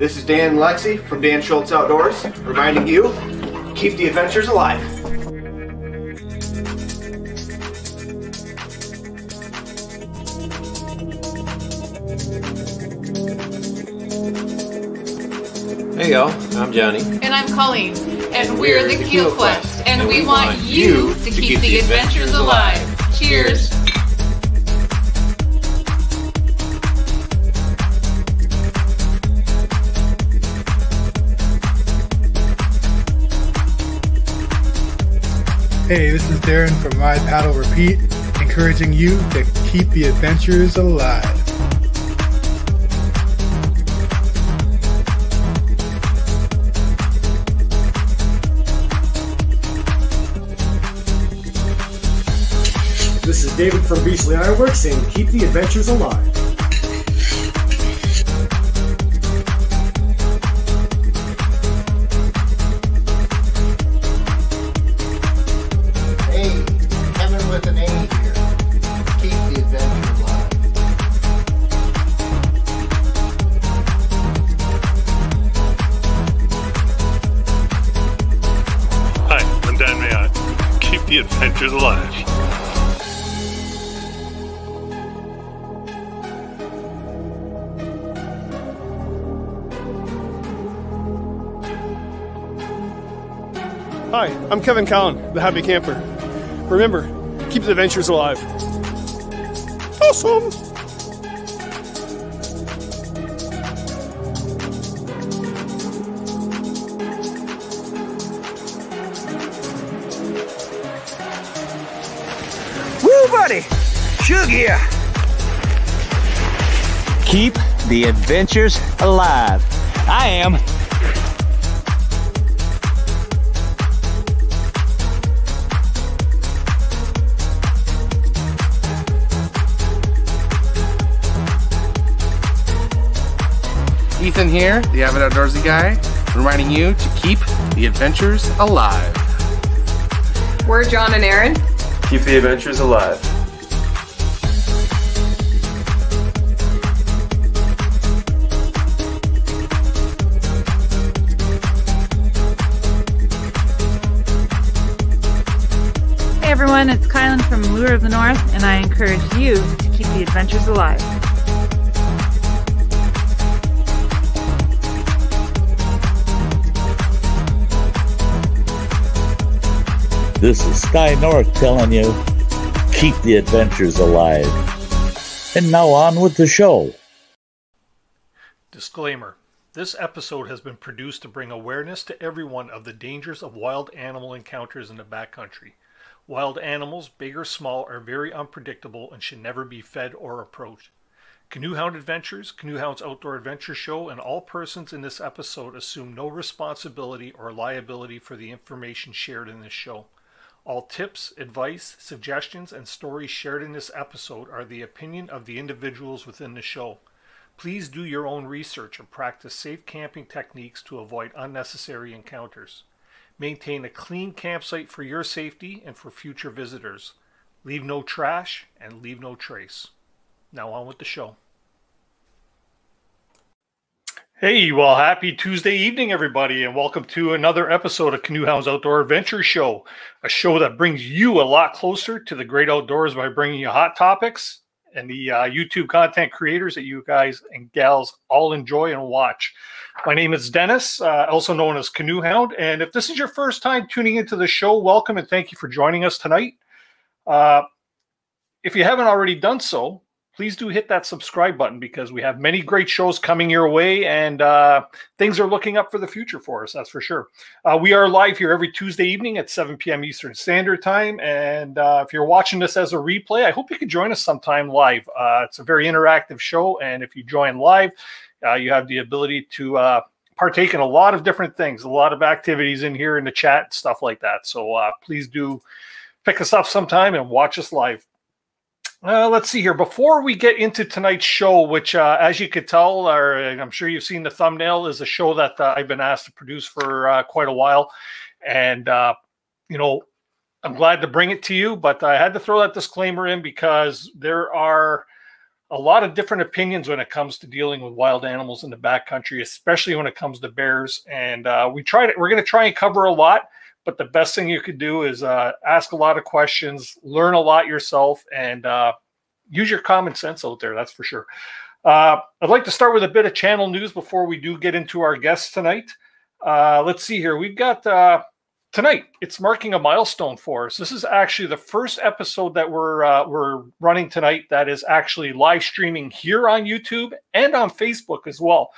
This is Dan and Lexi from Dan Schultz Outdoors, reminding you keep the adventures alive. Hey y'all, I'm Johnny. And I'm Colleen. And, we're, the Keel Quest. And, we, want you to keep, the adventures alive. Cheers. Hey, this is Darren from Ride Paddle Repeat, encouraging you to keep the adventures alive. This is David from Beachley Ironworks and keep the adventures alive. I'm Kevin Cowan, the Happy Camper. Remember, keep the adventures alive. Awesome! Woo, buddy! Shug here! Keep the adventures alive. I am. Ethan here, the avid outdoorsy guy, reminding you to keep the adventures alive. We're John and Aaron. Keep the adventures alive. Hey everyone, it's Kylan from Lure of the North, and I encourage you to keep the adventures alive. This is Sky North telling you keep the adventures alive. And now on with the show. Disclaimer This episode has been produced to bring awareness to everyone of the dangers of wild animal encounters in the backcountry. Wild animals, big or small, are very unpredictable and should never be fed or approached. Canoe Hound Adventures, Canoe Hound's Outdoor Adventure Show, and all persons in this episode assume no responsibility or liability for the information shared in this show. All tips, advice, suggestions, and stories shared in this episode are the opinion of the individuals within the show. Please do your own research and practice safe camping techniques to avoid unnecessary encounters. Maintain a clean campsite for your safety and for future visitors. Leave no trash and leave no trace. Now on with the show. Hey, well, happy Tuesday evening, everybody, and welcome to another episode of Canoe Hounds Outdoor Adventure Show, a show that brings you a lot closer to the great outdoors by bringing you hot topics and the uh, YouTube content creators that you guys and gals all enjoy and watch. My name is Dennis, uh, also known as Canoe Hound, and if this is your first time tuning into the show, welcome and thank you for joining us tonight. Uh, if you haven't already done so, please do hit that subscribe button because we have many great shows coming your way and uh, things are looking up for the future for us, that's for sure. Uh, we are live here every Tuesday evening at 7 p.m. Eastern Standard Time. And uh, if you're watching this as a replay, I hope you can join us sometime live. Uh, it's a very interactive show. And if you join live, uh, you have the ability to uh, partake in a lot of different things, a lot of activities in here in the chat, stuff like that. So please do pick us up sometime and watch us live. Uh, let's see here. Before we get into tonight's show, which, uh, as you could tell, or I'm sure you've seen the thumbnail, is a show that uh, I've been asked to produce for uh, quite a while, and uh, you know, I'm glad to bring it to you. But I had to throw that disclaimer in because there are a lot of different opinions when it comes to dealing with wild animals in the backcountry, especially when it comes to bears. And uh, we try to, we're going to try and cover a lot, but the best thing you could do is uh, ask a lot of questions, learn a lot yourself, and uh, use your common sense out there. That's for sure. Uh, I'd like to start with a bit of channel news before we do get into our guests tonight. Uh, let's see here. We've got uh, tonight it's marking a milestone for us this is actually the first episode that we're uh, we're running tonight that is actually live streaming here on youtube and on facebook as well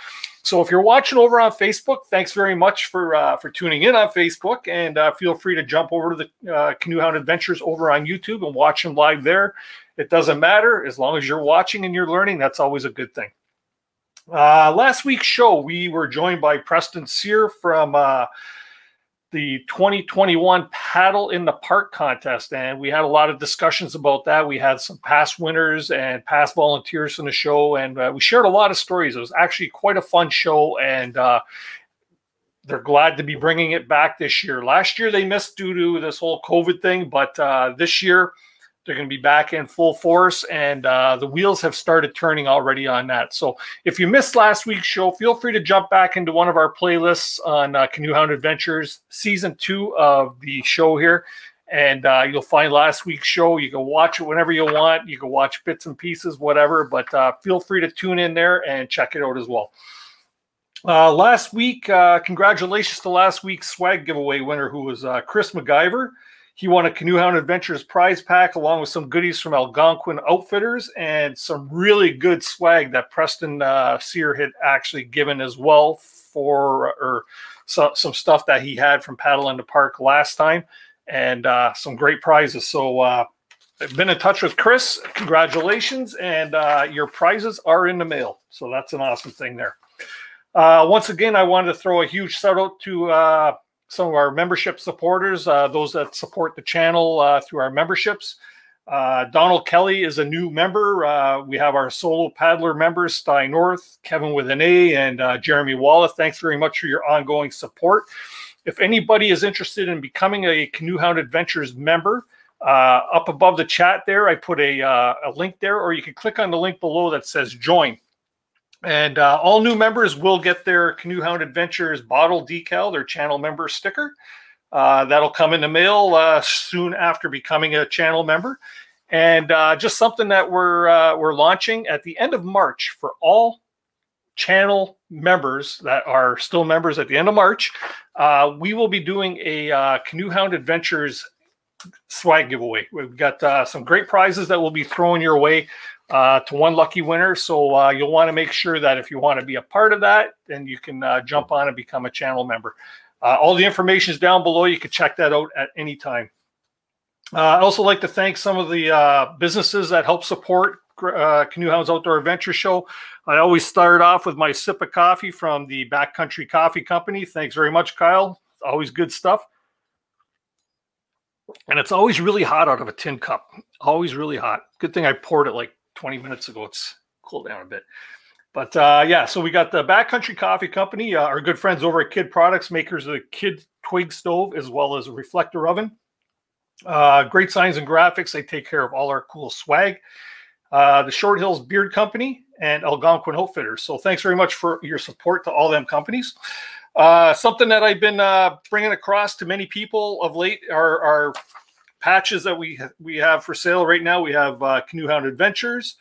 so if you're watching over on facebook thanks very much for uh, for tuning in on facebook and uh, feel free to jump over to the uh, canoe hound adventures over on youtube and watch them live there. It doesn't matter as long as you're watching and you're learning that's always a good thing. Uh, last week's show we were joined by preston sear from uh, the 2021 paddle in the park contest and we had a lot of discussions about that. We had some past winners and past volunteers in the show and uh, we shared a lot of stories. It was actually quite a fun show and uh, they're glad to be bringing it back this year. Last year they missed due to this whole covid thing but uh, this year they're going to be back in full force, and uh, the wheels have started turning already on that. So if you missed last week's show, feel free to jump back into one of our playlists on uh, Canoe Hound Adventures, season two of the show here. And uh, you'll find last week's show. You can watch it whenever you want. You can watch bits and pieces, whatever. But uh, feel free to tune in there and check it out as well. Uh, last week, uh, congratulations to last week's swag giveaway winner, who was Chris McGyver. He won a Canoe Hound Adventures prize pack along with some goodies from Algonquin Outfitters and some really good swag that Preston uh, Sear had actually given as well for or so, some stuff that he had from Paddle in the Park last time and uh, some great prizes. So uh, I've been in touch with Chris. Congratulations, and uh, your prizes are in the mail. So that's an awesome thing there. Uh, once again, I wanted to throw a huge shout out to uh, some of our membership supporters, uh, those that support the channel uh, through our memberships. Uh, Donald Kelly is a new member. Uh, we have our solo paddler members, Sky North, Kevin with an A, and uh, Jeremy Wallace. Thanks very much for your ongoing support. If anybody is interested in becoming a Canoe Hound Adventures member, uh, up above the chat there, I put a, a link there, or you can click on the link below that says join. And uh, all new members will get their Canoe Hound Adventures bottle decal, their channel member sticker. Uh, that'll come in the mail uh, soon after becoming a channel member. And uh, just something that we're uh, we're launching at the end of March for all channel members that are still members at the end of March. Uh, we will be doing a Canoe Hound Adventures swag giveaway. We've got some great prizes that we'll be throwing your way uh, to one lucky winner. So uh, you'll want to make sure that if you want to be a part of that, then you can uh, jump on and become a channel member. Uh, all the information is down below. You can check that out at any time. Uh, I'd also like to thank some of the uh, businesses that help support Canoe Hounds Outdoor Adventure Show. I always start off with my sip of coffee from the Backcountry Coffee Company. Thanks very much, Kyle. Always good stuff. And it's always really hot out of a tin cup. Always really hot. Good thing I poured it like 20 minutes ago. It's cooled down a bit. But uh, yeah, so we got the Backcountry Coffee Company, uh, our good friends over at Kid Products, makers of the Kid Twig Stove as well as a reflector oven. Uh, great signs and graphics. They take care of all our cool swag. Uh, the Short Hills Beard Company and Algonquin Outfitters. So thanks very much for your support to all them companies. Uh, something that I've been uh, bringing across to many people of late are, are patches that we we have for sale right now. We have uh, Canoe Hound Adventures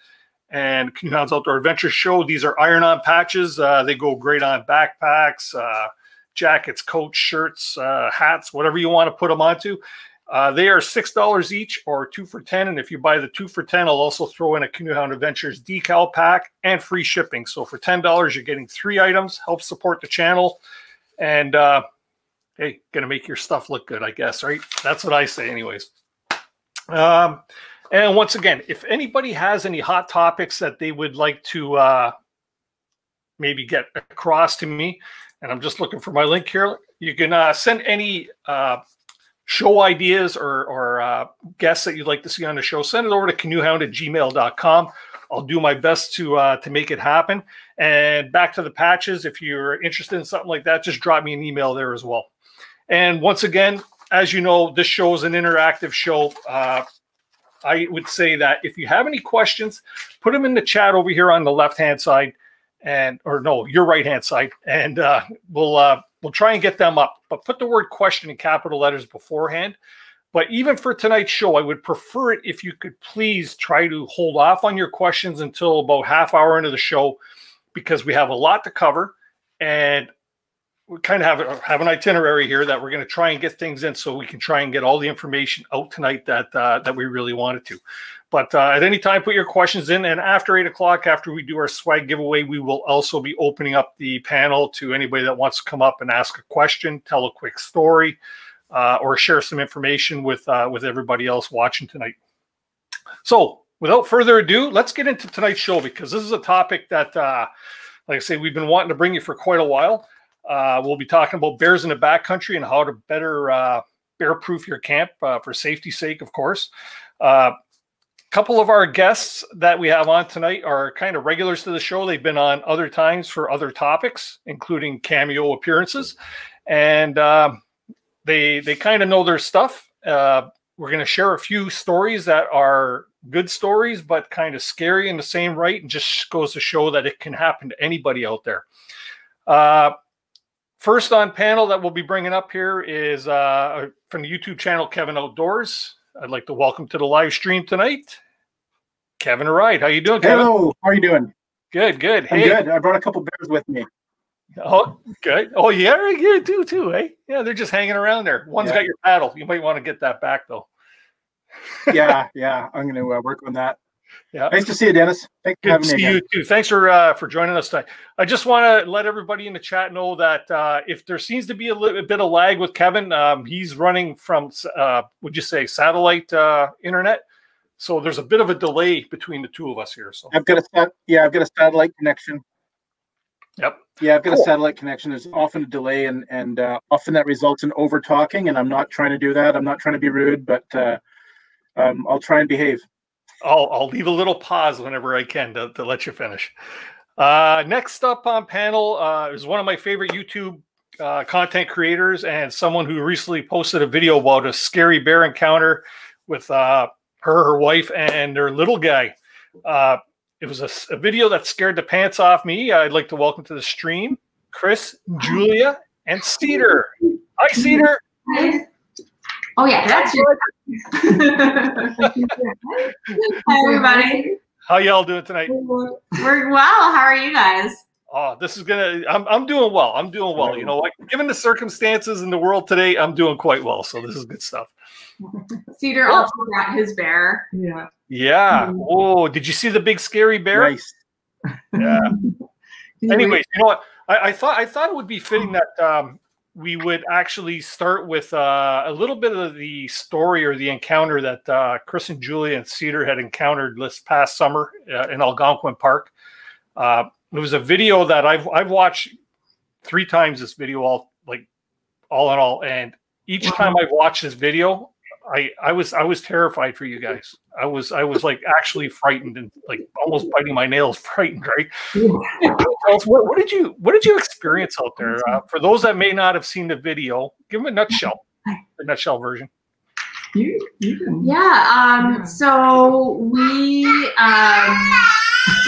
and Canoe Hounds Outdoor Adventure Show. These are iron-on patches. Uh, they go great on backpacks, uh, jackets, coats, shirts, uh, hats, whatever you want to put them onto. Uh, they are six dollars each, or two for ten. And if you buy the two for ten, I'll also throw in a Canoe Hound Adventures decal pack and free shipping. So for ten dollars, you're getting three items. Help support the channel, and uh, hey, gonna make your stuff look good, I guess, right? That's what I say, anyways. Um, and once again, if anybody has any hot topics that they would like to uh, maybe get across to me, and I'm just looking for my link here, you can uh, send any uh, show ideas or, or uh, guests that you'd like to see on the show. Send it over to canoehound at gmail.com. I'll do my best to uh, to make it happen. And back to the patches, if you're interested in something like that, just drop me an email there as well. And once again, as you know, this show is an interactive show. Uh, I would say that if you have any questions, put them in the chat over here on the left hand side, and or no, your right hand side, and uh, we'll uh, we'll try and get them up. But put the word question in capital letters beforehand. But even for tonight's show, I would prefer it if you could please try to hold off on your questions until about half hour into the show, because we have a lot to cover, and we kind of have have an itinerary here that we're going to try and get things in so we can try and get all the information out tonight that uh, that we really wanted to. But uh, at any time, put your questions in, and after eight o'clock, after we do our swag giveaway, we will also be opening up the panel to anybody that wants to come up and ask a question, tell a quick story, uh, or share some information with uh, with everybody else watching tonight. So, without further ado, let's get into tonight's show because this is a topic that, uh, like I say, we've been wanting to bring you for quite a while. Uh, we'll be talking about bears in the backcountry and how to better uh, bear proof your camp uh, for safety's sake, of course. A uh, couple of our guests that we have on tonight are kind of regulars to the show. They've been on other times for other topics, including cameo appearances, and uh, they they kind of know their stuff. Uh, we're going to share a few stories that are good stories, but kind of scary in the same right, and just goes to show that it can happen to anybody out there. Uh, First on panel that we'll be bringing up here is uh, from the YouTube channel Kevin Outdoors. I'd like to welcome to the live stream tonight, Kevin Ride. How you doing, Kevin? Hello. How are you doing? Good, good. I'm good. I brought a couple bears with me. Oh, good. Oh, yeah, you do too, eh? Yeah, they're just hanging around there. One's Yeah. got your paddle. You might want to get that back though. yeah, yeah. I'm going to uh, work on that. Yeah. Nice to see you, Dennis. Thanks for Good to having me see again. you too. Thanks for uh, for joining us tonight. I just want to let everybody in the chat know that uh, if there seems to be a little bit of lag with Kevin, um, he's running from uh, would you say satellite uh, internet? So there's a bit of a delay between the two of us here. So I've got a yeah, I've got a satellite connection. Yep. Yeah, I've got Cool. a satellite connection. There's often a delay, and and uh, often that results in over talking. And I'm not trying to do that. I'm not trying to be rude, but uh, um, I'll try and behave. I'll I'll leave a little pause whenever I can to, to let you finish. Uh, next up on panel uh, is one of my favorite YouTube uh, content creators and someone who recently posted a video about a scary bear encounter with uh, her, her wife, and their little guy. Uh, it was a video that scared the pants off me. I'd like to welcome to the stream Chris, Julia, and Cedar. Hi, Cedar. Oh yeah, that's your. Hi everybody. How y'all doing tonight? We're well. How are you guys? Oh, this is gonna. I'm I'm doing well. I'm doing well. You know, like given the circumstances in the world today, I'm doing quite well. So this is good stuff. Cedar also got his bear. Yeah. Yeah. Oh, did you see the big scary bear? Nice. Yeah. Anyways, you know what? I, I thought I thought it would be fitting that um, we would actually start with uh, a little bit of the story or the encounter that uh, Chris and Julia and Cedar had encountered this past summer uh, in Algonquin Park. Uh, it was a video that I've I've watched three times. This video, all like all in all, and each time I've watched this video, I I was I was terrified for you guys. I was I was like actually frightened and like almost biting my nails, frightened. Right? Tell us, what, what did you what did you experience out there? Uh, for those that may not have seen the video, give them a nutshell, the nutshell version. Yeah. Um. So we. Um.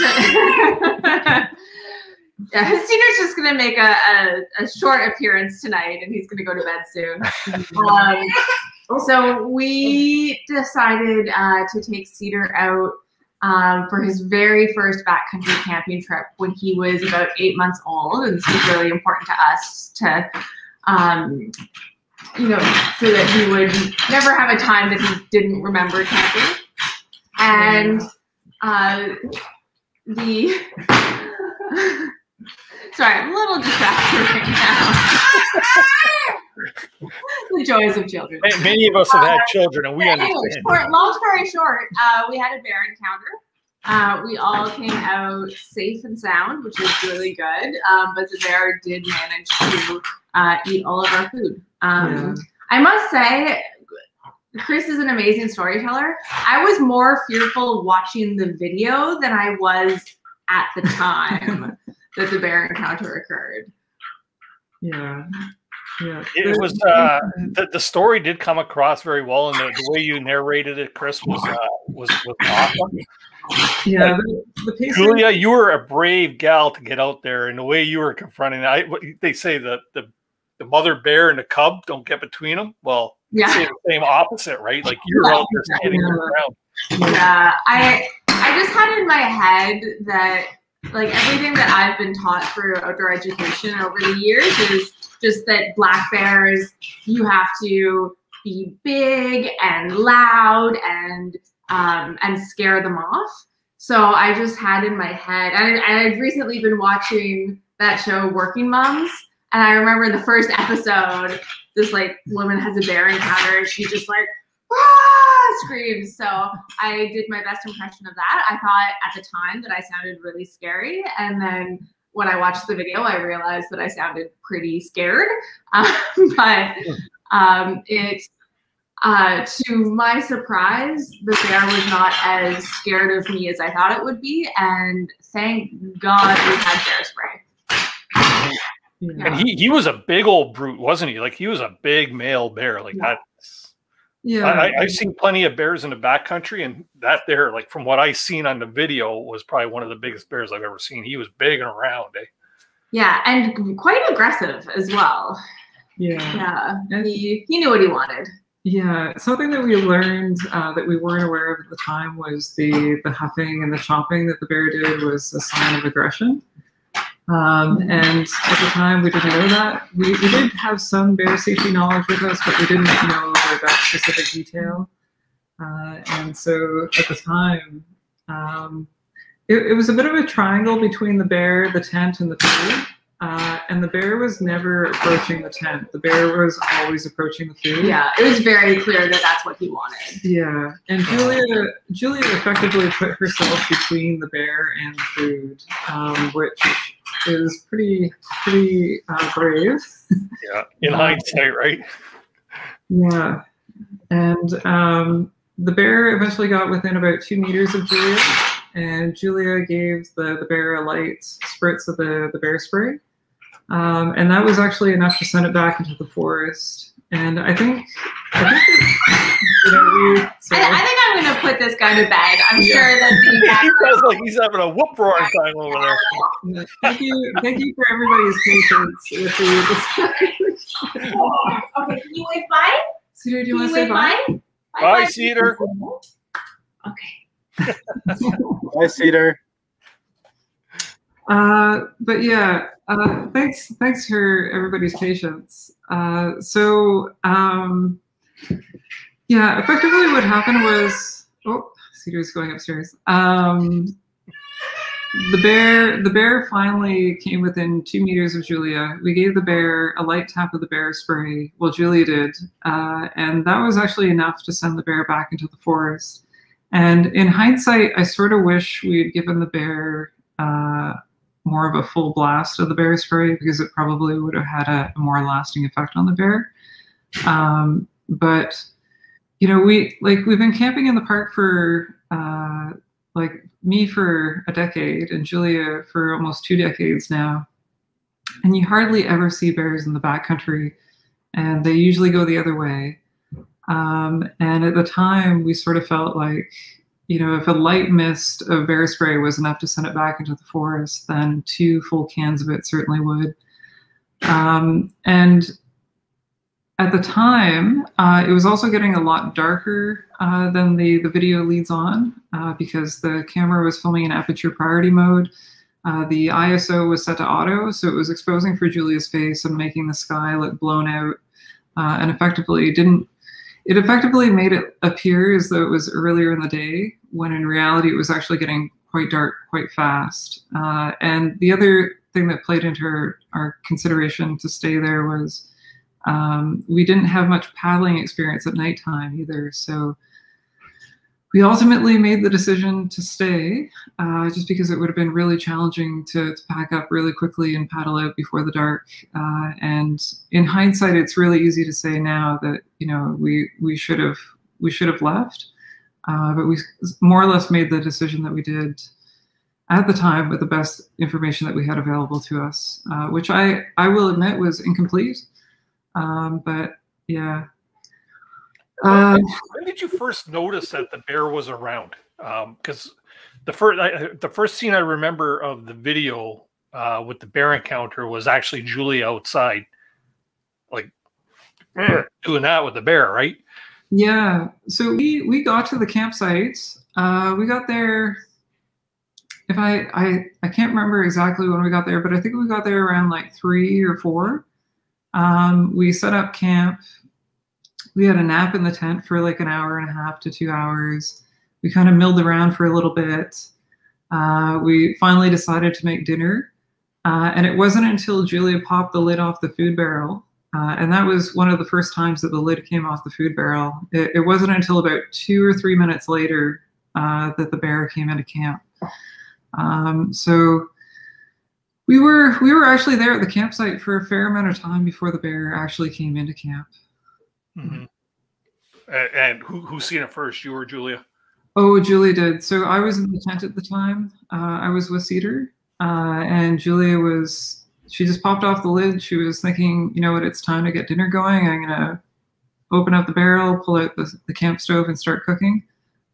yeah, Cedar's just gonna make a, a, a short appearance tonight, and he's gonna go to bed soon. um, so we decided uh, to take Cedar out um, for his very first backcountry camping trip when he was about eight months old, and this was really important to us to, um, you know, so that he would never have a time that he didn't remember camping. And uh, the sorry, I'm a little distracted right now. the joys of children. Ma- Many of us have had children, and we Anyway, understand. short, long story short, uh, we had a bear encounter. Uh, we all came out safe and sound, which is really good. Um, but the bear did manage to uh, eat all of our food. Um, I must say, Chris is an amazing storyteller. I was more fearful watching the video than I was at the time that the bear encounter occurred. Yeah. Yeah. It was uh, the, the story did come across very well, and the, the way you narrated it, Chris, was uh, was, was awesome. Yeah, the, the pacer. Julia, you were a brave gal to get out there, and the way you were confronting, I they say that the the mother bear and the cub don't get between them. Well, Yeah. say the same opposite, right? Like you're out there standing your ground. Yeah, I I just had in my head that like everything that I've been taught through outdoor education over the years is just that black bears you have to be big and loud and um, and scare them off. So I just had in my head, and I, I've recently been watching that show Working Moms, and I remember in the first episode, this like woman has a bear encounter, and she just like ah, screams. So I did my best impression of that. I thought at the time that I sounded really scary, and then when I watched the video, I realized that I sounded pretty scared. Um, but um, it, uh, to my surprise, the bear was not as scared of me as I thought it would be, and thank God we had bear spray. And he, he was a big old brute, wasn't he? Like he was a big male bear. Like that. Yeah. I, I, I've seen plenty of bears in the backcountry, and that there, like from what I seen on the video, was probably one of the biggest bears I've ever seen. He was big and around. Eh? Yeah, and quite aggressive as well. Yeah. Yeah, he, he knew what he wanted. Yeah, something that we learned uh, that we weren't aware of at the time was the the huffing and the chomping that the bear did was a sign of aggression. Um, and at the time, we didn't know that. We, we did have some bear safety knowledge with us, but we didn't know about that specific detail. Uh, and so at the time, um, it, it was a bit of a triangle between the bear, the tent, and the food. Uh, and the bear was never approaching the tent. The bear was always approaching the food. Yeah, it was very clear that that's what he wanted. Yeah, and Julia Julia effectively put herself between the bear and the food, um, which is pretty pretty uh, brave. Yeah, in hindsight, right? Yeah, and um, the bear eventually got within about two meters of Julia, and Julia gave the, the bear a light spritz of the, the bear spray. Um, and that was actually enough to send it back into the forest. And I think, I think that, you know, we, I, I think I'm going to put this guy to bed. I'm sure that the he sounds like he's having a whoop roaring time over there. thank you, thank you for everybody's patience with the, the okay, can you wave bye? Cedar, do you want to say wave bye? Bye, Cedar. Okay. Bye, Cedar. Uh, but yeah, uh, thanks, thanks for everybody's patience. Uh, so um, yeah, effectively what happened was, oh, Cedar's going upstairs. Um, the bear, the bear finally came within two meters of Julia. We gave the bear a light tap of the bear spray. Well, Julia did, uh, and that was actually enough to send the bear back into the forest. And in hindsight, I sort of wish we had given the bear uh, more of a full blast of the bear spray because it probably would have had a, more lasting effect on the bear. Um, but you know, we like we've been camping in the park for uh, like me for a decade and Julia for almost two decades now, and you hardly ever see bears in the backcountry, and they usually go the other way. Um, and at the time, we sort of felt like, you know, if a light mist of bear spray was enough to send it back into the forest, then two full cans of it certainly would. Um, and at the time, uh, it was also getting a lot darker uh, than the, the video leads on uh, because the camera was filming in aperture priority mode. Uh, the ISO was set to auto, so it was exposing for Julia's face and making the sky look blown out, uh, and effectively didn't. It effectively made it appear as though it was earlier in the day, when in reality it was actually getting quite dark quite fast. Uh, and the other thing that played into our, our consideration to stay there was um, we didn't have much paddling experience at nighttime either. So we ultimately made the decision to stay uh, just because it would have been really challenging to, to, pack up really quickly and paddle out before the dark. Uh, and in hindsight, it's really easy to say now that you know we we should have we should have left, uh, but we more or less made the decision that we did at the time with the best information that we had available to us, uh, which I I will admit was incomplete. Um, but yeah. Um, when did you first notice that the bear was around? Because um, the first I, the first scene I remember of the video uh, with the bear encounter was actually Julia outside, like doing that with the bear, right? Yeah. So we we got to the campsite. Uh, we got there. If I I I can't remember exactly when we got there, but I think we got there around like three or four. Um, we set up camp. We had a nap in the tent for like an hour and a half to two hours. We kind of milled around for a little bit. Uh, we finally decided to make dinner. Uh, and it wasn't until Julia popped the lid off the food barrel, uh, and that was one of the first times that the lid came off the food barrel. It, it wasn't until about two or three minutes later uh, that the bear came into camp. Um, so we were we were actually there at the campsite for a fair amount of time before the bear actually came into camp. Mm-hmm. And, and who who seen it first, you or Julia? Oh, Julia did. So I was in the tent at the time. Uh, I was with Cedar, uh, and Julia was, she just popped off the lid. She was thinking, you know what, it's time to get dinner going. I'm going to open up the barrel, pull out the, the camp stove, and start cooking.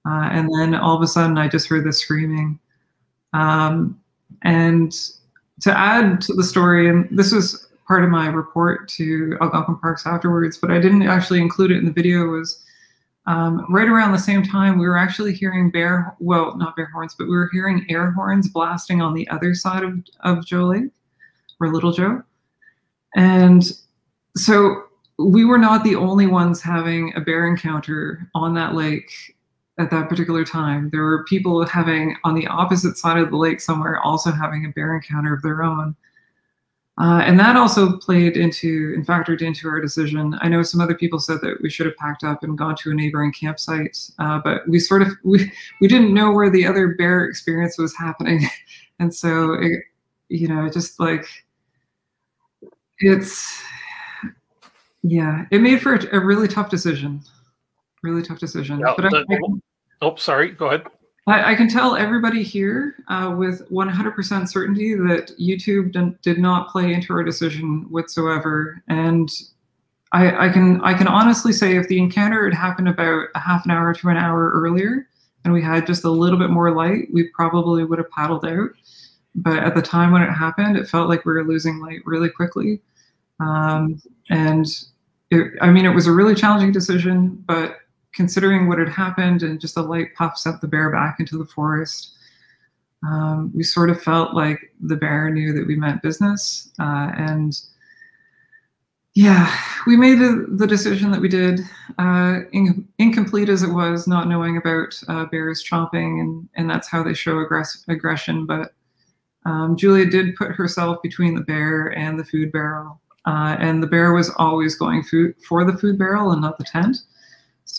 Uh, and then all of a sudden, I just heard this screaming. Um, and to add to the story, and this was part of my report to Algonquin Parks afterwards, but I didn't actually include it in the video, was um, right around the same time, we were actually hearing bear, well, not bear horns, but we were hearing air horns blasting on the other side of, of Joe Lake, or Little Joe. And so we were not the only ones having a bear encounter on that lake at that particular time. There were people having on the opposite side of the lake somewhere also having a bear encounter of their own. Uh, and that also played into and factored into our decision. I know some other people said that we should have packed up and gone to a neighboring campsite, uh, but we sort of we we didn't know where the other bear experience was happening, and so it, you know, just like it's yeah, it made for a, a really tough decision, really tough decision. Yeah, but the, I, I, oh, sorry, go ahead. I, I can tell everybody here uh, with 100% certainty that YouTube did not play into our decision whatsoever. And I, I, can I can honestly say if the encounter had happened about a half an hour to an hour earlier, and we had just a little bit more light, we probably would have paddled out. But at the time when it happened, it felt like we were losing light really quickly. Um, and it, I mean, it was a really challenging decision, but considering what had happened and just the light puffs up the bear back into the forest, um, we sort of felt like the bear knew that we meant business. Uh, and yeah, we made the, the decision that we did, uh, in, incomplete as it was, not knowing about uh, bears chomping, and, and that's how they show aggress aggression. But um, Julia did put herself between the bear and the food barrel. Uh, and the bear was always going food for the food barrel and not the tent.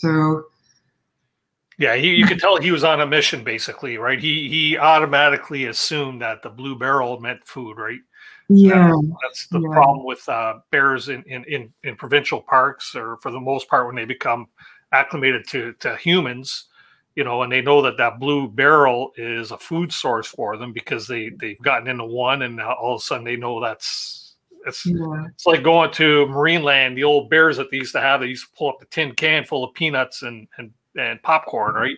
So yeah, he, you could tell he was on a mission, basically, right? He he automatically assumed that the blue barrel meant food, right? Yeah, that's, that's the yeah. problem with uh, bears in, in, in in provincial parks, or for the most part, when they become acclimated to to humans, you know, and they know that that blue barrel is a food source for them because they they've gotten into one, and all of a sudden they know that's it's yeah. it's like going to Marineland, the old bears that they used to have. They used to pull up the tin can full of peanuts and and and popcorn, right?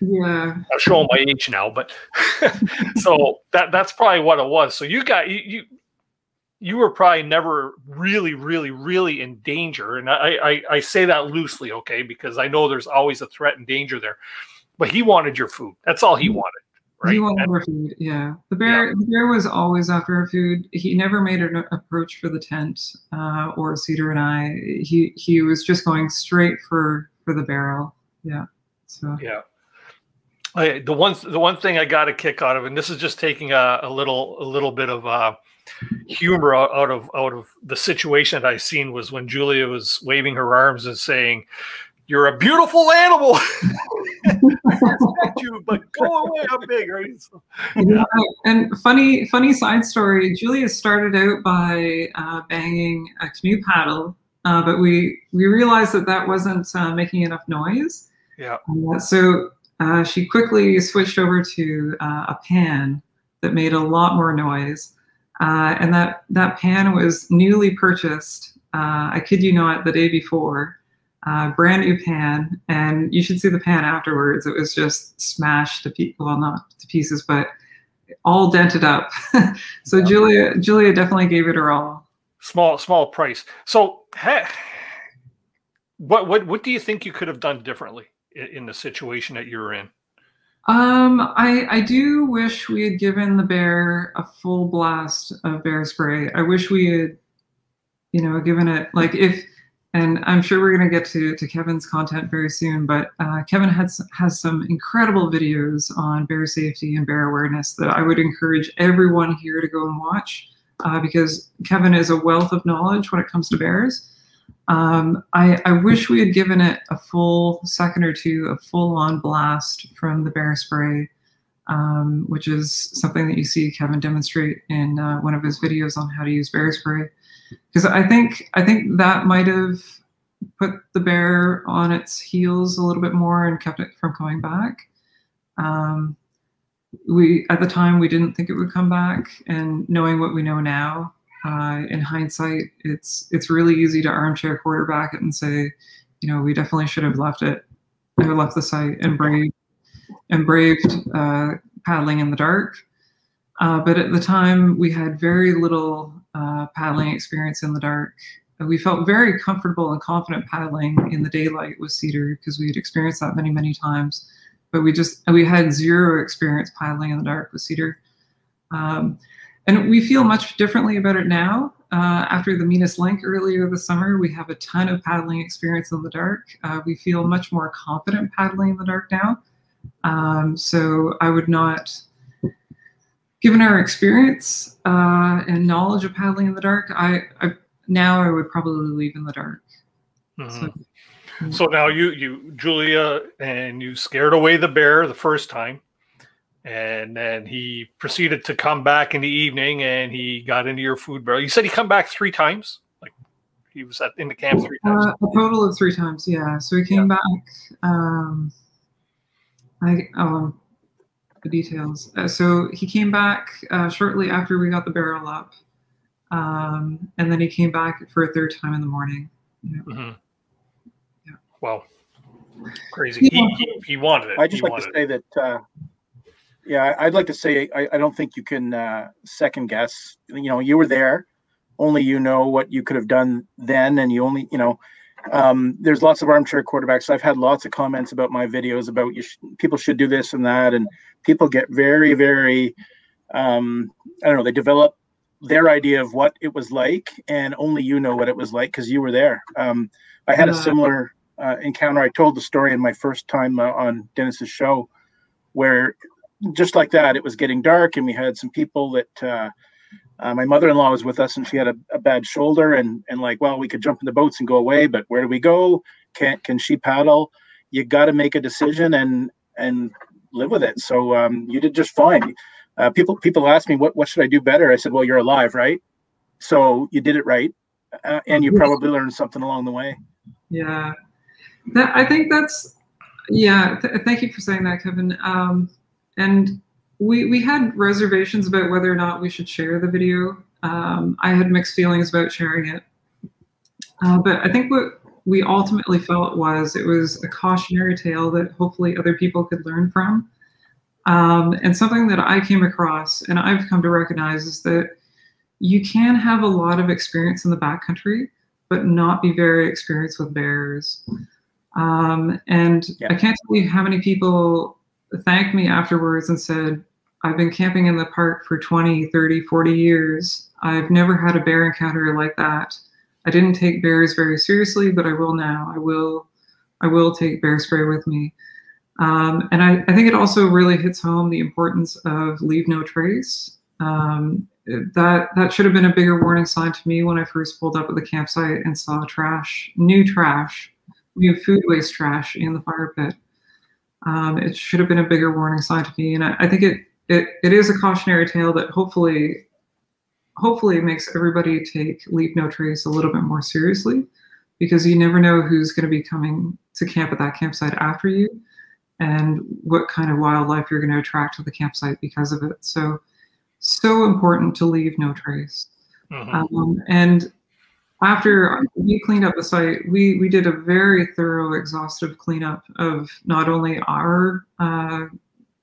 Yeah. I'm showing my age now, but so that that's probably what it was. So you got you you, you were probably never really, really, really in danger, and I, I I say that loosely, okay, because I know there's always a threat and danger there. But he wanted your food. That's all he mm. wanted. Right? He wanted our food. Yeah, the bear. Yeah. The bear was always after our food. He never made an approach for the tent uh, or Cedar and I. He he was just going straight for for the barrel. Yeah. So Yeah. I, the one the one thing I got a kick out of, and this is just taking a, a little a little bit of uh, humor out out of out of the situation that I seen was when Julia was waving her arms and saying, "You're a beautiful animal." you, but go away, I'm big, right? So, Yeah, and funny, funny side story. Julia started out by uh, banging a canoe paddle, uh, but we we realized that that wasn't uh, making enough noise. yeah. Uh, so uh, she quickly switched over to uh, a pan that made a lot more noise, uh, and that that pan was newly purchased. Uh, I kid you not, the day before. Uh, brand new pan, and you should see the pan afterwards. It was just smashed to pieces, well, not to pieces, but all dented up. so Julia, Julia definitely gave it her all. Small, small price. So, ha- what, what, what do you think you could have done differently in, in the situation that you were in? Um, I I do wish we had given the bear a full blast of bear spray. I wish we had, you know, given it like if, and I'm sure we're gonna get to to Kevin's content very soon. But uh, Kevin has has some incredible videos on bear safety and bear awareness that I would encourage everyone here to go and watch uh, because Kevin is a wealth of knowledge when it comes to bears. Um, I, I, wish we had given it a full second or two, a full on blast from the bear spray, um, which is something that you see Kevin demonstrate in uh, one of his videos on how to use bear spray. Because I think I think that might have put the bear on its heels a little bit more and kept it from coming back. Um, we at the time we didn't think it would come back, and knowing what we know now, uh, in hindsight, it's it's really easy to armchair quarterback it and say, you know, we definitely should have left it, I left the site and braved and braved uh, paddling in the dark. Uh, but at the time, we had very little uh, paddling experience in the dark. We felt very comfortable and confident paddling in the daylight with Cedar because we had experienced that many, many times. But we just we had zero experience paddling in the dark with Cedar. Um, and we feel much differently about it now. Uh, after the Minas Link earlier this summer, we have a ton of paddling experience in the dark. Uh, we feel much more confident paddling in the dark now. Um, so I would not, given our experience uh, and knowledge of paddling in the dark, I, I now I would probably leave in the dark. Mm-hmm. So, so now you, you, Julia, and you scared away the bear the first time and then he proceeded to come back in the evening and he got into your food barrel. You said he come back three times, like he was at in the camp three times. Uh, a total of three times, yeah. So he came yeah. back. Um, I um, the details. Uh, so he came back uh, shortly after we got the barrel up, um, and then he came back for a third time in the morning. Yeah. Mm-hmm. yeah. Wow. Crazy. He, he, he, wanted it. I just he like to say that uh, yeah, I'd like to say I, I don't think you can uh, second guess. You know, you were there. Only you know what you could have done then, and you only you know. Um, there's lots of armchair quarterbacks. I've had lots of comments about my videos about you. Sh- people should do this and that, and people get very, very. Um, I don't know. They develop their idea of what it was like, and only you know what it was like because you were there. Um, I had a similar uh, encounter. I told the story in my first time uh, on Dennis's show, where just like that, it was getting dark, and we had some people that uh, uh, my mother-in-law was with us, and she had a, a, bad shoulder, and and like, well, we could jump in the boats and go away, but where do we go? Can can she paddle? You got to make a decision and and live with it. So um, you did just fine. Uh, people people ask me what what should I do better? I said, well, you're alive, right? So you did it right, uh, and you probably learned something along the way. Yeah, that, I think that's yeah. Th- thank you for saying that, Kevin. Um, and we we had reservations about whether or not we should share the video. Um, I had mixed feelings about sharing it, uh, but I think what we ultimately felt was it was a cautionary tale that hopefully other people could learn from. Um, and something that I came across and I've come to recognize is that you can have a lot of experience in the backcountry, but not be very experienced with bears. Um, and yeah. I can't tell you how many people thanked me afterwards and said, I've been camping in the park for 20, 30, 40 years. I've never had a bear encounter like that. I didn't take bears very seriously, but I will now. I will, I will take bear spray with me. Um, and I, I, think it also really hits home the importance of leave no trace. Um, that that should have been a bigger warning sign to me when I first pulled up at the campsite and saw trash, new trash, new food waste trash in the fire pit. Um, it should have been a bigger warning sign to me, and I, I think it, it it is a cautionary tale that hopefully hopefully it makes everybody take leave no trace a little bit more seriously because you never know who's going to be coming to camp at that campsite after you and what kind of wildlife you're going to attract to the campsite because of it so so important to leave no trace mm-hmm. um, and after we cleaned up the site, we we did a very thorough, exhaustive cleanup of not only our uh,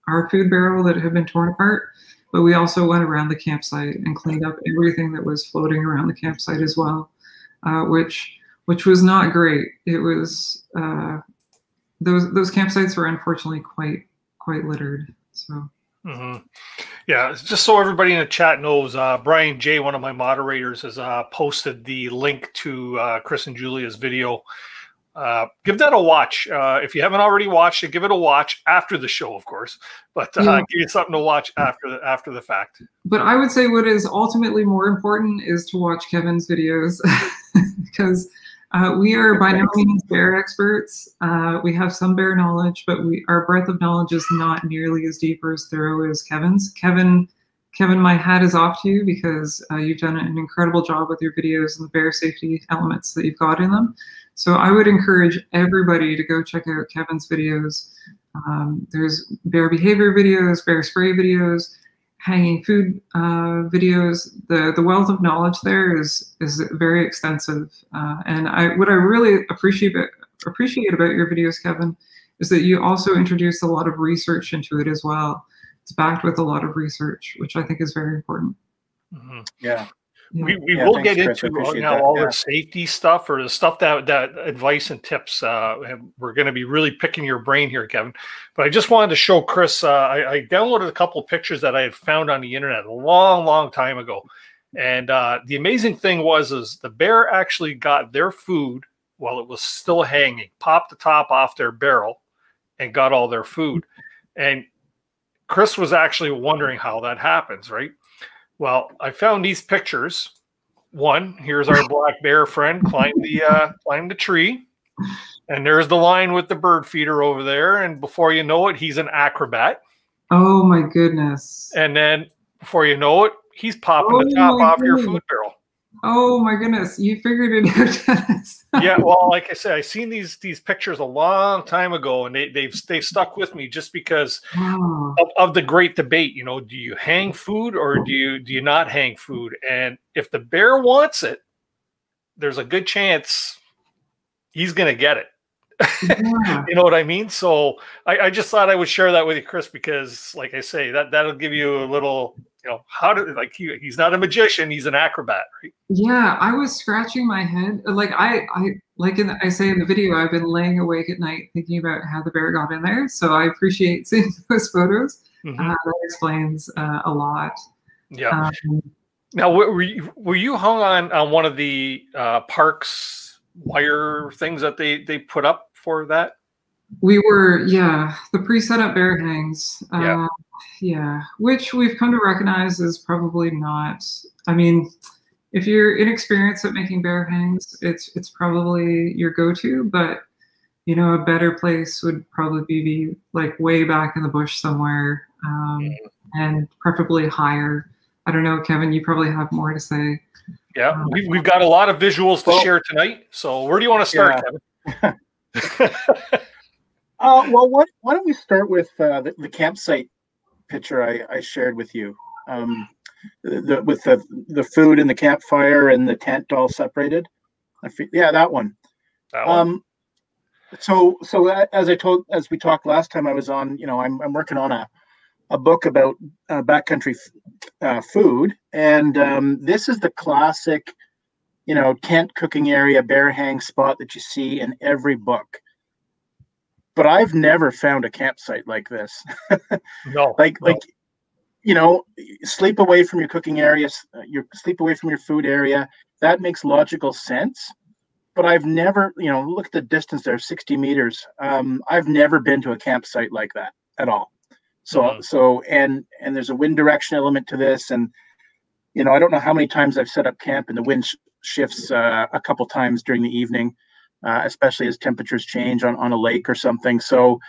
our food barrel that had been torn apart, but we also went around the campsite and cleaned up everything that was floating around the campsite as well, uh, which which was not great. It was uh, those those campsites were unfortunately quite quite littered. So. Mm-hmm. Yeah, just so everybody in the chat knows, uh, Brian J, one of my moderators, has uh, posted the link to uh, Chris and Julia's video. Uh, give that a watch uh, if you haven't already watched it. Give it a watch after the show, of course, but uh, Yeah. give you something to watch after the after the fact. But I would say what is ultimately more important is to watch Kevin's videos because uh, we are by no means bear experts. Uh, we have some bear knowledge, but we our breadth of knowledge is not nearly as deep or as thorough as Kevin's. Kevin, Kevin, my hat is off to you because uh, you've done an incredible job with your videos and the bear safety elements that you've got in them. So I would encourage everybody to go check out Kevin's videos. Um, there's bear behavior videos, bear spray videos, hanging food uh, videos. The the wealth of knowledge there is is very extensive. Uh, and I what I really appreciate appreciate about your videos, Kevin, is that you also introduce a lot of research into it as well. It's backed with a lot of research, which I think is very important. Yeah. We, we Yeah, will thanks, get Chris. Into uh, appreciate now that. all Yeah. the safety stuff or the stuff that that advice and tips. Uh, and we're going to be really picking your brain here, Kevin. But I just wanted to show Chris. Uh, I, I downloaded a couple of pictures that I had found on the internet a long, long time ago. And uh, the amazing thing was, is the bear actually got their food while it was still hanging, popped the top off their barrel, and got all their food. And Chris was actually wondering how that happens, right? Well, I found these pictures. One, here's our black bear friend climb the uh, climb the tree, and there's the line with the bird feeder over there. And before you know it, he's an acrobat. Oh my goodness. And then before you know it, he's popping the Oh top my off your food barrel. Oh my goodness, you figured it out, yeah, well, like I said, I seen these these pictures a long time ago, and they they've they've stuck with me just because of, of the great debate. You know, do you hang food or do you do you not hang food? And if the bear wants it, there's a good chance he's going to get it. Yeah. You know what I mean? So I, I just thought I would share that with you, Chris, because like I say, that that'll give you a little, you know, how to like he, he's not a magician, he's an acrobat, right? Yeah, I was scratching my head. Like I, I like in the, I say in the video, I've been laying awake at night thinking about how the bear got in there. So I appreciate seeing those photos. Mhm. Uh, that explains uh, a lot. Yeah. Um, Now, were were you, were you hung on on one of the uh, parks wire things that they they put up for that? We were, yeah, the pre-set up bear hangs. Uh, Yeah. yeah, which we've come to recognize is probably not. I mean, if you're inexperienced at making bear hangs, it's it's probably your go-to. But you know, a better place would probably be like way back in the bush somewhere, um, and preferably higher. I don't know, Kevin. You probably have more to say. Yeah, we've, we've got a lot of visuals to share tonight. So where do you want to start, Yeah. Kevin? Uh, well, what, why don't we start with uh, the, the campsite picture I, I shared with you, um, the, with the the food and the campfire and the tent all separated. Yeah, that one. That one? Um, so so as I told as we talked last time, I was on. You know, I'm I'm working on a a book about uh, backcountry f- uh, food, and um, this is the classic, you know, tent cooking area, bear hang spot that you see in every book but I've never found a campsite like this. no, like no. like you know, sleep away from your cooking area, uh, your sleep away from your food area. That makes logical sense. But I've never, you know, look at the distance there, 60 meters. Um, I've never been to a campsite like that at all. So Mhm. so and and there's a wind direction element to this, and you know, I don't know how many times I've set up camp and the wind sh- shifts uh, a couple times during the evening uh, especially as temperatures change on, on a lake or something. So,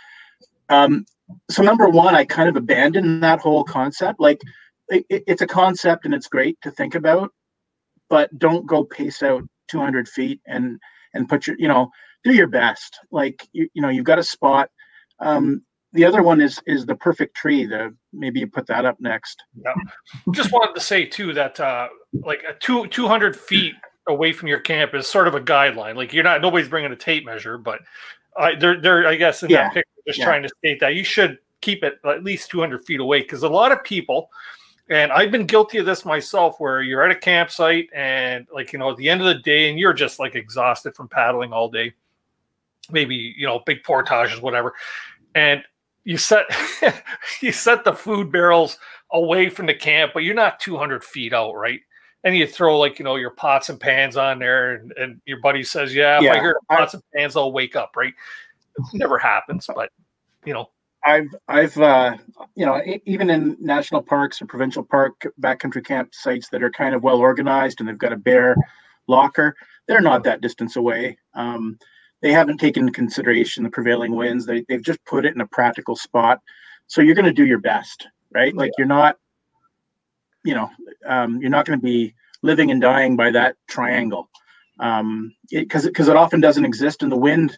um, so number one, I kind of abandoned that whole concept. Like, it, it- it's a concept and it's great to think about, but don't go pace out 200 feet and and put your, you know, do your best. Like, you, you know, you've got a spot. Um, the other one is is the perfect tree. The maybe you put that up next. Yeah. Just wanted to say too that uh, like a two two hundred feet away from your camp is sort of a guideline. Like you're not nobody's bringing a tape measure, but I they're they're I guess in Yeah. that picture just Yeah. trying to state that you should keep it at least 200 feet away because a lot of people and I've been guilty of this myself where you're at a campsite and like you know at the end of the day and you're just like exhausted from paddling all day maybe you know big portages whatever and you set you set the food barrels away from the camp but you're not 200 feet out right and you throw like you know your pots and pans on there and, and your buddy says yeah if i Yeah, hear I- pots and pans i'll wake up right it never happens but you know I've I've uh, you know even in national parks or provincial park backcountry camp sites that are kind of well organized and they've got a bear locker, they're not that distance away. Um, they haven't taken into consideration the prevailing winds. They they've just put it in a practical spot. So you're going to do your best, right? Like you're not, you know, um, you're not going to be living and dying by that triangle, um, because because it often doesn't exist, and the wind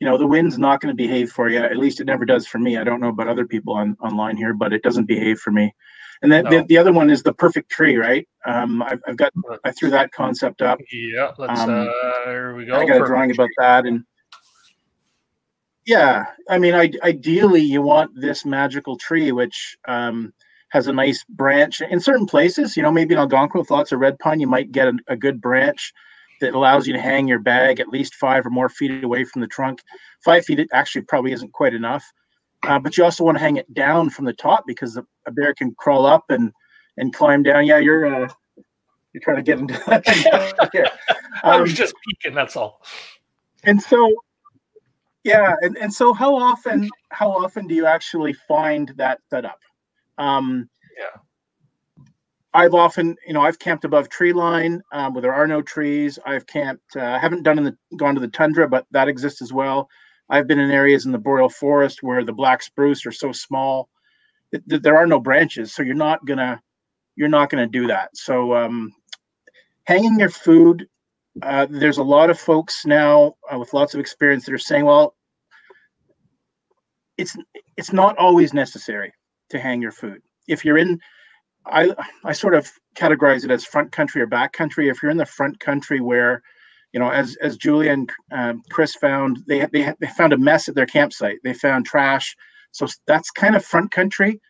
you know the wind's not going to behave for you. At least it never does for me. I don't know about other people on online here but it doesn't behave for me. And then the, No. the other one is the perfect tree right? Um i've, I've got i threw that concept up. Yeah let's Um, uh there we go. I got a Perfect. drawing about that and yeah i mean I, ideally you want this magical tree which um has a nice branch in certain places. You know maybe in algonquin with lots of red pine you might get a, a good branch that allows you to hang your bag at least five or more feet away from the trunk. Five feet actually probably isn't quite enough. Uh, but you also want to hang it down from the top because the, a bear can crawl up and and climb down. Yeah you're uh you're trying to get into that here. i was Um, just peeking that's all. and so yeah and, and so how often how often do you actually find that setup um yeah. I've often you know i've camped above tree line um, where there are no trees. I've camped uh, i haven't done in the gone to the tundra but that exists as well. I've been in areas in the boreal forest where the black spruce are so small that, that there are no branches so you're not gonna you're not gonna do that. So um hanging your food uh, there's a lot of folks now uh, with lots of experience that are saying, well, it's it's not always necessary to hang your food. If you're in, I I sort of categorize it as front country or back country. If you're in the front country where, you know, as as Julia and um, Chris found, they they they found a mess at their campsite. They found trash, so that's kind of front country,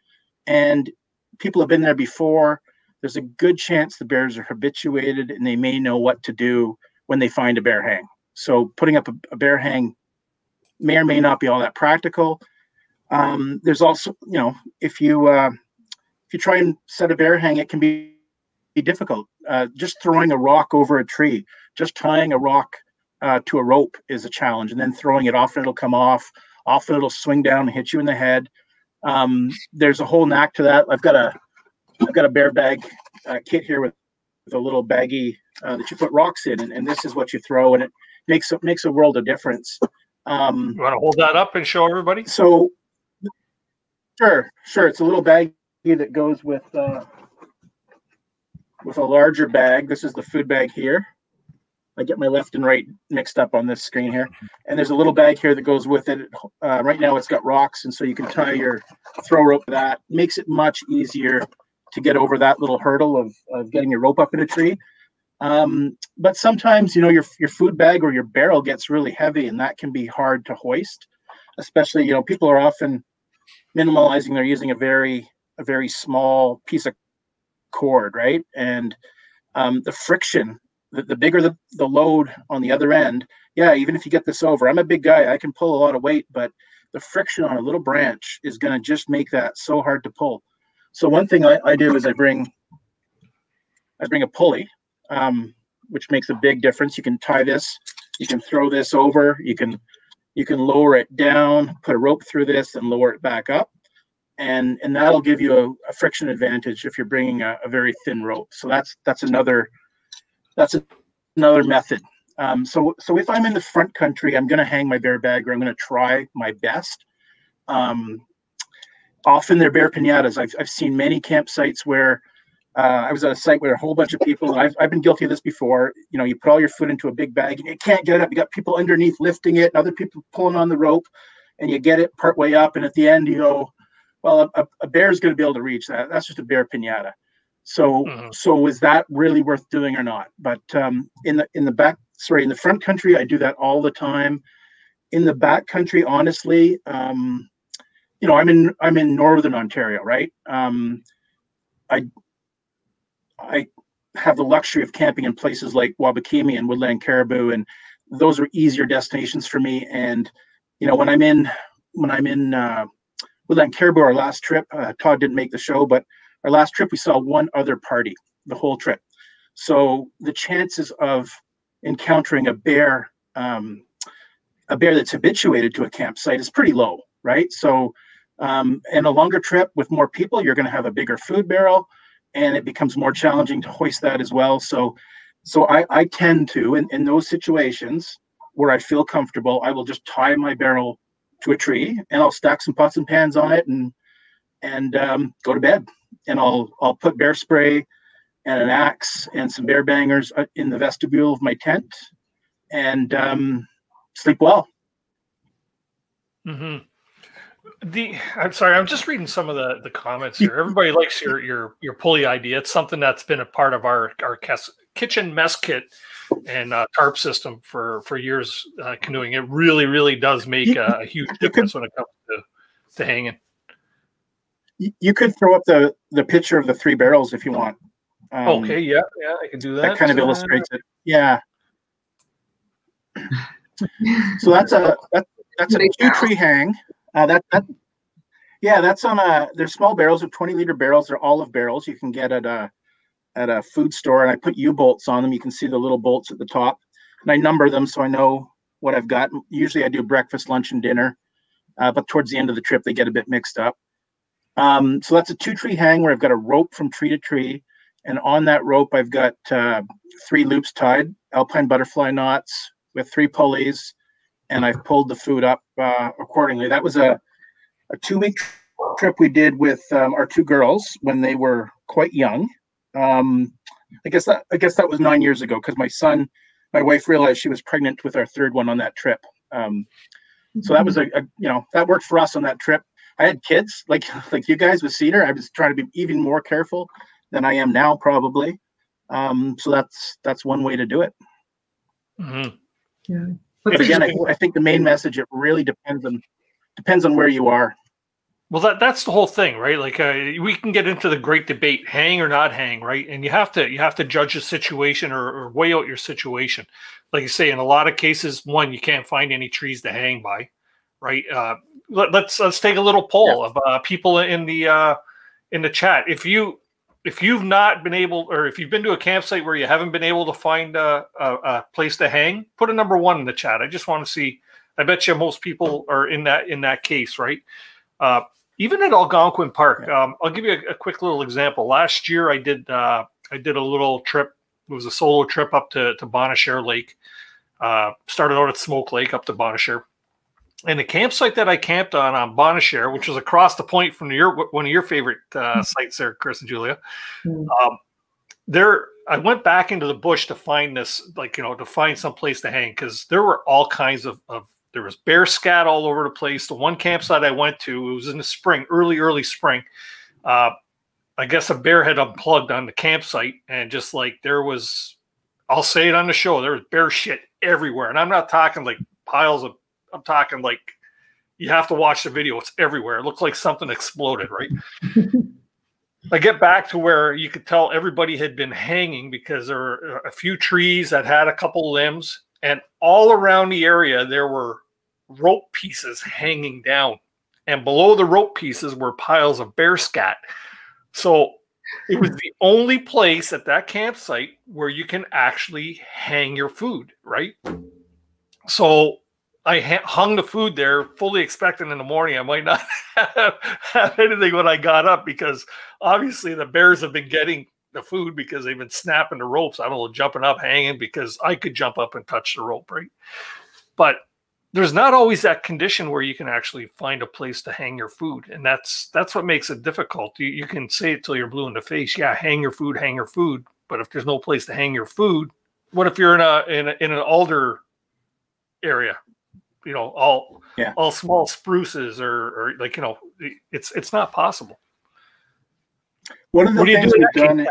and people have been there before there's a good chance the bears are habituated and they may know what to do when they find a bear hang. So putting up a, a bear hang may or may not be all that practical. Um, there's also, you know, if you uh, if you try and set a bear hang, it can be, be difficult. Uh, just throwing a rock over a tree, just tying a rock uh, to a rope is a challenge, and then throwing it. Often it'll come off. Often it'll swing down and hit you in the head. Um, there's a whole knack to that. I've got a I've got a bear bag uh, kit here with, with a little baggie uh, that you put rocks in, and, and this is what you throw, and it makes it makes a world of difference. Um, you want to hold that up and show everybody so, sure, sure, it's a little baggie that goes with uh, with a larger bag. This is the food bag here. I get my left and right mixed up on this screen here, and there's a little bag here that goes with it. Uh, right now, it's got rocks, and so you can tie your throw rope to that. Makes it much easier to get over that little hurdle of, of getting your rope up in a tree. Um, but sometimes, you know, your your food bag or your barrel gets really heavy, and that can be hard to hoist. Especially, you know, people are often minimalizing. They're using a very a very small piece of cord, right? And um, the friction, the, the bigger the, the load on the other end, yeah, even if you get this over, I'm a big guy, I can pull a lot of weight, but the friction on a little branch is going to just make that so hard to pull. So one thing I, I do is I bring I bring a pulley, um, which makes a big difference. You can tie this, you can throw this over, you can you can lower it down, put a rope through this, and lower it back up, and and that'll give you a, a friction advantage if you're bringing a, a very thin rope. So that's that's another that's a, another method. Um, so so if I'm in the front country, I'm going to hang my bear bag, or I'm going to try my best. Um, often they're bear pinatas. I've, I've seen many campsites where uh, I was at a site where a whole bunch of people, and I've, I've been guilty of this before. You know, you put all your food into a big bag and you can't get it up. You got people underneath lifting it, and other people pulling on the rope, and you get it part way up, and at the end you go, well, a, a bear's going to be able to reach that. That's just a bear pinata. So Mm-hmm. so is that really worth doing or not? But um, in the in the back, sorry, in the front country, I do that all the time. In the back country, honestly, um, you know, I'm in I'm in northern Ontario, right? Um, I I have the luxury of camping in places like Wabakimi and Woodland Caribou, and those are easier destinations for me. And you know, when I'm in when I'm in uh, Woodland Caribou, our last trip, uh, Todd didn't make the show, but our last trip we saw one other party the whole trip. So the chances of encountering a bear, um, a bear that's habituated to a campsite is pretty low, right? So, um, and a longer trip with more people, you're going to have a bigger food barrel, and it becomes more challenging to hoist that as well. So, so I, I tend to, in, in those situations where I feel comfortable, I will just tie my barrel to a tree and I'll stack some pots and pans on it and and um, go to bed. And I'll I'll put bear spray and an axe and some bear bangers uh, in the vestibule of my tent and um, sleep well. hmm The I'm sorry, I'm just reading some of the the comments here. Everybody likes your your your pulley idea. It's something that's been a part of our our kes- kitchen mess kit and uh, tarp system for for years uh, canoeing. It really really does make a, a huge difference when it comes to to hanging. You could throw up the the picture of the three barrels if you want. Um, okay, yeah, yeah, I can do that. that kind of Uh, illustrates it. Yeah. So that's a that, that's a two tree hang. Uh, that that yeah, that's on a. They're small barrels. They're twenty liter barrels. They're olive barrels. You can get at a at a food store, and I put U bolts on them. You can see the little bolts at the top, and I number them so I know what I've got. Usually, I do breakfast, lunch, and dinner, uh, but towards the end of the trip, they get a bit mixed up. Um, so that's a two tree hang where I've got a rope from tree to tree, and on that rope I've got uh, three loops tied, alpine butterfly knots with three pulleys, and I've pulled the food up uh, accordingly. That was a a two week trip we did with um, our two girls when they were quite young. Um, I guess that I guess that was nine years ago because my son, my wife realized she was pregnant with our third one on that trip. Um, so that was a, a you know that worked for us on that trip. I had kids like like you guys with Cedar. I was trying to be even more careful than I am now probably. Um, so that's that's one way to do it. Mhm. Yeah. But again, I, I think the main message it really depends on depends on where you are. Well, that that's the whole thing, right? Like uh, we can get into the great debate, hang or not hang, right? And you have to you have to judge the situation or, or weigh out your situation. Like you say, in a lot of cases, one you can't find any trees to hang by, right? Uh, let, us let's take a little poll of uh, people in the uh, in the chat. If you if you've not been able, or if you've been to a campsite where you haven't been able to find a, a, a place to hang, put a number one in the chat. I just want to see. I bet you most people are in that in that case, right? Uh, even at Algonquin Park, um, I'll give you a, a, quick little example. Last year, I did uh, I did a little trip. It was a solo trip up to to Bonnechere Lake. Uh, started out at Smoke Lake up to Bonnechere, and the campsite that I camped on on Bonnechere, which was across the point from your one of your favorite uh, sites there, Chris and Julia. Um, there, I went back into the bush to find this, like you know, to find some place to hang because there were all kinds of, of there was bear scat all over the place. The one campsite I went to, it was in the spring, early, early spring. Uh, I guess a bear had unplugged on the campsite, and just like there was, I'll say it on the show, there was bear shit everywhere. And I'm not talking like piles of, I'm talking like you have to watch the video. It's everywhere. It looked like something exploded, right? I get back to where you could tell everybody had been hanging because there were a few trees that had a couple limbs, and all around the area there were rope pieces hanging down, and below the rope pieces were piles of bear scat. So it was the only place at that campsite where you can actually hang your food, right? So I hung the food there, fully expecting in the morning I might not have, have anything when I got up because obviously the bears have been getting the food because they've been snapping the ropes. I don't know, jumping up, hanging because I could jump up and touch the rope, right? But there's not always that condition where you can actually find a place to hang your food, and that's that's what makes it difficult. You, you can say it till you're blue in the face, yeah, hang your food, hang your food. But if there's no place to hang your food, what if you're in a in, a, in an alder area? You know, all yeah. all small spruces or or like you know, it's it's not possible. One of the What things do we've done,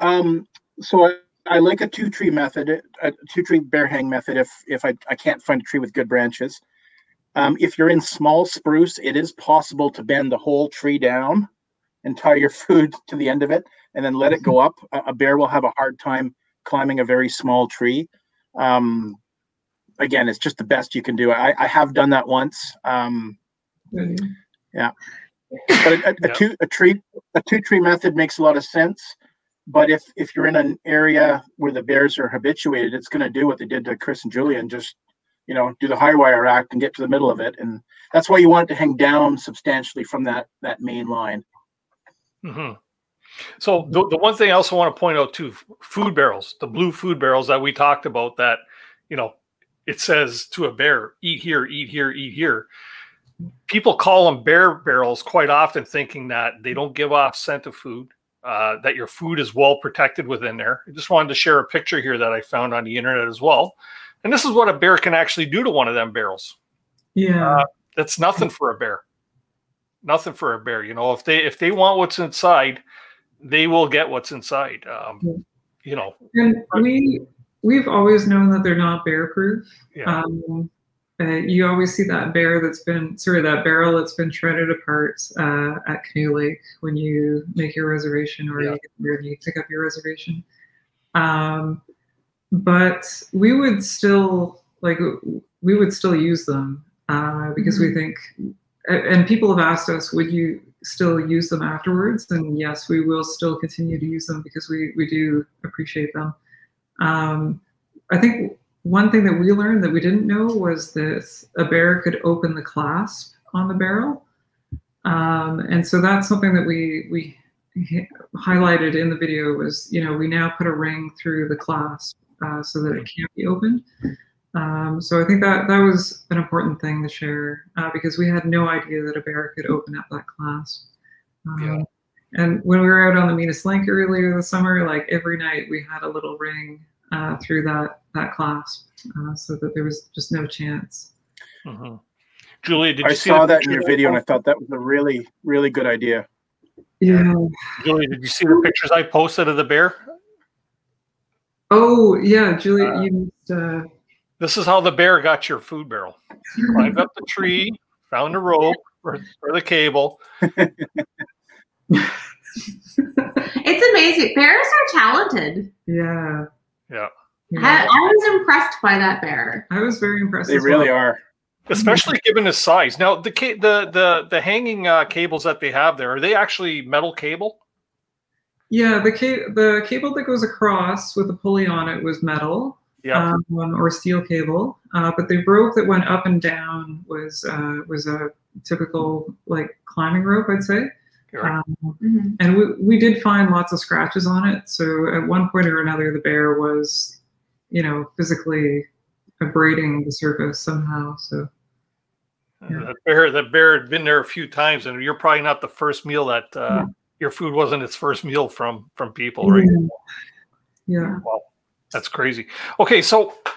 um, so I, I like a two tree method, a two tree bear hang method. If if I, I can't find a tree with good branches, um, if you're in small spruce, it is possible to bend the whole tree down and tie your food to the end of it, and then let it go up. A, a bear will have a hard time climbing a very small tree. Um, again, it's just the best you can do. I, I have done that once. Um, yeah, but a, a, a two a tree a two tree method makes a lot of sense. But if if you're in an area where the bears are habituated, it's going to do what they did to Chris and Julia and just you know do the high wire act and get to the middle of it. And that's why you want it to hang down substantially from that that main line. Mm-hmm. So the, the one thing I also want to point out too, food barrels, the blue food barrels that we talked about that, you know, it says to a bear, eat here, eat here, eat here. People call them bear barrels quite often thinking that they don't give off scent of food, uh, that your food is well protected within there. I just wanted to share a picture here that I found on the internet as well. And this is what a bear can actually do to one of them barrels. Yeah. Uh, that's nothing for a bear. Nothing for a bear. You know, if they if they want what's inside, they will get what's inside. Um, you know, And we we've always known that they're not bear proof. Yeah. Um, you always see that bear that's been sorry that barrel that's been shredded apart uh, at Canoe Lake when you make your reservation or you, when you pick up your reservation. Um, but we would still like we would still use them uh, because we think and people have asked us would you still use them afterwards and yes we will still continue to use them because we we do appreciate them um, i think one thing that we learned that we didn't know was that a bear could open the clasp on the barrel. Um, and so that's something that we we highlighted in the video was you know we now put a ring through the clasp uh, so that it can't be opened. Um, so I think that that was an important thing to share uh, because we had no idea that a bear could open up that clasp. Um, And when we were out on the Minas Link earlier this summer, like every night we had a little ring uh, through that that clasp, uh, so that there was just no chance. Mhm. Julia, did you I see saw that in your video, and I posted? thought that was a really really good idea. Yeah. Julia, did you see the pictures I posted of the bear? Oh yeah, Julia, you uh, This is how the bear got your food barrel. You climbed up the tree, found a rope or, or the cable. It's amazing. Bears are talented. yeah. Yeah. I, I was impressed by that bear. I was very impressed. They as really well. are. Especially given his size. Now the ca- the the the hanging uh, cables that they have there are they actually metal cable? Yeah, the ca- the cable that goes across with the pulley on it was metal. Yeah. Um, or steel cable, uh, but the rope that went up and down was uh, was a typical like climbing rope, I'd say. Right. Um, and we, we did find lots of scratches on it. So at one point or another, the bear was, you know, physically abrading the surface somehow. So Uh, That bear that bear had been there a few times, and you're probably not the first meal that uh, your food wasn't its first meal from from people, right? yeah. Wow, that's crazy. Okay, so uh,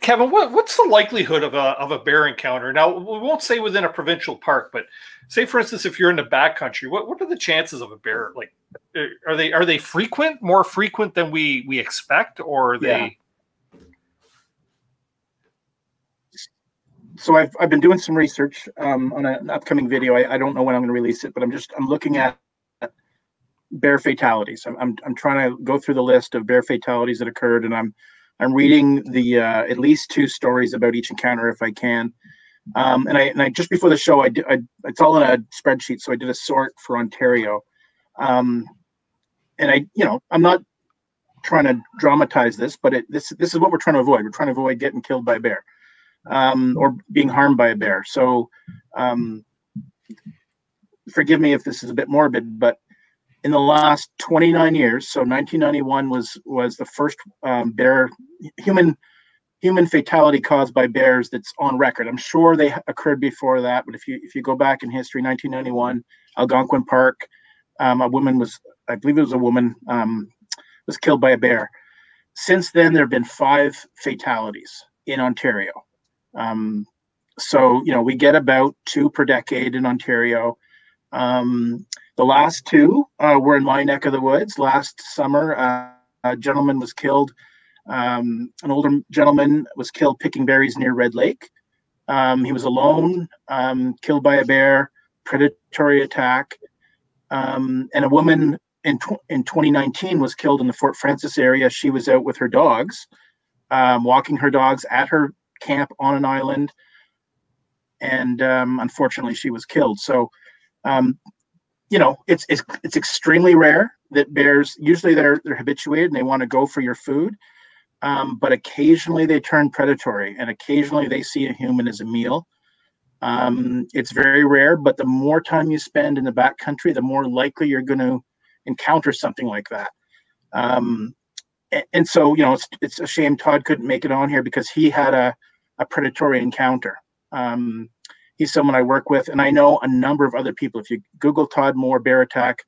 Kevin, what, what's the likelihood of a of a bear encounter? Now, we won't say within a provincial park, but say, for instance, if you're in the backcountry, what what are the chances of a bear? Like, uh, are they are they frequent, more frequent than we we expect, or they? Yeah. so I've, I've been doing some research um, on an upcoming video. I, I don't know when I'm going to release it, but I'm just I'm looking at bear fatalities. I'm, I'm I'm trying to go through the list of bear fatalities that occurred, and I'm I'm reading the uh, at least two stories about each encounter if I can. Um, and I and I just before the show, I, did, I it's all in a spreadsheet, so I did a sort for Ontario. Um, and I you know I'm not trying to dramatize this, but it, this this is what we're trying to avoid. We're trying to avoid getting killed by a bear um, or being harmed by a bear. So, um, forgive me if this is a bit morbid, but in the last 29 years, so 1991 was was the first um, bear human human fatality caused by bears that's on record. I'm sure they occurred before that, but if you if you go back in history, 1991, Algonquin Park, um, a woman was, I believe it was a woman, um, was killed by a bear. Since then, there have been five fatalities in Ontario. Um, so, you know, we get about two per decade in Ontario. Um, The last two uh, were in my neck of the woods. Last summer, uh, a gentleman was killed. Um, an older gentleman was killed picking berries near Red Lake. Um, he was alone, um, killed by a bear, predatory attack. Um, and a woman in, tw- in 2019 was killed in the Fort Frances area. She was out with her dogs, um, walking her dogs at her camp on an island. And um, unfortunately, she was killed. So, um, you know, it's, it's it's extremely rare that bears. Usually, they're they're habituated and they want to go for your food, um, but occasionally they turn predatory, and occasionally they see a human as a meal. Um, it's very rare, but the more time you spend in the backcountry, the more likely you're going to encounter something like that. Um, and, and, so, you know, it's, it's a shame Todd couldn't make it on here because he had a, a predatory encounter. Um, he's someone I work with, and I know a number of other people. If you Google Todd Moore bear attack,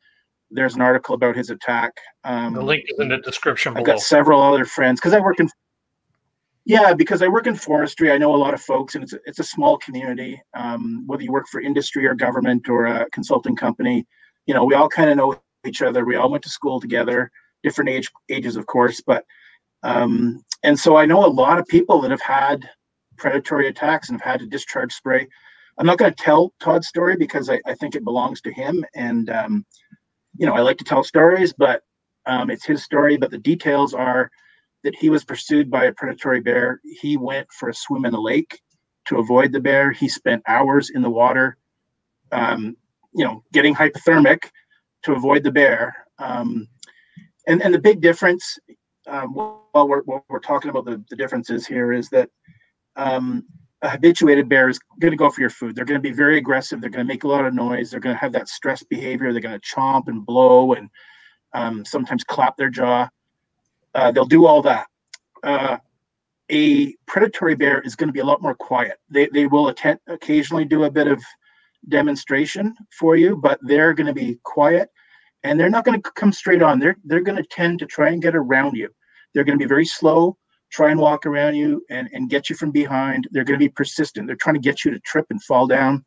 there's an article about his attack. Um, the link is in the description below. I've got several other friends because I work in yeah, because I work in forestry, I know a lot of folks, and it's a, it's a small community. Um, whether you work for industry or government or a consulting company, you know, we all kind of know each other. We all went to school together, different age ages, of course, but um, and so I know a lot of people that have had predatory attacks and have had to discharge spray. I'm not going to tell Todd's story because I, I, think it belongs to him, and um, you know, I like to tell stories, but um, it's his story. But the details are that he was pursued by a predatory bear. He went for a swim in a lake to avoid the bear. He spent hours in the water, um, you know, getting hypothermic to avoid the bear. Um, and, and the big difference, um, while we're, while we're talking about the, the differences here, is that um, a habituated bear is going to go for your food. They're going to be very aggressive. They're going to make a lot of noise. They're going to have that stress behavior. They're going to chomp and blow and um, sometimes clap their jaw. Uh, they'll do all that. Uh, a predatory bear is going to be a lot more quiet. They, they will attend, occasionally do a bit of demonstration for you, but they're going to be quiet and they're not going to come straight on. They're, they're going to tend to try and get around you. They're going to be very slow, try and walk around you and, and get you from behind. They're going to be persistent. They're trying to get you to trip and fall down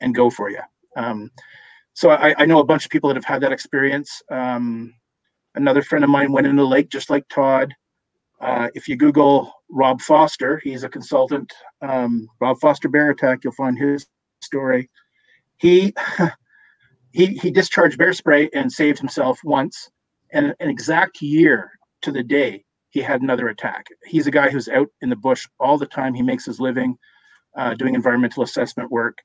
and go for you. Um, so I, I, know a bunch of people that have had that experience. Um, Another friend of mine went in the lake just like Todd. Uh, if you Google Rob Foster, he's a consultant. Um, Rob Foster Bear Attack, you'll find his story. He he he discharged bear spray and saved himself once, and an exact year to the day he had another attack. He's a guy who's out in the bush all the time. He makes his living uh, doing environmental assessment work.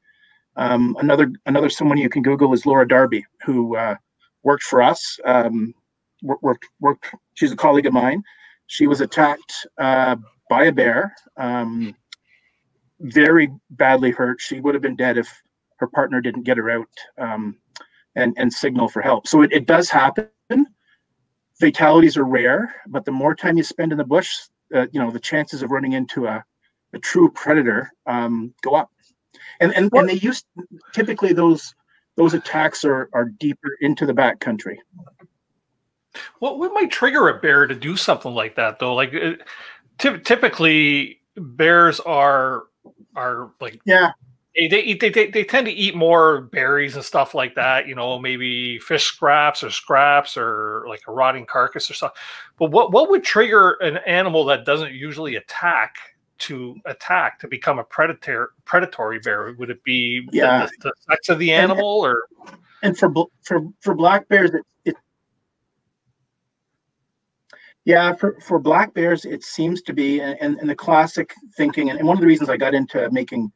Um, another another someone you can Google is Laura Darby, who uh, worked for us. Um, worked worked. She's a colleague of mine. She was attacked uh, by a bear, um, very badly hurt. She would have been dead if her partner didn't get her out um, and and signal for help. So it, it does happen. Fatalities are rare, but the more time you spend in the bush, uh, you know the chances of running into a, a true predator um, go up. And and, and they use typically those those attacks are are deeper into the back country. What what might trigger a bear to do something like that though? Like uh, t- typically bears are are like yeah they, they they, they, tend to eat more berries and stuff like that you know maybe fish scraps or scraps or like a rotting carcass or stuff. But what what would trigger an animal that doesn't usually attack to attack to become a predator predatory bear? Would it be yeah. the, the sex of the animal and, or? and for for for black bears it, it yeah, for, for black bears, it seems to be, and, and the classic thinking, and one of the reasons I got into making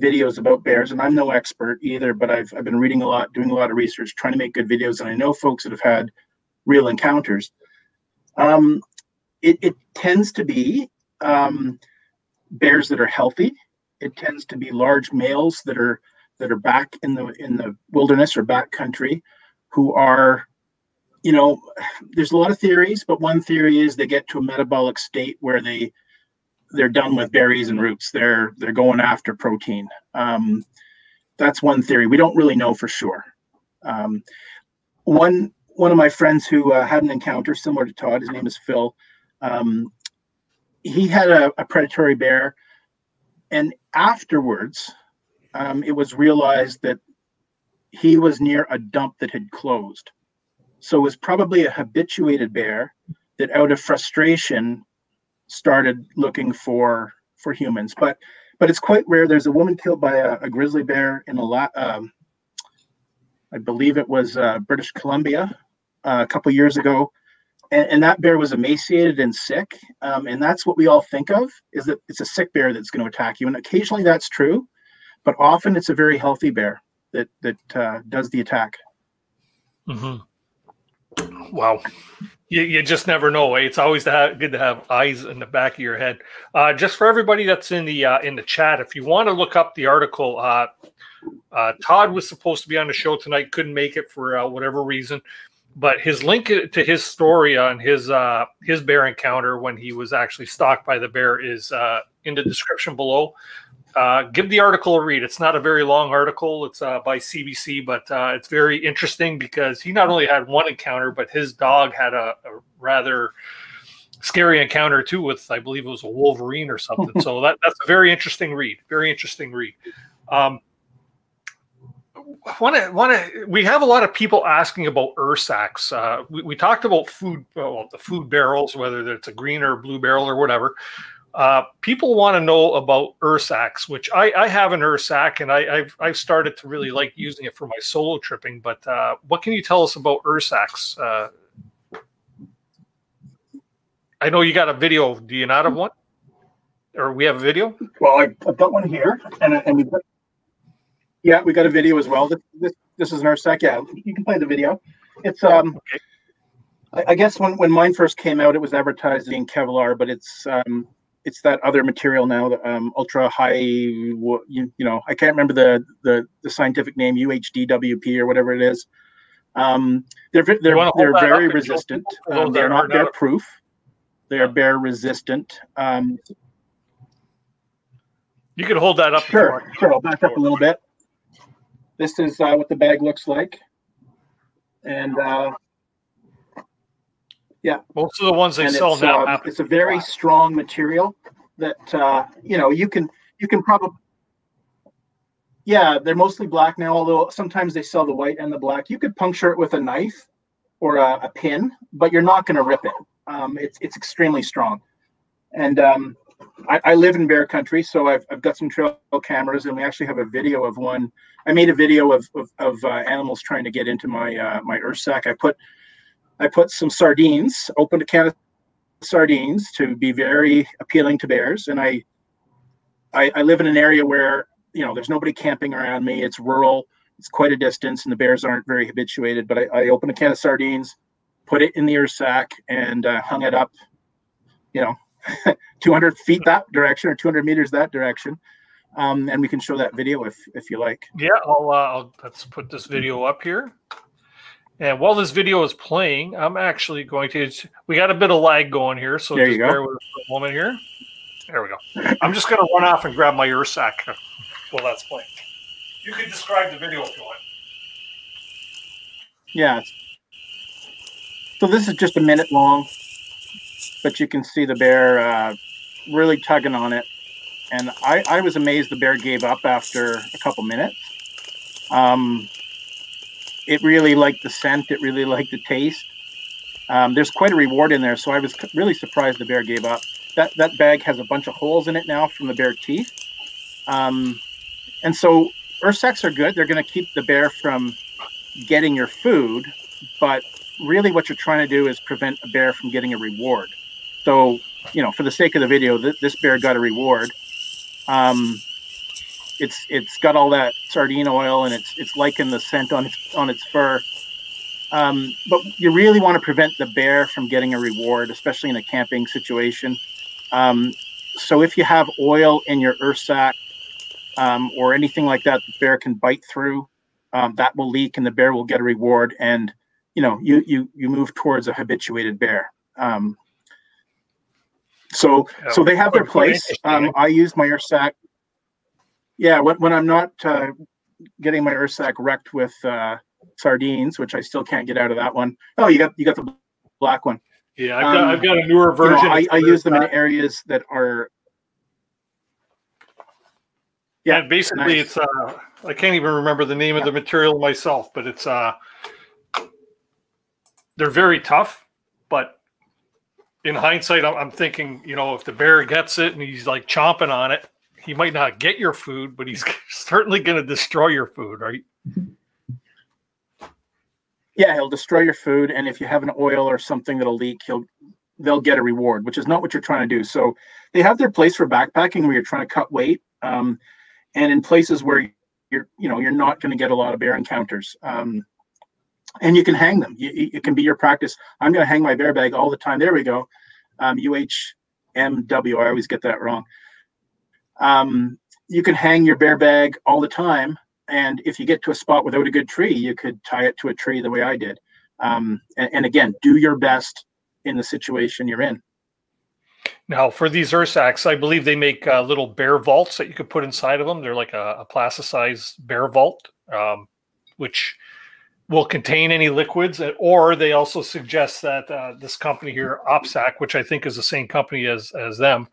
videos about bears, and I'm no expert either, but I've, I've been reading a lot, doing a lot of research, trying to make good videos, and I know folks that have had real encounters. Um, it, it tends to be um, bears that are healthy. It tends to be large males that are that are back in the in the wilderness or back country who are you know, there's a lot of theories, but one theory is they get to a metabolic state where they they're done with berries and roots. They're they're going after protein. Um, that's one theory. We don't really know for sure. Um, one one of my friends who uh, had an encounter similar to Todd, his name is Phil. Um, he had a, a, predatory bear, and afterwards, um, it was realized that he was near a dump that had closed. So it was probably a habituated bear that out of frustration started looking for for humans. But but it's quite rare. There's a woman killed by a, a grizzly bear in a lot. Um, I believe it was uh, British Columbia uh, a couple years ago, and, and, that bear was emaciated and sick. Um, and that's what we all think of is that it's a sick bear that's going to attack you. And occasionally that's true, but often it's a very healthy bear that that uh, does the attack. Mm-hmm. Wow you, you just never know. Eh? It's always to have, good to have eyes in the back of your head. Uh, just for everybody that's in the uh, in the chat, if you want to look up the article, uh, uh, Todd was supposed to be on the show tonight, couldn't make it for uh, whatever reason. But his link to his story on his uh, his bear encounter when he was actually stalked by the bear is in the description below. Uh, give the article a read. It's not a very long article. It's uh, by CBC, but uh, it's very interesting because he not only had one encounter, but his dog had a, a rather scary encounter too with, I believe it was a Wolverine or something. so that, that's a very interesting read. Very interesting read. Um, want to want to we have a lot of people asking about ursacks uh, we, we talked about food well, the food barrels whether it's a green or blue barrel or whatever uh, people want to know about Ursacks, which I, I have an Ursack, and I, have I've started to really like using it for my solo tripping. But uh, what can you tell us about Ursacks? Uh, I know you got a video. Do you not have one? Or we have a video? Well, I, have got one here, and and we got, yeah, we got a video as well. This this, this is an Ursack. Yeah, you can play the video. It's um. Okay. I, I guess when, when mine first came out, it was advertised as being Kevlar, but it's um, it's that other material now, the um, ultra high. You, you know, I can't remember the, the the scientific name, UHDWP or whatever it is. Um, they're they're they're very resistant. Um, they're not bear proof. They are bear resistant. Um, you could hold that up. Sure, sure. I'll back up a little bit. This is uh, what the bag looks like, and uh, yeah. Most of the ones they and sell now. Uh, it's a very strong material that uh, you know you can you can probably. Yeah, they're mostly black now. Although sometimes they sell the white and the black. You could puncture it with a knife or a, a pin, but you're not going to rip it. Um, it's it's extremely strong, and um, I, I, live in bear country, so I've, I've got some trail cameras, and we actually have a video of one. I made a video of of, of uh, animals trying to get into my uh, my Ursack. I put I put some sardines, opened a can of sardines to be very appealing to bears. And I, I, I live in an area where, you know, there's nobody camping around me. It's rural. It's quite a distance and the bears aren't very habituated, but I, I opened a can of sardines, put it in the Ursack and uh, hung it up, you know, 200 feet that direction or 200 meters that direction. Um, and we can show that video if if you like. Yeah, I'll, uh, I'll let's put this video up here. And while this video is playing, I'm actually going to. We got a bit of lag going here, so there just you go. bear with us for a moment here. There we go. I'm just going to run off and grab my Ursack while that's playing. You can describe the video if you want. Yeah. So this is just a minute long, but you can see the bear uh, really tugging on it. And I, I was amazed the bear gave up after a couple minutes. Um, it really liked the scent. It really liked the taste. Um, there's quite a reward in there, so I was really surprised the bear gave up. That that bag has a bunch of holes in it now from the bear teeth, um, and so Ursacks are good. They're going to keep the bear from getting your food, but really what you're trying to do is prevent a bear from getting a reward. So, you know, for the sake of the video, th- this bear got a reward. Um, it's it's got all that sardine oil and it's it's liking the scent on its on its fur. Um, but you really want to prevent the bear from getting a reward, especially in a camping situation. Um, so if you have oil in your Ursack um, or anything like that, the bear can bite through. Um, that will leak, and the bear will get a reward. And you know, you you you move towards a habituated bear. Um, so so they have their place. Um, I use my Ursack yeah, when, when I'm not uh, getting my Ursack wrecked with uh, sardines, which I still can't get out of that one. Oh, you got you got the black one. Yeah, I've got, um, I've got a newer version. You know, I, I use them in areas that are. Yeah, and basically nice. it's uh I can't even remember the name yeah. of the material myself, but it's uh they're very tough, but in hindsight, I'm, I'm thinking, you know, if the bear gets it and he's like chomping on it, he might not get your food, but he's certainly going to destroy your food, right? Yeah, he'll destroy your food, and if you have an oil or something that'll leak, he'll they'll get a reward, which is not what you're trying to do. So they have their place for backpacking where you're trying to cut weight, um, and in places where you're you know you're not going to get a lot of bear encounters. Um, and you can hang them. You, it can be your practice. I'm going to hang my bear bag all the time. There we go. Um, UHMW. I always get that wrong. Um, you can hang your bear bag all the time. And if you get to a spot without a good tree, you could tie it to a tree the way I did. Um, and, and, again, do your best in the situation you're in. Now, for these Ursacks, I believe they make uh, little bear vaults that you could put inside of them. They're like a, a plasticized bear vault, um, which will contain any liquids, or they also suggest that uh, this company here, OPSAK, which I think is the same company as as them,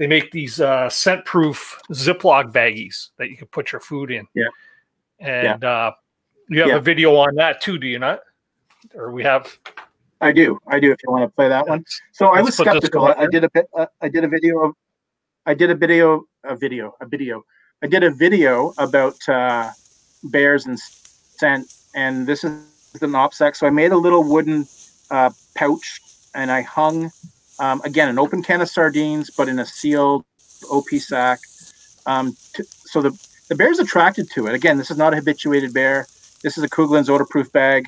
they make these uh, scent-proof Ziploc baggies that you can put your food in. Yeah, and yeah. Uh, you have yeah. a video on that too, do you not? Or we have. I do. I do. If you want to play that one. So I was skeptical. I, did a uh, I did a video of. I did a video. A video. A video. I did a video about uh, bears and scent and this is the OPSAK. So I made a little wooden uh, pouch and I hung, um, again, an open can of sardines, but in a sealed OP sack. Um, to, so the, the bear is attracted to it. Again, this is not a habituated bear. This is a Coghlan's odorproof bag.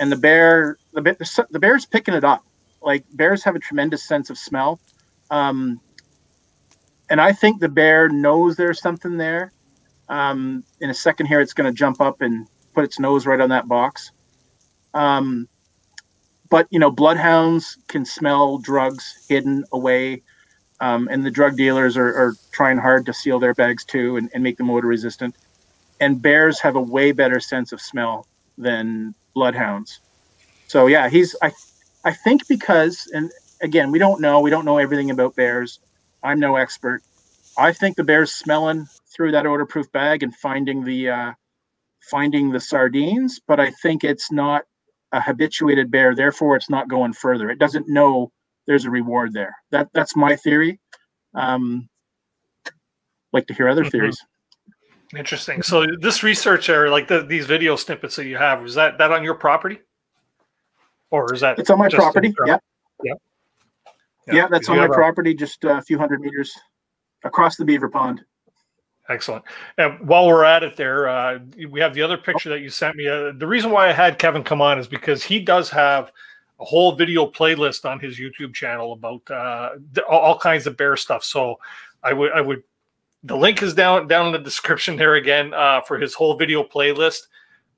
And the bear, the, the bear's picking it up. Like bears have a tremendous sense of smell. Um, and I think the bear knows there's something there. Um, in a second here, it's going to jump up and put its nose right on that box. Um, but you know, bloodhounds can smell drugs hidden away, um, and the drug dealers are, are, trying hard to seal their bags too and, and, make them odor resistant. And bears have a way better sense of smell than bloodhounds. So yeah, he's I I think because and again we don't know we don't know everything about bears. I'm no expert. I think the bear's smelling through that odor-proof bag and finding the uh, finding the sardines, but I think it's not a habituated bear. Therefore, it's not going further. It doesn't know there's a reward there. That that's my theory. Um, like to hear other mm-hmm. theories. Interesting. So this research or like the, these video snippets that you have, is that that on your property? Or is that it's on my property? Yeah. yeah. Yeah. Yeah, that's on my property, just a few hundred meters across the beaver pond. Excellent. And while we're at it, there, uh, we have the other picture that you sent me. Uh, the reason why I had Kevin come on is because he does have a whole video playlist on his YouTube channel about uh, all kinds of bear stuff. So I would, I would, the link is down down in the description there again uh, for his whole video playlist.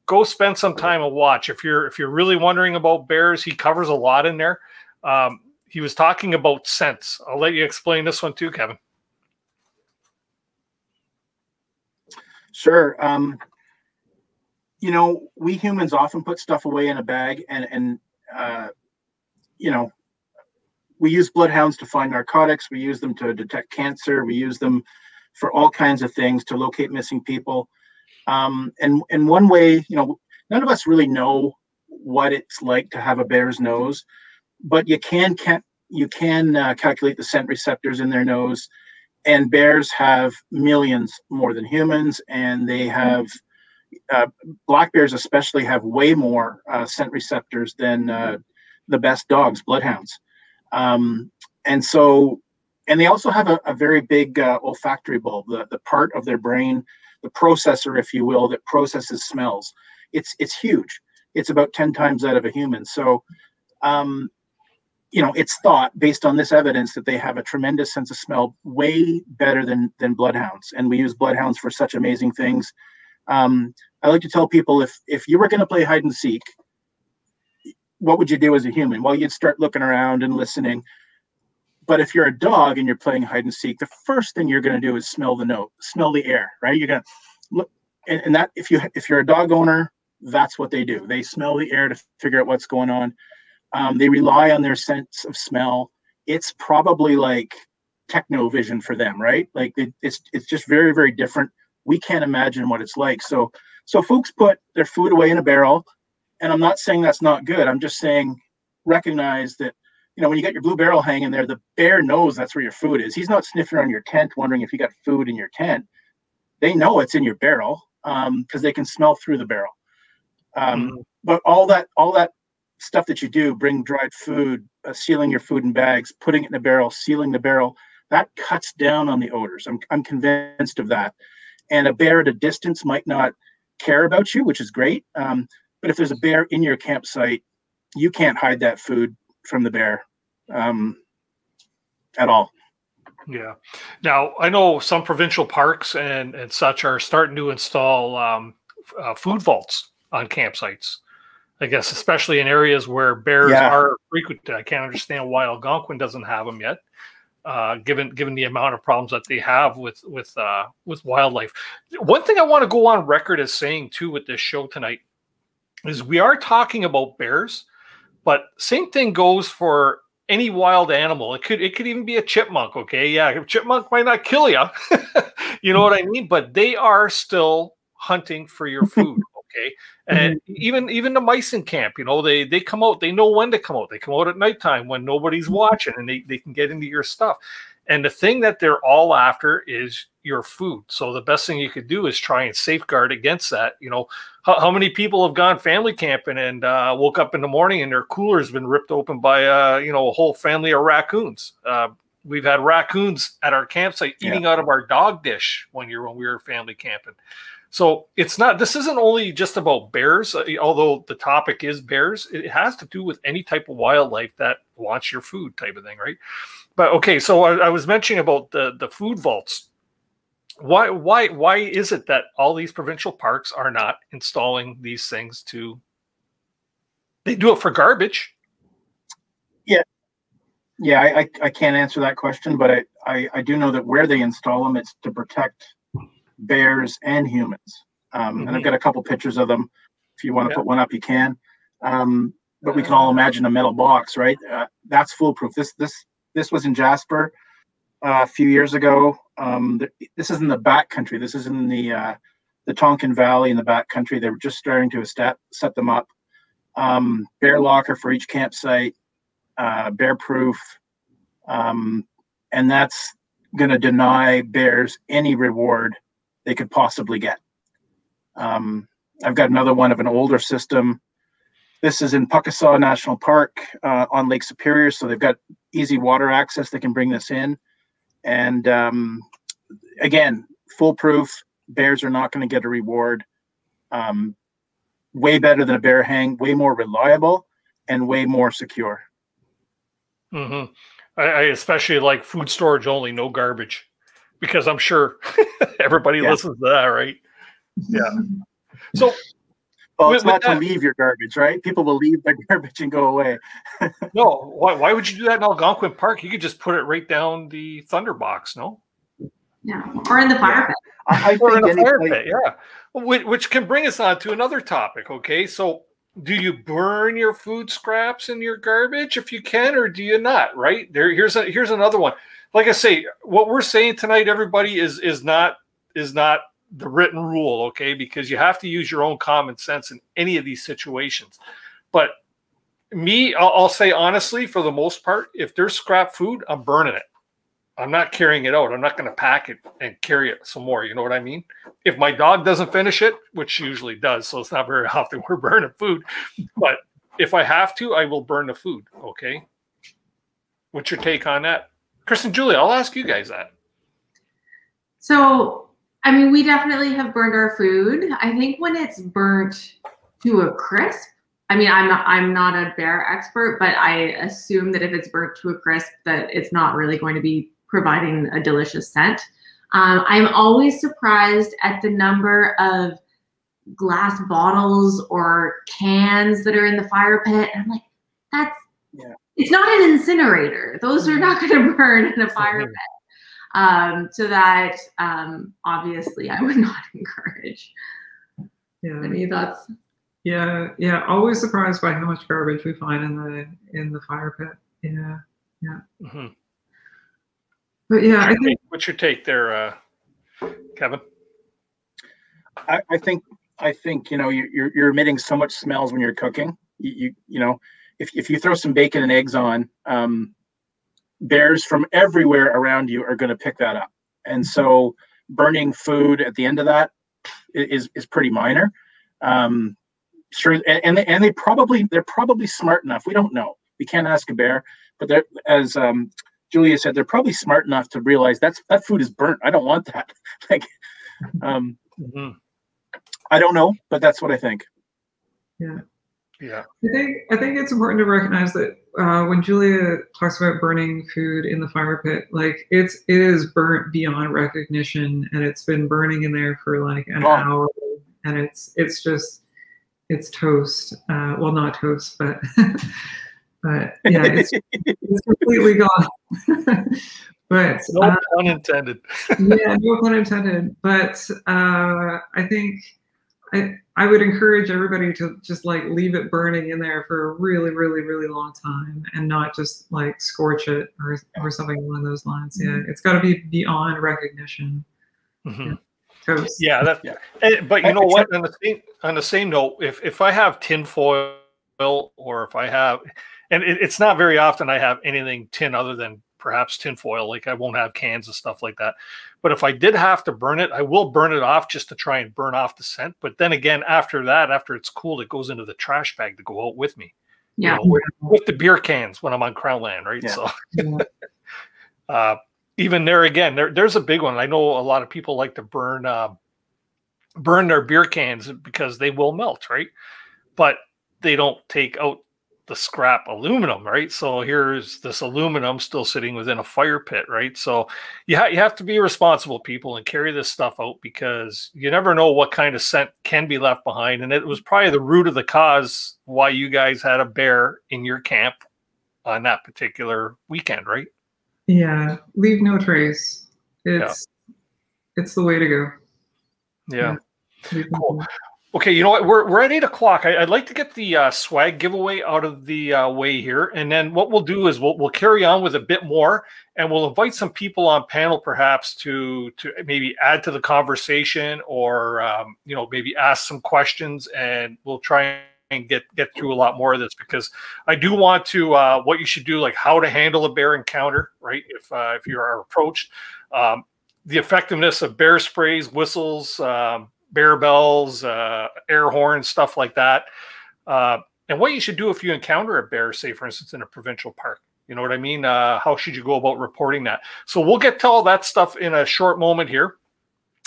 Go spend some time and watch. If you're if you're really wondering about bears, he covers a lot in there. Um, he was talking about scents. I'll let you explain this one too, Kevin. Sure. Um, you know, we humans often put stuff away in a bag, and and uh, you know, we use bloodhounds to find narcotics. We use them to detect cancer. We use them for all kinds of things to locate missing people. Um, and and one way, you know, none of us really know what it's like to have a bear's nose, but you can can you can uh, calculate the scent receptors in their nose and bears have millions more than humans, and they have uh, black bears especially have way more uh, scent receptors than uh, the best dogs, bloodhounds. Um, and so, and they also have a, a very big uh, olfactory bulb, the, the part of their brain, the processor, if you will, that processes smells. It's it's huge. It's about ten times that of a human. So, um, you know, it's thought based on this evidence that they have a tremendous sense of smell, way better than than bloodhounds. And we use bloodhounds for such amazing things. Um, I like to tell people if if you were going to play hide and seek, what would you do as a human? Well, you'd start looking around and listening. But if you're a dog and you're playing hide and seek, the first thing you're going to do is smell the note, smell the air, right? You're going to look, and, and that if you if you're a dog owner, that's what they do. They smell the air to figure out what's going on. Um, they rely on their sense of smell. It's probably like techno vision for them, right? Like it, it's it's just very very different. We can't imagine what it's like. So so folks put their food away in a barrel, and I'm not saying that's not good. I'm just saying recognize that you know when you got your blue barrel hanging there, the bear knows that's where your food is. He's not sniffing around your tent wondering if you got food in your tent. They know it's in your barrel because um, they can smell through the barrel. Um, mm. But all that all that stuff that you do, bring dried food, uh, sealing your food in bags, putting it in a barrel, sealing the barrel, that cuts down on the odors. I'm, I'm convinced of that. And a bear at a distance might not care about you, which is great. Um, but if there's a bear in your campsite, you can't hide that food from the bear um, at all. Yeah. Now I know some provincial parks and and such are starting to install um, uh, food vaults on campsites. I guess especially in areas where bears yeah. are frequent. I can't understand why Algonquin doesn't have them yet, uh, given given the amount of problems that they have with with uh, with wildlife. One thing I want to go on record as saying too with this show tonight is we are talking about bears, but same thing goes for any wild animal. It could it could even be a chipmunk. Okay, yeah, a chipmunk might not kill you. you know what I mean? But they are still hunting for your food. Okay, and mm-hmm. even even the mice in camp, you know, they they come out. They know when to come out. They come out at nighttime when nobody's mm-hmm. watching, and they they can get into your stuff. And the thing that they're all after is your food. So the best thing you could do is try and safeguard against that. You know, how, how many people have gone family camping and uh, woke up in the morning and their cooler's been ripped open by uh, you know a whole family of raccoons. Uh, we've had raccoons at our campsite eating yeah. out of our dog dish one year when we were family camping. So it's not, this isn't only just about bears, uh, although the topic is bears. It has to do with any type of wildlife that wants your food type of thing, right? But okay, so I, I was mentioning about the, the food vaults. Why, why, why is it that all these provincial parks are not installing these things to, they do it for garbage. Yeah. Yeah, I, I can't answer that question, but I, I, I do know that where they install them, it's to protect bears, and humans. Um, mm-hmm. And I've mm-hmm. got a couple pictures of them. If you want to put one up, you can. Um, but we can all imagine a metal box, right? Uh, that's foolproof. This this this was in Jasper uh, a few years ago. Um, this is in the back country. This is in the uh, the Tonquin Valley in the back country. They were just starting to set set them up. Um, bear locker for each campsite, uh, bear proof, um, and that's going to deny bears any reward they could possibly get. Um, I've got another one of an older system. This is in Pukaskwa National Park uh, on Lake Superior, so they've got easy water access. They can bring this in, and um, again, foolproof. Bears are not going to get a reward. Um, way better than a bear hang. Way more reliable and way more secure. Mm-hmm. I, I especially like food storage only, no garbage because I'm sure everybody yeah. listens to that, right? Yeah. So, well, it's with, not with that, to leave your garbage, right? People will leave their garbage and go away. no, why, why would you do that in Algonquin Park? You could just put it right down the thunder box, no? Yeah, or in the fire pit. I, I or in the fire pit, yeah. Which, which can bring us on to another topic. Okay, so do you burn your food scraps in your garbage if you can, or do you not? Right there. Here's a here's another one like I say, what we're saying tonight, everybody, is is not is not the written rule, okay? Because you have to use your own common sense in any of these situations. But me, I'll, I'll say honestly, for the most part, if there's scrap food, I'm burning it. I'm not carrying it out. I'm not going to pack it and carry it some more. You know what I mean? If my dog doesn't finish it, which usually does, so it's not very often we're burning food, but if I have to, I will burn the food. Okay. What's your take on that? Kristen, Julia, I'll ask you guys that. So, I mean, we definitely have burned our food. I think when it's burnt to a crisp, I mean, I'm not I'm not a bear expert, but I assume that if it's burnt to a crisp, that it's not really going to be providing a delicious scent. Um, I'm always surprised at the number of glass bottles or cans that are in the fire pit. I'm like, that's yeah it's not an incinerator. Those are not going to burn in a fire pit. Um, so that um, obviously I would not encourage. Yeah. Any thoughts? Yeah, yeah. Always surprised by how much garbage we find in the in the fire pit. Yeah, yeah. Mm-hmm. But yeah, I think. What's your take there, uh, Kevin? I, I think I think you know you, you're you're emitting so much smells when you're cooking. You you, you know if if you throw some bacon and eggs on, um, bears from everywhere around you are going to pick that up, and so burning food at the end of that is is pretty minor. Um, sure, and and they, and they probably they're probably smart enough. We don't know. We can't ask a bear, but they're as um, Julia said, they're probably smart enough to realize that's that food is burnt. I don't want that. like, um, mm-hmm. I don't know, but that's what I think. Yeah. Yeah. I think I think it's important to recognize that uh, when Julia talks about burning food in the fire pit, like it's it is burnt beyond recognition, and it's been burning in there for like an Oh. hour, and it's it's just it's toast. Uh, well, not toast, but but yeah, it's, it's completely gone. but No uh, pun intended. yeah, no pun intended. But uh, I think I I would encourage everybody to just like leave it burning in there for a really, really, really long time and not just like scorch it or or something along those lines. Yeah, it's got to be beyond recognition. Mhm. Toast. Yeah, that. eh, But you know what? On the same on the same note, if if I have tin foil or if I have, and it, it's not very often I have anything tin other than perhaps tin foil. Like I won't have cans and stuff like that. But if I did have to burn it, I will burn it off just to try and burn off the scent. But then again, after that, after it's cooled, it goes into the trash bag to go out with me. you Yeah. know, with, with the beer cans when I'm on Crown Land, right? Yeah. So, uh, even there again, there, there's a big one. I know a lot of people like to burn uh, burn their beer cans because they will melt, right? But they don't take out the scrap aluminum, right? So here's this aluminum still sitting within a fire pit, right? So you, ha- you have to be responsible people and carry this stuff out because you never know what kind of scent can be left behind. And it was probably the root of the cause why you guys had a bear in your camp on that particular weekend, right? Yeah, leave no trace. It's it's the way to go. Yeah. No Cool. Okay, you know what? We're, we're at eight o'clock. I, I'd like to get the uh, swag giveaway out of the uh, way here, and then what we'll do is we'll we'll carry on with a bit more, and we'll invite some people on panel perhaps to to maybe add to the conversation, or um, you know maybe ask some questions, and we'll try and get get through a lot more of this because I do want to uh, what you should do, like how to handle a bear encounter, right? If uh, if you are approached, um, the effectiveness of bear sprays, whistles, um, bear bells, uh, air horns, stuff like that. Uh, and what you should do if you encounter a bear, say for instance in a provincial park. You know what I mean? Uh, how should you go about reporting that? So we'll get to all that stuff in a short moment here.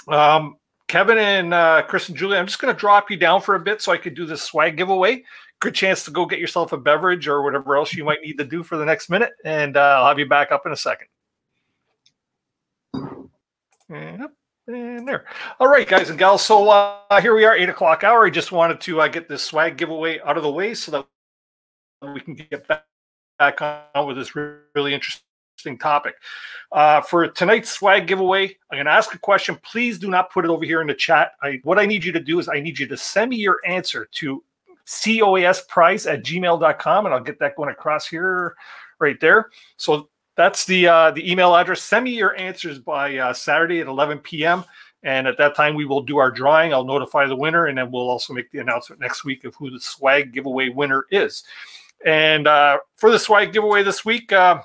Um, Kevin and uh, Chris and Julie, I'm just going to drop you down for a bit so I could do this swag giveaway. Good chance to go get yourself a beverage or whatever else you might need to do for the next minute, and uh, I'll have you back up in a second. Yep, and there. All right, guys and gals. So uh, here we are, eight o'clock hour. I just wanted to uh, get this swag giveaway out of the way so that we can get back, back on with this really interesting topic. Uh, for tonight's swag giveaway, I'm going to ask a question. Please do not put it over here in the chat. I, what I need you to do is I need you to send me your answer to coasprize at gmail.com, and I'll get that going across here right there. So that's the uh, the email address. Send me your answers by uh, Saturday at 11 p.m. And at that time, we will do our drawing. I'll notify the winner, and then we'll also make the announcement next week of who the swag giveaway winner is. And uh, for the swag giveaway this week, uh,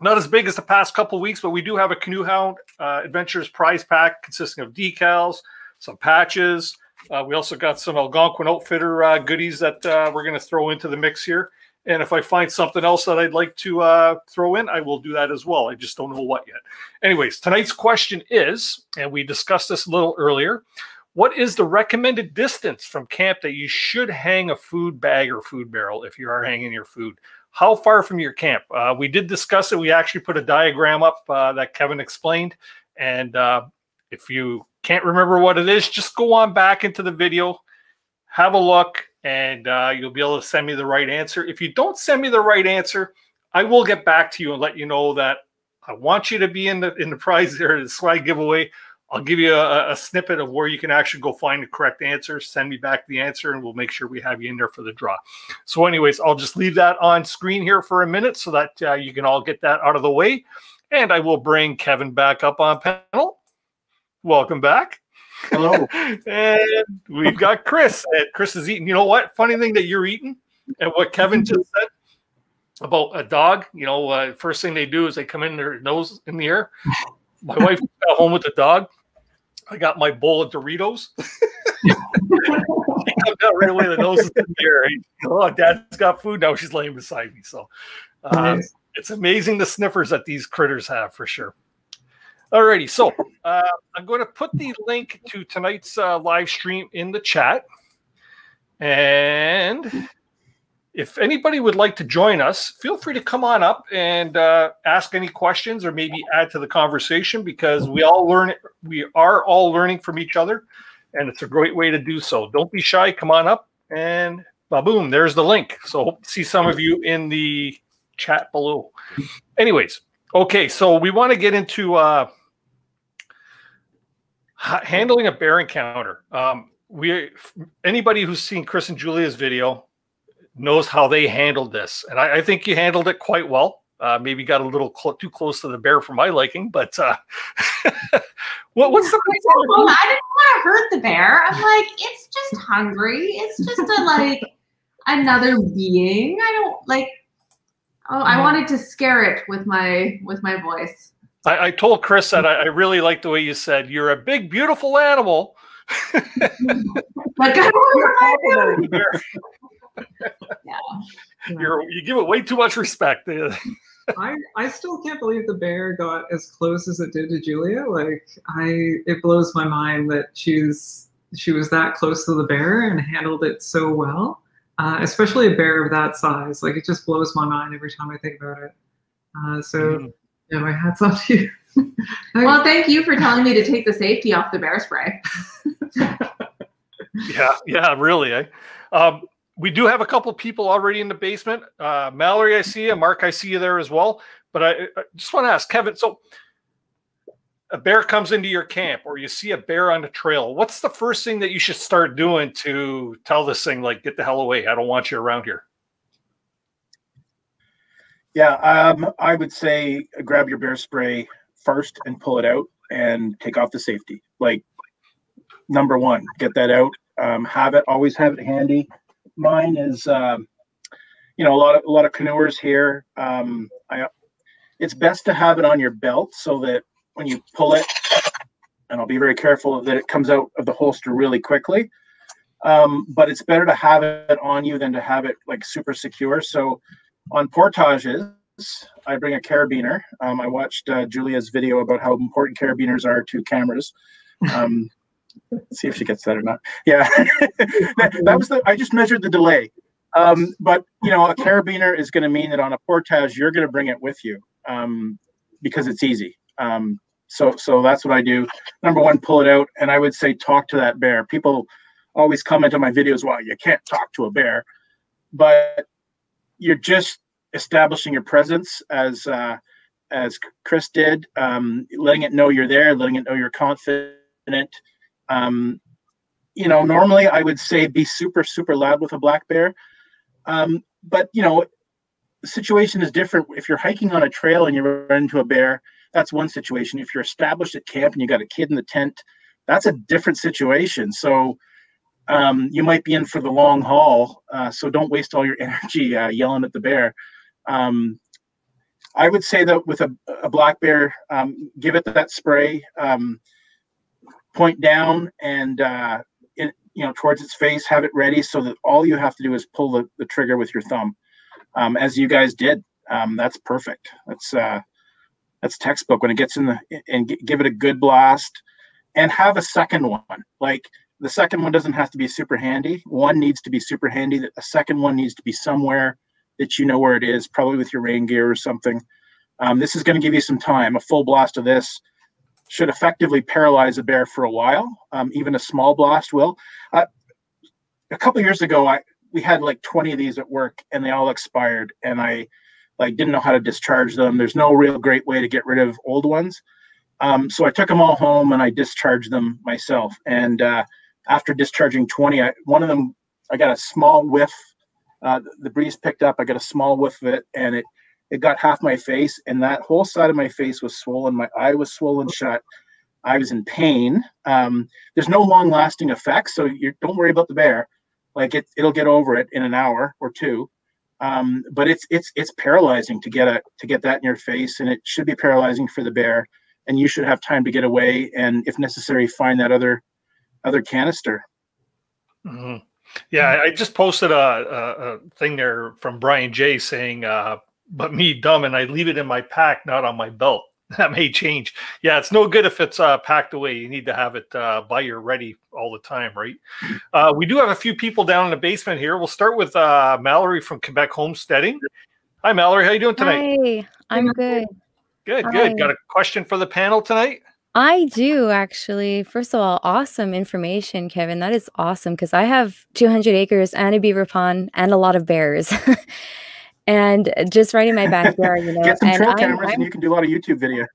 not as big as the past couple weeks, but we do have a Canoehound uh, Adventures prize pack consisting of decals, some patches. Uh, we also got some Algonquin Outfitter uh, goodies that uh, we're going to throw into the mix here. And if I find something else that I'd like to uh, throw in, I will do that as well. I just don't know what yet. Anyways, tonight's question is, and we discussed this a little earlier, what is the recommended distance from camp that you should hang a food bag or food barrel if you are hanging your food? How far from your camp? Uh, we did discuss it. We actually put a diagram up uh, that Kevin explained. And uh, if you can't remember what it is, just go on back into the video, have a look, and uh, you'll be able to send me the right answer. If you don't send me the right answer, I will get back to you and let you know that I want you to be in the in the prize there, the swag giveaway. I'll give you a, a snippet of where you can actually go find the correct answer. Send me back the answer, and we'll make sure we have you in there for the draw. So, anyways, I'll just leave that on screen here for a minute so that uh, you can all get that out of the way. And I will bring Kevin back up on panel. Welcome back. Hello. and we've got Chris. And Chris is eating. You know what? Funny thing that you're eating and what Kevin just said about a dog. You know, uh, first thing they do is they come in their nose in the air. My wife got home with the dog. I got my bowl of Doritos. out right away. The nose is in the air. Oh, dad's got food now. She's laying beside me. So um, nice. it's amazing the sniffers that these critters have for sure. Alrighty, so uh, I'm going to put the link to tonight's uh, live stream in the chat. And if anybody would like to join us, feel free to come on up and uh, ask any questions or maybe add to the conversation because we all learn. We are all learning from each other, and it's a great way to do so. Don't be shy. Come on up and boom, there's the link. So hope to see some of you in the chat below. Anyways, okay, so we want to get into uh, handling a bear encounter. Um, we anybody who's seen Chris and Julia's video knows how they handled this, and I, I think you handled it quite well. Uh, maybe got a little cl- too close to the bear for my liking, but uh, what, what's the? Well, I didn't want to hurt the bear. I'm like, it's just hungry. It's just a like another being. I don't like. Oh, I mm-hmm. wanted to scare it with my with my voice. I, I told Chris that I, I, really like the way you said you're a big, beautiful animal. like I don't yeah. You're you give it way too much respect. I I still can't believe the bear got as close as it did to Julia. Like I, it blows my mind that she's she was that close to the bear and handled it so well. Uh, especially a bear of that size. Like it just blows my mind every time I think about it. Uh, so mm. Yeah, my hats off to you. well, thank you for telling me to take the safety off the bear spray. yeah, yeah, really. Eh? Um, we do have a couple people already in the basement. Uh, Mallory, I see you. Mark, I see you there as well. But I, I just want to ask Kevin. So, a bear comes into your camp, or you see a bear on the trail. What's the first thing that you should start doing to tell this thing, like, get the hell away? I don't want you around here. Yeah, um, I would say grab your bear spray first and pull it out and take off the safety. Like number one, get that out. Um, have it always have it handy mine is, um, you know, a lot of a lot of canoers here. Um, I, it's best to have it on your belt so that when you pull it, and I'll be very careful that it comes out of the holster really quickly. Um, but it's better to have it on you than to have it like super secure. So on portages, I bring a carabiner. Um, I watched uh, Julia's video about how important carabiners are to cameras. Um, see if she gets that or not. Yeah, that, that, was the. I just measured the delay. Um, but you know, a carabiner is going to mean that on a portage you're going to bring it with you um, because it's easy. Um, so so that's what I do. Number one, pull it out, and I would say talk to that bear. People always comment on my videos, "Well, you can't talk to a bear," but you're just establishing your presence as uh, as Chris did, um, letting it know you're there, letting it know you're confident um, you know, normally I would say be super, super loud with a black bear. Um, but, you know, the situation is different. If you're hiking on a trail and you run into a bear, that's one situation. If you're established at camp and you got a kid in the tent, that's a different situation. So um, you might be in for the long haul. Uh, so don't waste all your energy uh, yelling at the bear. Um, I would say that with a, a black bear, um, give it that spray. Um, point down and uh, it, you know towards its face have it ready so that all you have to do is pull the, the trigger with your thumb um, as you guys did um, that's perfect that's uh, that's textbook when it gets in the and give it a good blast and have a second one like the second one doesn't have to be super handy one needs to be super handy a second one needs to be somewhere that you know where it is probably with your rain gear or something um, this is going to give you some time a full blast of this should effectively paralyze a bear for a while. Um, even a small blast will. Uh, a couple years ago, I we had like 20 of these at work, and they all expired, and I like didn't know how to discharge them. There's no real great way to get rid of old ones, um, so I took them all home and I discharged them myself. And uh, after discharging 20, I, one of them I got a small whiff. Uh, the breeze picked up. I got a small whiff of it, and it it got half my face, and that whole side of my face was swollen. My eye was swollen shut. I was in pain. Um, there's no long lasting effects, so you don't worry about the bear. Like it, it'll get over it in an hour or two. Um, but it's it's it's paralyzing to get a to get that in your face, and it should be paralyzing for the bear. And you should have time to get away, and if necessary, find that other other canister. Mm-hmm. Yeah, I just posted a, a, a, thing there from Brian J saying, uh, "But me dumb, and I leave it in my pack, not on my belt." that may change. Yeah, it's no good if it's uh, packed away. You need to have it uh, by your ready all the time, right? Uh, we do have a few people down in the basement here. We'll start with uh, Mallory from Quebec Homesteading. Hi, Mallory. How you doing tonight? Hi, I'm good. Good, good. Hi. Got a question for the panel tonight? I do actually. First of all, awesome information, Kevin. That is awesome because I have 200 acres and a beaver pond and a lot of bears. and just right in my backyard, you know. Get some and trail cameras, I'm- and you can do a lot of YouTube videos.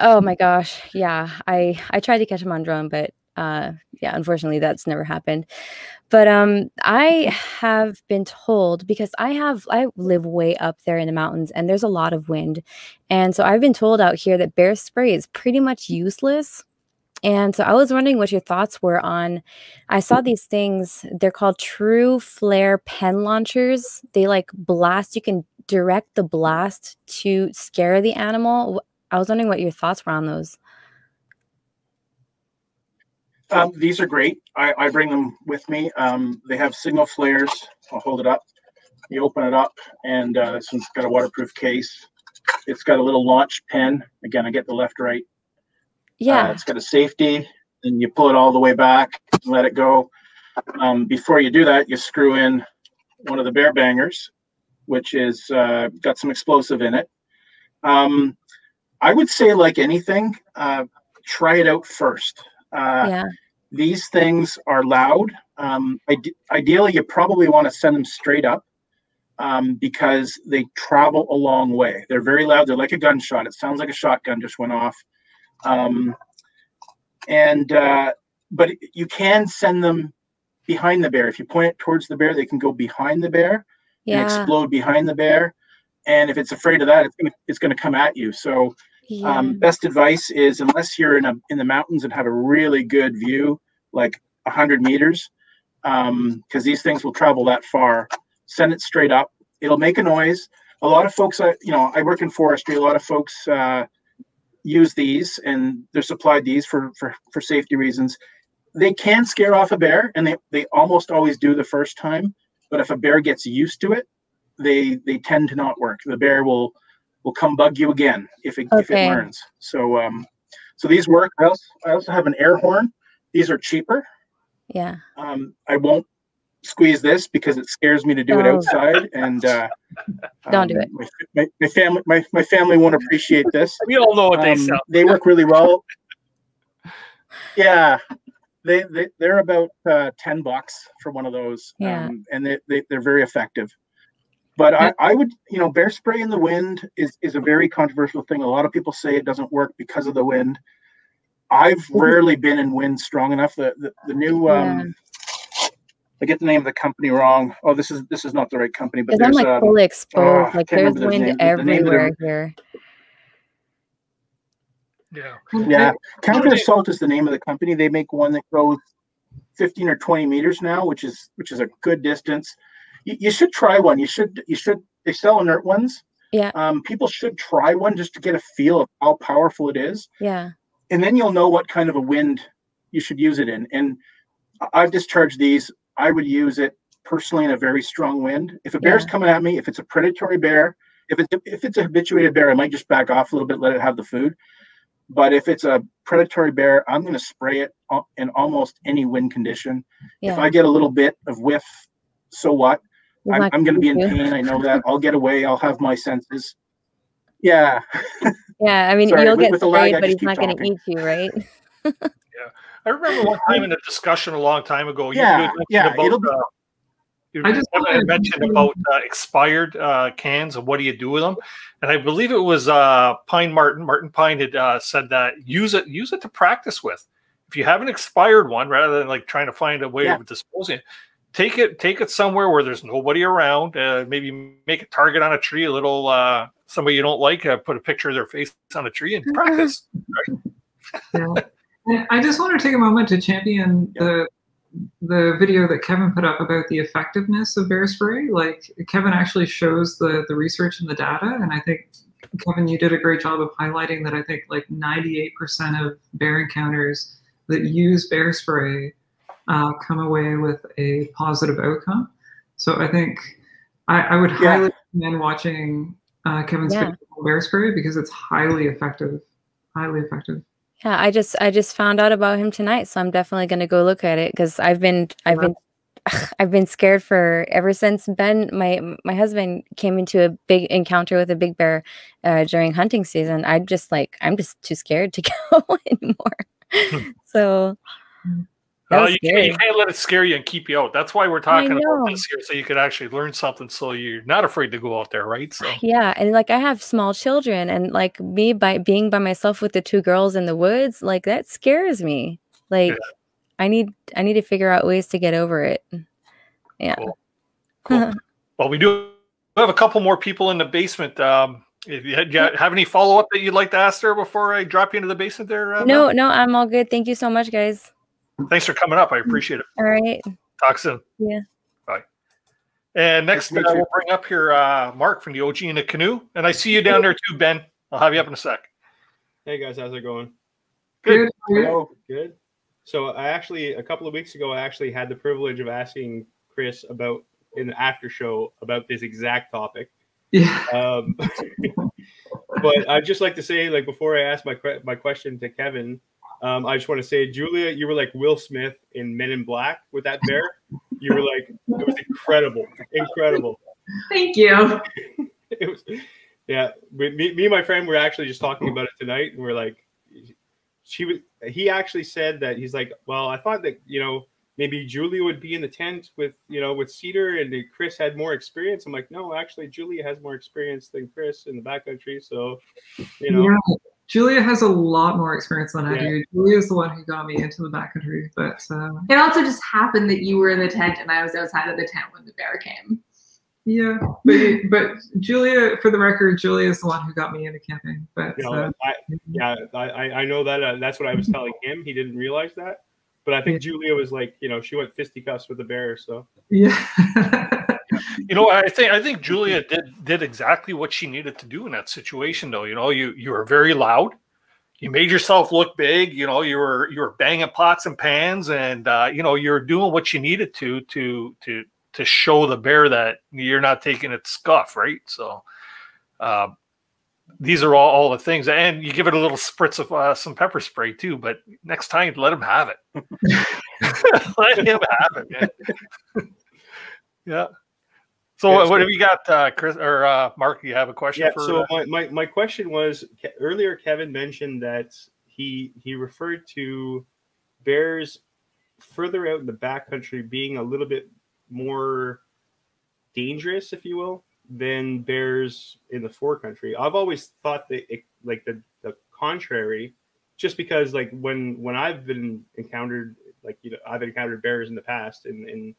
Oh my gosh. Yeah. I I tried to catch him on drone, but uh yeah, unfortunately that's never happened. But um I have been told because I have I live way up there in the mountains and there's a lot of wind. And so I've been told out here that bear spray is pretty much useless. And so I was wondering what your thoughts were on I saw these things, they're called true flare pen launchers. They like blast, you can direct the blast to scare the animal. I was wondering what your thoughts were on those. Um, these are great. I, I bring them with me. Um, they have signal flares. I'll hold it up. You open it up, and uh, this one's got a waterproof case. It's got a little launch pen. Again, I get the left right. Yeah. Uh, it's got a safety. and you pull it all the way back, and let it go. Um, before you do that, you screw in one of the bear bangers, which is uh, got some explosive in it. Um, I would say, like anything, uh, try it out first. Uh, yeah. These things are loud. Um, ide- ideally, you probably want to send them straight up um, because they travel a long way. They're very loud. They're like a gunshot. It sounds like a shotgun just went off. Um, and uh, but you can send them behind the bear. If you point it towards the bear, they can go behind the bear Yeah. and explode behind the bear. And if it's afraid of that, it's gonna it's gonna come at you. So Yeah. um, best advice is unless you're in a in the mountains and have a really good view, like hundred meters, because these things will travel that far. Send it straight up. It'll make a noise. A lot of folks, uh, you know, I work in forestry. A lot of folks uh, use these, and they're supplied these for for for safety reasons. They can scare off a bear, and they they almost always do the first time. But if a bear gets used to it, they they tend to not work. The bear will will come bug you again if it if it learns. So um, so these work. I also I also have an air horn. These are cheaper. Yeah. Um, I won't squeeze this because it scares me to do it Oh. outside, and uh, Don't do um, it. My, my, my family my, my family won't appreciate this. We all know what they Um, sound. They work really well. Yeah, they, they they're about uh, ten bucks for one of those, Yeah. um, and they, they they're very effective. But I, I would, you know, bear spray in the wind is is a very controversial thing. A lot of people say it doesn't work because of the wind. I've rarely been in wind strong enough. The the, the new um, I get the name of the company wrong. Oh, this is this is not the right company, but Because I'm there's like um, fully oh, exposed. I like there's wind name- the name of their- everywhere here. Yeah. Yeah, Counter Assault is the name of the company. They make one that goes 15 or 20 meters now, which is which is a good distance. You, you should try one. You should you should. They sell inert ones. Yeah. Um, people should try one just to get a feel of how powerful it is, Yeah. and then you'll know what kind of a wind you should use it in. And I've discharged these. I would use it personally in a very strong wind. If a bear's Yeah. coming at me, if it's a predatory bear, if it's if it's a habituated bear, I might just back off a little bit, let it have the food. But if it's a predatory bear, I'm going to spray it in almost any wind condition. If I get a little bit of whiff, so what? It's I'm, I'm going to be in gonna eat you. pain. I know that. I'll get away. I'll have my senses. Yeah. Yeah. I mean, Sorry, you'll with- get with the lag, sprayed, I but he's not going to eat you, right? Yeah. I remember one time in a discussion a long time ago. Yeah, you had mentioned yeah, about, it'll be- uh, you I just Kevin had wanted- mentioned about uh, expired uh, cans and what do you do with them? And I believe it was uh, Pine Martin. Martin Pine had uh, said that use it use it to practice with. If you have an expired one, rather than like trying to find a way Yeah. of disposing, it, take it take it somewhere where there's nobody around. Uh, maybe make a target on a tree, a little uh, somebody you don't like, uh, put a picture of their face on a tree and practice. Right? yeah. I just want to take a moment to champion the the video that Kevin put up about the effectiveness of bear spray. Like Kevin actually shows the the research and the data, and I think Kevin, you did a great job of highlighting that. I think like 98% of bear encounters that use bear spray uh, come away with a positive outcome. So I think I, I would highly yeah. recommend watching uh, Kevin's yeah. bear spray because it's highly effective, highly effective. Yeah, I just I just found out about him tonight, so I'm definitely gonna go look at it because I've been I've been I've been scared for ever since Ben, my my husband, came into a big encounter with a big bear uh, during hunting season. I'm just like I'm just too scared to go anymore. Hmm. so well, you can't, you can't, let it scare you and keep you out. That's why we're talking about this here, so you could actually learn something, so you're not afraid to go out there, right? So yeah, and like I have small children, and like me by being by myself with the two girls in the woods, like that scares me. Like yeah. I need I need to figure out ways to get over it. Yeah. Cool. cool. well, we do have a couple more people in the basement. Um, if you have any follow up that you'd like to ask there before I drop you into the basement there? Uh, no, no, I'm all good. Thank you so much, guys. Thanks for coming up. I appreciate it. All right. Talk soon. Yeah. Bye. And next, uh, we'll bring up here uh, Mark from the OG in the canoe. And I see you down there too, Ben. I'll have you up in a sec. Hey guys, how's it going? Good. Good. Good. So I actually a couple of weeks ago I actually had the privilege of asking Chris about in the after show about this exact topic. Yeah. Um, but I'd just like to say, like before I ask my my question to Kevin, um, I just want to say, Julia, you were like Will Smith in Men in Black with that bear. You were like, it was incredible, incredible. Thank you. it was, yeah. Me, me and my friend were actually just talking about it tonight, and we're like, she was. He actually said that he's like, well, I thought that you know maybe Julia would be in the tent with you know with Cedar and Chris had more experience. I'm like, no, actually, Julia has more experience than Chris in the backcountry. So, you know. Yeah. Julia has a lot more experience than I yeah. do. Julia is the one who got me into the backcountry, but uh, it also just happened that you were in the tent and I was outside of the tent when the bear came. Yeah, but but Julia, for the record, Julia is the one who got me into camping. But you know, uh, I, yeah, I I know that uh, that's what I was telling him. He didn't realize that, but I think yeah. Julia was like, you know, she went fisticuffs with the bear. So yeah. you know, I think I think Julia did did exactly what she needed to do in that situation. Though, you know, you you were very loud. You made yourself look big. You know, you were you were banging pots and pans, and uh, you know, you're doing what you needed to to to to show the bear that you're not taking its scuff, right? So, uh, these are all, all the things, and you give it a little spritz of uh, some pepper spray too. But next time, let him have it. let him have it. yeah. So yeah, what have you got, uh, Chris or uh, Mark? You have a question? Yeah. For, so my, my, my question was earlier. Kevin mentioned that he he referred to bears further out in the backcountry being a little bit more dangerous, if you will, than bears in the forecountry. I've always thought that it, like the the contrary, just because like when when I've been encountered like you know I've encountered bears in the past and in, in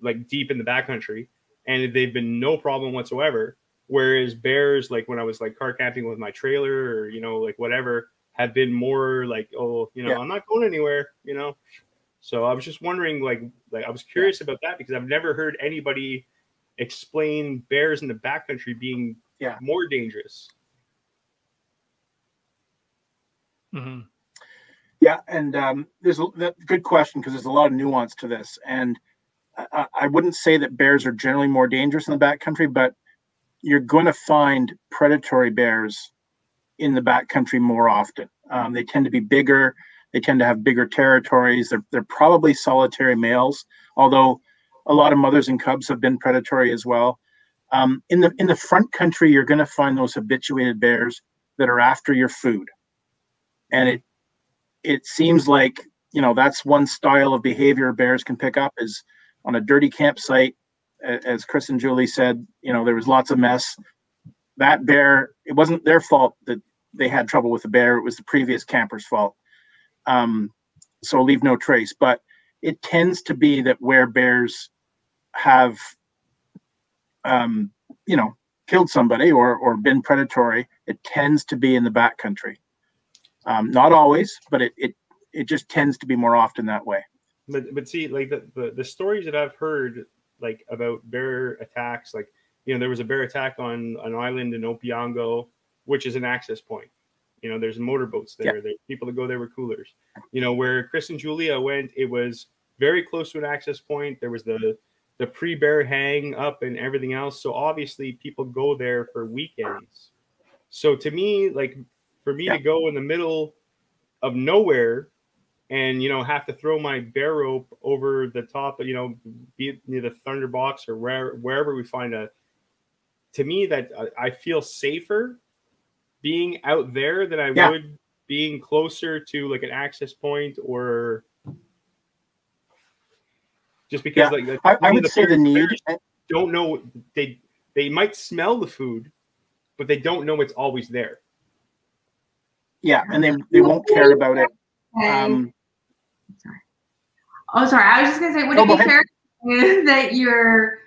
like deep in the backcountry and they've been no problem whatsoever. Whereas bears, like when I was like car camping with my trailer or you know like whatever, have been more like oh you know yeah. I'm not going anywhere you know. So I was just wondering like like I was curious yeah. about that because I've never heard anybody explain bears in the backcountry being yeah. more dangerous. Mm-hmm. Yeah, and um, there's a good question because there's a lot of nuance to this, and I, wouldn't say that bears are generally more dangerous in the backcountry, but you're going to find predatory bears in the backcountry more often. Um, they tend to be bigger. They tend to have bigger territories. They're, they're probably solitary males, although a lot of mothers and cubs have been predatory as well. Um, in the in the front country, you're going to find those habituated bears that are after your food, and it it seems like you know that's one style of behavior bears can pick up is on a dirty campsite. As Chris and Julie said, you know, there was lots of mess. That bear, it wasn't their fault that they had trouble with the bear. It was the previous camper's fault. Um, so leave no trace. But it tends to be that where bears have, um, you know, killed somebody or or been predatory, it tends to be in the backcountry. Um, not always, but it, it it just tends to be more often that way. But but see, like the, the the stories that I've heard, like about bear attacks, like you know, there was a bear attack on an island in Opeongo, which is an access point. You know, there's motorboats there. Yeah. There's people that go there with coolers. You know, where Chris and Julia went, it was very close to an access point. There was the the pre-bear hang up and everything else. So obviously people go there for weekends. So to me, like for me to go in the middle of nowhere and you know have to throw my bear rope over the top of you know be it near the thunder box or where wherever we find a to me that I- I feel safer being out there than I Yeah. would being closer to like an access point or just because Yeah. like I- I to me, would say the bears- need- don't know they they might smell the food but they don't know it's always there Yeah, and they they won't care about it. Um, Oh, sorry. I was just gonna say, would No, it be fair to say that you're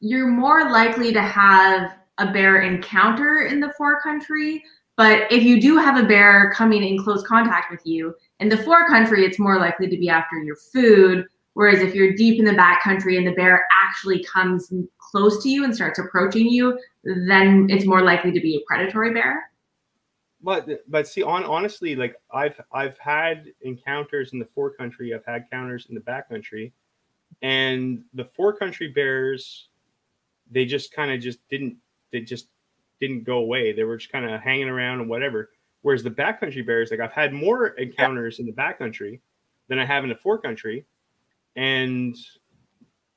you're more likely to have a bear encounter in the fore country, but if you do have a bear coming in close contact with you in the fore country, it's more likely to be after your food. Whereas if you're deep in the back country and the bear actually comes close to you and starts approaching you, then it's more likely to be a predatory bear. But but see, on honestly, like I've I've had encounters in the fore country, I've had encounters in the back country, and the fore country bears, they just kind of just didn't they just didn't go away. They were just kind of hanging around and whatever. Whereas the backcountry bears, like I've had more encounters in the backcountry than I have in the fore country, and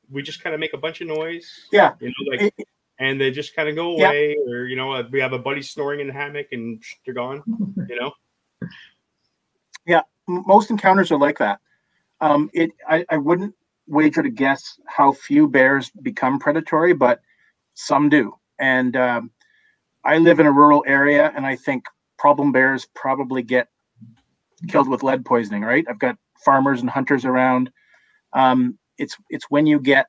we just kind of make a bunch of noise. Yeah. you know, like and they just kind of go away, or you know, uh, we have a buddy snoring in the hammock and they're gone. You know, Yeah, most encounters are like that. Um, it I, I wouldn't wager to guess how few bears become predatory, but some do. And um, I live in a rural area, and I think problem bears probably get killed with lead poisoning. Right? I've got farmers and hunters around. Um, it's it's when you get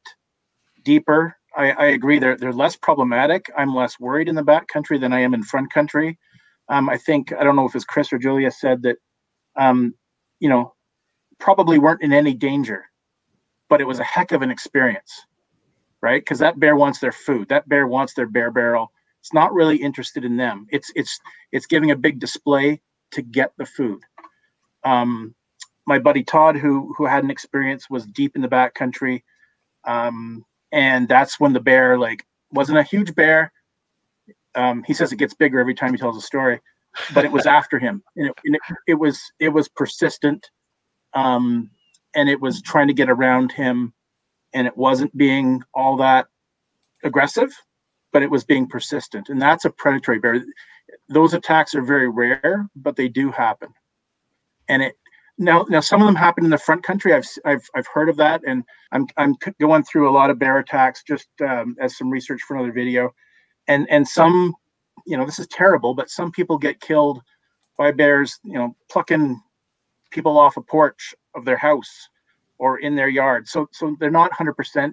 deeper. I, I agree. They're they're less problematic. I'm less worried in the back country than I am in front country. Um, I think I don't know if it's Chris or Julia said that um, you know, probably weren't in any danger, but it was a heck of an experience, right? Because that bear wants their food. That bear wants their bear barrel. It's not really interested in them. It's it's it's giving a big display to get the food. Um, my buddy Todd, who who had an experience, was deep in the back country, um, and that's when the bear like wasn't a huge bear. Um, he says it gets bigger every time he tells a story, but it was after him, and it, and it, it was it was persistent, um, and it was trying to get around him, and it wasn't being all that aggressive, but it was being persistent, and that's a predatory bear. Those attacks are very rare, but they do happen, and it now now some of them happen in the front country. I've I've I've heard of that, and I'm I'm going through a lot of bear attacks just um, as some research for another video, and and some, you know, this is terrible, but some people get killed by bears, you know, plucking people off a porch of their house or in their yard. So so they're not 100%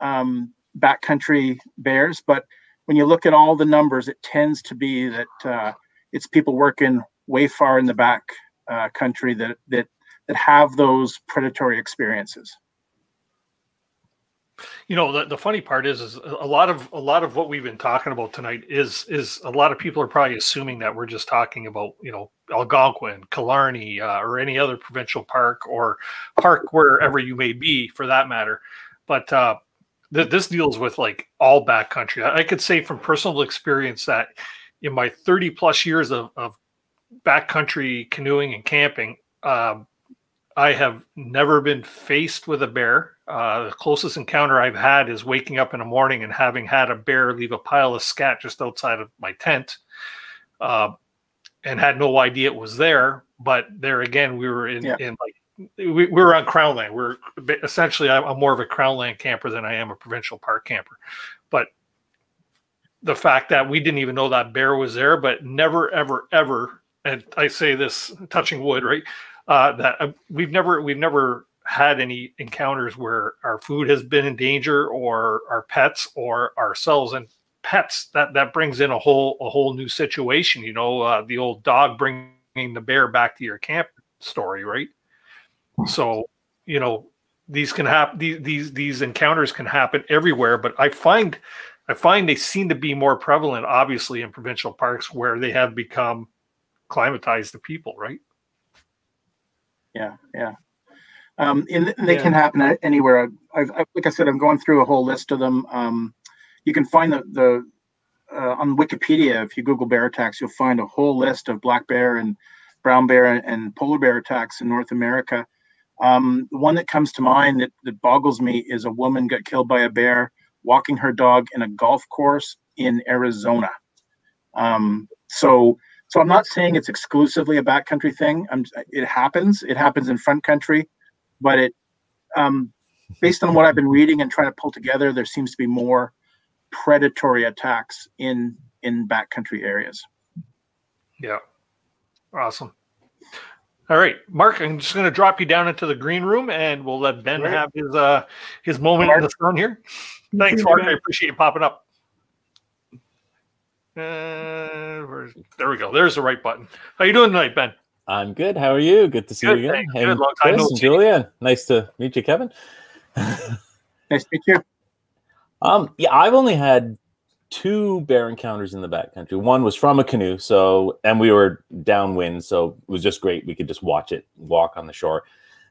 um, backcountry bears, but when you look at all the numbers, it tends to be that uh, it's people working way far in the back uh, country that that that have those predatory experiences. You know, the, the funny part is, is a lot of a lot of what we've been talking about tonight is is a lot of people are probably assuming that we're just talking about you know Algonquin, Killarney, uh, or any other provincial park or park wherever you may be for that matter. But uh, th- this deals with like all backcountry. I, I could say from personal experience that in my 30 plus years of, of backcountry canoeing and camping, um, I have never been faced with a bear. Uh, the closest encounter I've had is waking up in the morning and having had a bear leave a pile of scat just outside of my tent, uh, and had no idea it was there. But there again, we were in, Yeah. in like we, we were on crown land. We're essentially I'm, I'm more of a crown land camper than I am a provincial park camper. But the fact that we didn't even know that bear was there, but never, ever, ever, and I say this touching wood, right? Uh, that uh, we've never we've never had any encounters where our food has been in danger or our pets or ourselves and pets that that brings in a whole a whole new situation you know uh, the old dog bringing the bear back to your camp story right so you know these can happen these, these these encounters can happen everywhere but i find i find they seem to be more prevalent obviously in provincial parks where they have become climatized the people right yeah yeah um, and, and they yeah. can happen anywhere I've, I've, like i said i'm going through a whole list of them um, you can find the the uh, on Wikipedia if you Google bear attacks, you'll find a whole list of black bear and brown bear and, and polar bear attacks in North America. Um, the one that comes to mind that, that boggles me is a woman got killed by a bear walking her dog in a golf course in Arizona. Um, so, so I'm not saying it's exclusively a backcountry thing. I'm, it happens. It happens in front country, but it, um, based on what I've been reading and trying to pull together, there seems to be more predatory attacks in in backcountry areas. Yeah, awesome. All right, Mark, I'm just going to drop you down into the green room, and we'll let Ben right. have his uh his moment Mark. in the sun here. Thanks, Mark. I appreciate you popping up. Uh, there we go. There's the right button. How you doing tonight, Ben? I'm good. How are you? Good to see good, you again. Hey, good. Long time Chris no Julia, nice to meet you, Kevin. nice to meet you. Um, yeah, I've only had two bear encounters in the backcountry. One was from a canoe, so and we were downwind, so it was just great. We could just watch it walk on the shore.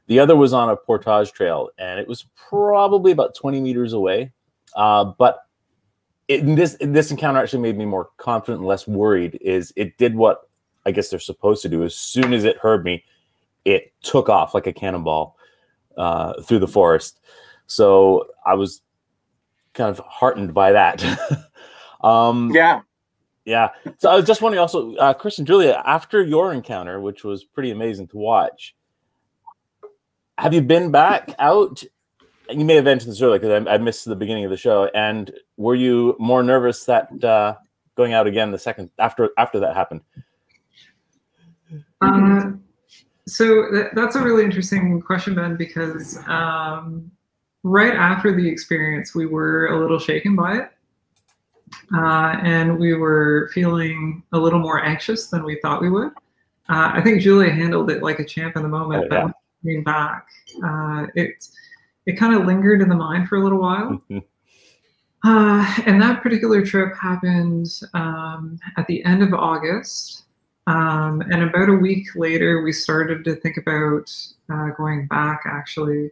The other was on a portage trail, and it was probably about 20 meters away. Uh, but it, this this encounter actually made me more confident and less worried. Is it did what I guess they're supposed to do. As soon as it heard me, it took off like a cannonball uh, through the forest. So I was kind of heartened by that. um, yeah. Yeah. So I was just wondering also, uh, Chris and Julia, after your encounter, which was pretty amazing to watch, have you been back out? You may have mentioned this earlier because I, I, missed the beginning of the show. And were you more nervous that uh, going out again the second after after that happened? Uh, so that, that's a really interesting question, Ben, because um, right after the experience, we were a little shaken by it. Uh, and we were feeling a little more anxious than we thought we would. Uh, I think Julia handled it like a champ in the moment, oh, yeah. but coming back, uh, it kind of lingered in the mind for a little while. Uh, and that particular trip happened um, at the end of August. Um, and about a week later, we started to think about uh, going back actually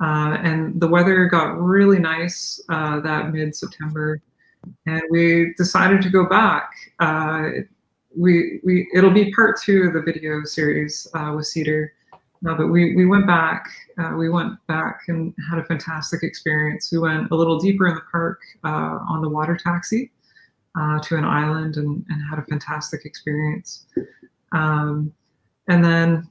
uh, and the weather got really nice uh, that mid September, and we decided to go back. Uh, we we it'll be part two of the video series uh, with Cedar, uh, but we we went back. Uh, we went back and had a fantastic experience. We went a little deeper in the park on the water taxi to an island and, and had a fantastic experience. Um, and then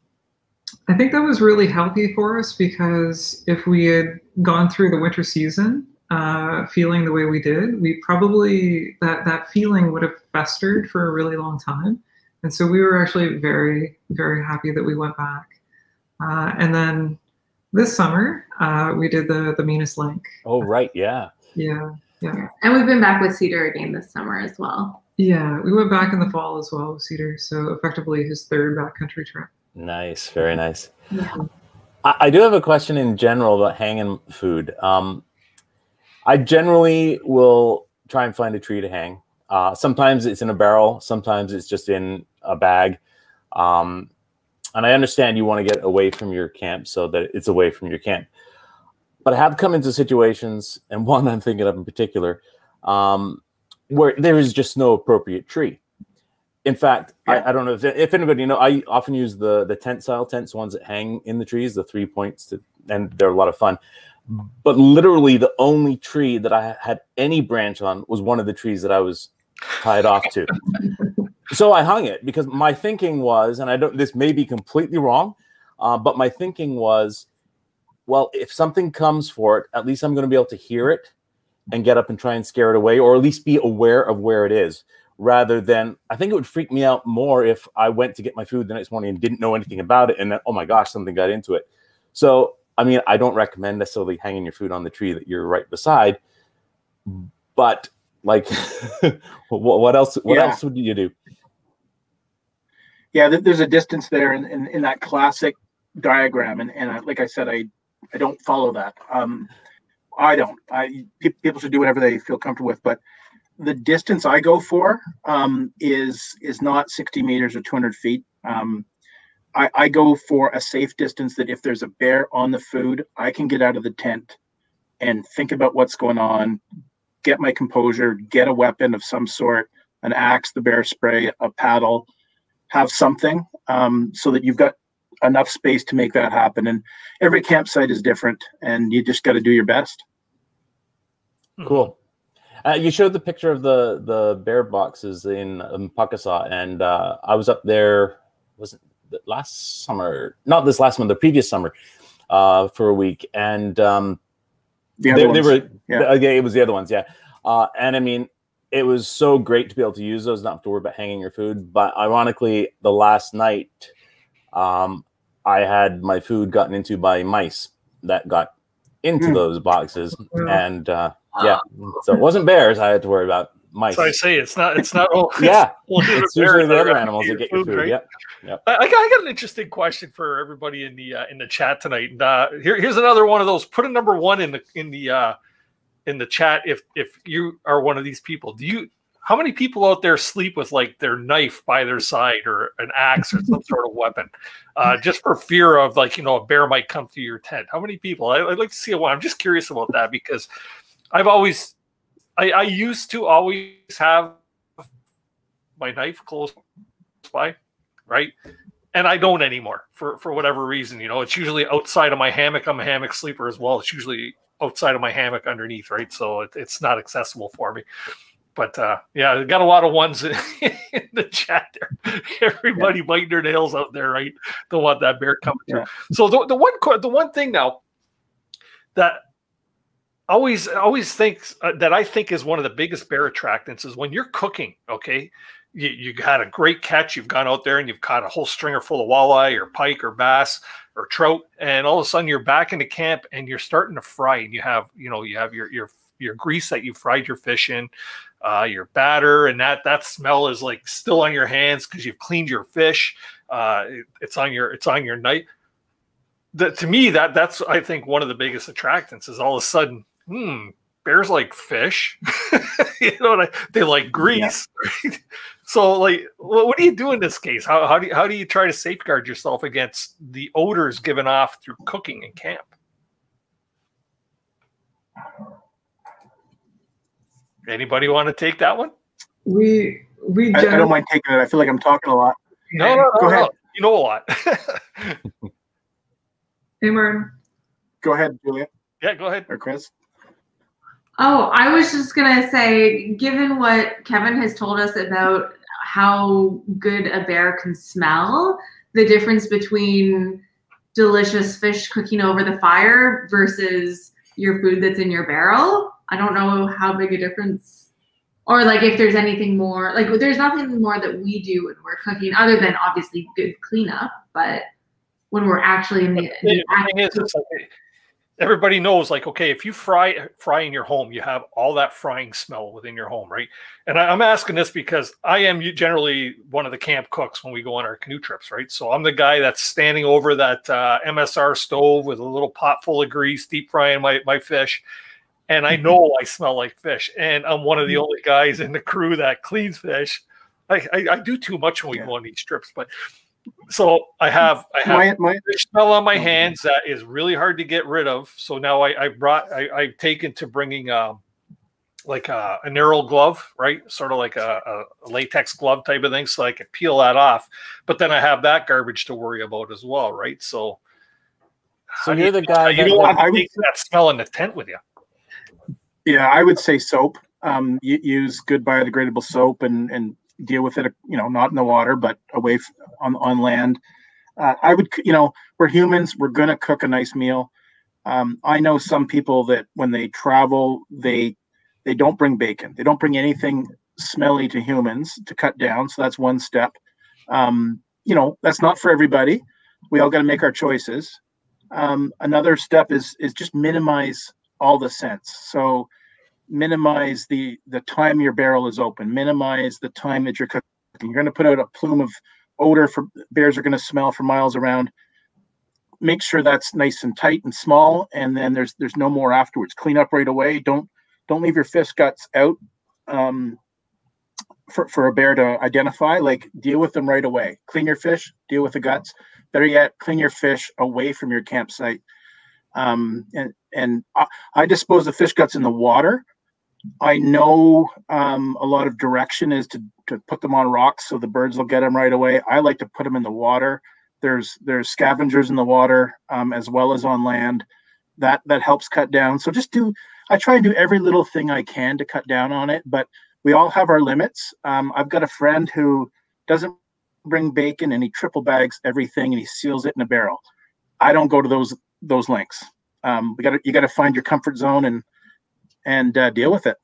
I think that was really healthy for us because if we had gone through the winter season uh, feeling the way we did, we probably that that feeling would have festered for a really long time. And so we were actually very very happy that we went back. Uh, and then this summer uh, we did the the Minas Link. Oh right, yeah. Yeah, yeah. And we've been back with Cedar again this summer as well. Yeah, we went back in the fall as well with Cedar. So effectively his third backcountry trip. Nice, very nice. Yeah. I, I, do have a question in general about hanging food. Um, I generally will try and find a tree to hang. Uh, sometimes it's in a barrel, sometimes it's just in a bag. Um, and I understand you want to get away from your camp so that it's away from your camp. But I have come into situations, and one I'm thinking of in particular, um, where there is just no appropriate tree. In fact, yeah. I, I, don't know if, if anybody you know. I often use the the tent style tents, ones that hang in the trees, the three points, to, and they're a lot of fun. But literally, the only tree that I had any branch on was one of the trees that I was tied off to. So I hung it because my thinking was, and I don't. This may be completely wrong, uh, but my thinking was, well, if something comes for it, at least I'm going to be able to hear it and get up and try and scare it away, or at least be aware of where it is rather than I think it would freak me out more if I went to get my food the next morning and didn't know anything about it and then oh my gosh something got into it. So I mean, I don't recommend necessarily hanging your food on the tree that you're right beside, but like, what, what else? What Yeah. else would you do? Yeah, there's a distance there in, in, in that classic diagram, and and I, like I said, I I don't follow that. Um, I don't. I people should do whatever they feel comfortable with, but the distance I go for um, is is not 60 meters or 200 feet. Um, I, I go for a safe distance that if there's a bear on the food, I can get out of the tent and think about what's going on, get my composure, get a weapon of some sort, an axe, the bear spray, a paddle, have something um, so that you've got enough space to make that happen. And every campsite is different, and you just got to do your best. Cool. Uh, you showed the picture of the the bear boxes in um, Pukaskwa, and uh, I was up there. Was it last summer? Not this last one, the previous summer, uh, for a week, and um, The they, other they ones, were. yeah. yeah, it was the other ones. Yeah, uh, and I mean, it was so great to be able to use those, not have to worry about hanging your food. But ironically, the last night, um, I had my food gotten into by mice that got into Hmm. those boxes, Yeah. and uh, yeah, so it wasn't bears I had to worry about. Mice. So I say it's not. It's not. all yeah, it's usually the other animals that get your food. right? Yep. Yep. I, I got, I got an interesting question for everybody in the uh, in the chat tonight. And, uh, here, here's another one of those. Put a number one in the in the uh, in the chat if if you are one of these people. Do you? How many people out there sleep with like their knife by their side or an axe or some sort of weapon, uh, just for fear of like you know a bear might come through your tent? How many people? I, I'd like to see one. I'm just curious about that because I've always, I, I used to always have my knife close by, right? And I don't anymore for for whatever reason. You know, it's usually outside of my hammock. I'm a hammock sleeper as well. It's usually outside of my hammock underneath, right? So it, it's not accessible for me. But uh, yeah, I got a lot of ones in, in the chat there. Everybody biting their nails out there, right? Don't want that bear coming through. So the, the one the one thing now that always always thinks uh, that I think is one of the biggest bear attractants is when you're cooking. Okay, you, you had a great catch. You've gone out there and you've caught a whole stringer full of walleye or pike or bass or trout, and all of a sudden you're back in the camp and you're starting to fry, and you have you know you have your your your grease that you fried your fish in, uh, your batter, and that that smell is like still on your hands because you've cleaned your fish. Uh, it- it's on your it's on your knife. The, to me, that that's I think one of the biggest attractants is all of a sudden, hmm, bears like fish. you know, what I, they like grease. Right? So, like, what, what do you do in this case? How, how do you, how do you try to safeguard yourself against the odors given off through cooking in camp? Anybody want to take that one? We we I, I don't mind taking it. I feel like I'm talking a lot. No, no, no, Go no. ahead. You know a lot. Hey, Martin. Go ahead, Julia. Yeah, go ahead. Or Chris. Oh, I was just gonna say, given what Kevin has told us about how good a bear can smell, the difference between delicious fish cooking over the fire versus your food that's in your barrel, I don't know how big a difference. Or like if there's anything more, like there's nothing more that we do when we're cooking other than obviously good cleanup, but when we're actually in the, the the everybody knows, like, okay, if you fry fry in your home, you have all that frying smell within your home, right? And I, I'm asking this because I am generally one of the camp cooks when we go on our canoe trips, right? So I'm the guy that's standing over that uh, MSR stove with a little pot full of grease, deep frying my my fish. And I know I smell like fish, and I'm one of the only guys in the crew that cleans fish. I, I, I do too much when we go on these trips, but so I have I have My- my- smell on my hands that is really hard to get rid of. So now I, I brought I, I've taken to bringing um like a, a narrow glove, right? Sort of like a, a latex glove type of thing, so I can peel that off. But then I have that garbage to worry about as well, right? So, So you're you- the guy You don't want I to would- take that smell in the tent with you. Yeah, I would say soap. Um, you use good biodegradable soap and and deal with it. You know, not in the water, but away on on land. Uh, I would, you know, we're humans. We're gonna cook a nice meal. Um, I know some people that when they travel, they they don't bring bacon. They don't bring anything smelly to humans to cut down. So that's one step. Um, you know, that's not for everybody. We all got to make our choices. Um, another step is is just minimize all the scents. So minimize the the time your barrel is open. Minimize the time that you're cooking. You're going to put out a plume of odor for bears are going to smell for miles around. Make sure that's nice and tight and small, and then there's there's no more afterwards. Clean up right away. Don't don't leave your fish guts out um, for for a bear to identify. Like deal with them right away. Clean your fish. Deal with the guts. Better yet, clean your fish away from your campsite. Um, and and I, I dispose the fish guts in the water. I know um, a lot of direction is to, to put them on rocks so the birds will get them right away. I like to put them in the water. There's there's scavengers in the water um, as well as on land. That that helps cut down. So just do. I try and do every little thing I can to cut down on it, but we all have our limits. Um, I've got a friend who doesn't bring bacon and he triple bags everything and he seals it in a barrel. I don't go to those those lengths. Um, we got you got to find your comfort zone and and uh, deal with it.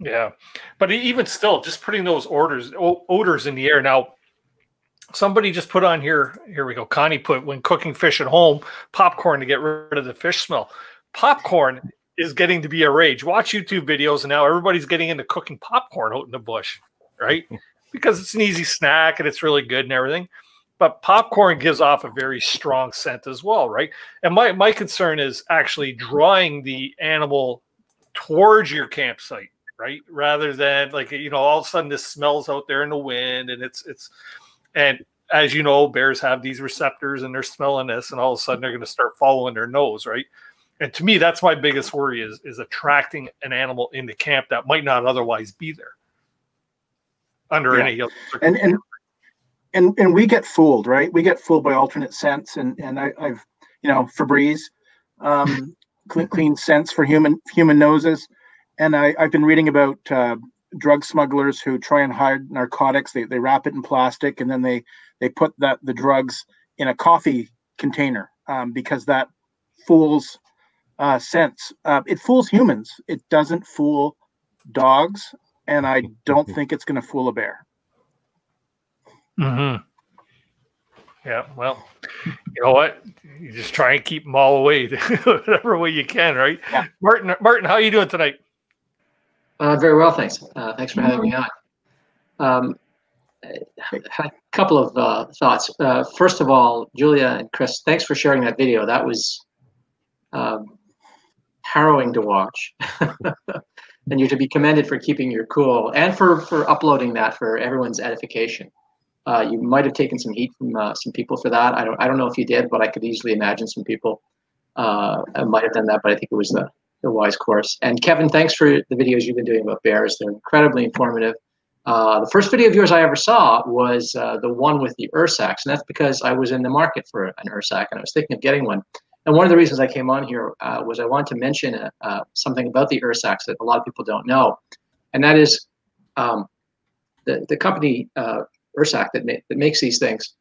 Yeah, but even still, just putting those orders odors in the air. Now, somebody just put on here. Here we go. Connie put when cooking fish at home, popcorn to get rid of the fish smell. Popcorn is getting to be a rage. Watch YouTube videos, and now everybody's getting into cooking popcorn out in the bush, right? because it's an easy snack and it's really good and everything. But popcorn gives off a very strong scent as well, right? And my, my concern is actually drawing the animal towards your campsite, right? Rather than like you know, all of a sudden this smells out there in the wind and it's it's and as you know, bears have these receptors and they're smelling this, and all of a sudden they're going to start following their nose, right? And to me, that's my biggest worry is is attracting an animal into camp that might not otherwise be there under Yeah. any other and and and and we get fooled, right? We get fooled by alternate scents, and and I, I've you know Febreze, um, clean, clean scents for human human noses, and I I've been reading about uh, drug smugglers who try and hide narcotics. They they wrap it in plastic and then they they put that the drugs in a coffee container um, because that fools uh, scents. Uh, it fools humans. It doesn't fool dogs, and I don't think it's going to fool a bear. Hmm Yeah, well, you know what? You just try and keep them all away, whatever way you can, right? Yeah. Martin, Martin, how are you doing tonight? Uh, very well, thanks. Uh, thanks for having me on. Um, a couple of uh, thoughts. Uh, first of all, Julia and Chris, thanks for sharing that video. That was um, harrowing to watch. and you're to be commended for keeping your cool and for, for uploading that for everyone's edification. Uh, you might have taken some heat from uh, some people for that. I don't, I don't know if you did, but I could easily imagine some people uh, might have done that. But I think it was the, the wise course. And Kevin, thanks for the videos you've been doing about bears. They're incredibly informative. Uh, the first video of yours I ever saw was uh, the one with the Ursacks, and that's because I was in the market for an Ursack, and I was thinking of getting one. And one of the reasons I came on here uh, was I wanted to mention something about the Ursacks that a lot of people don't know, and that is um, the the company Ursack that ma- that makes these things.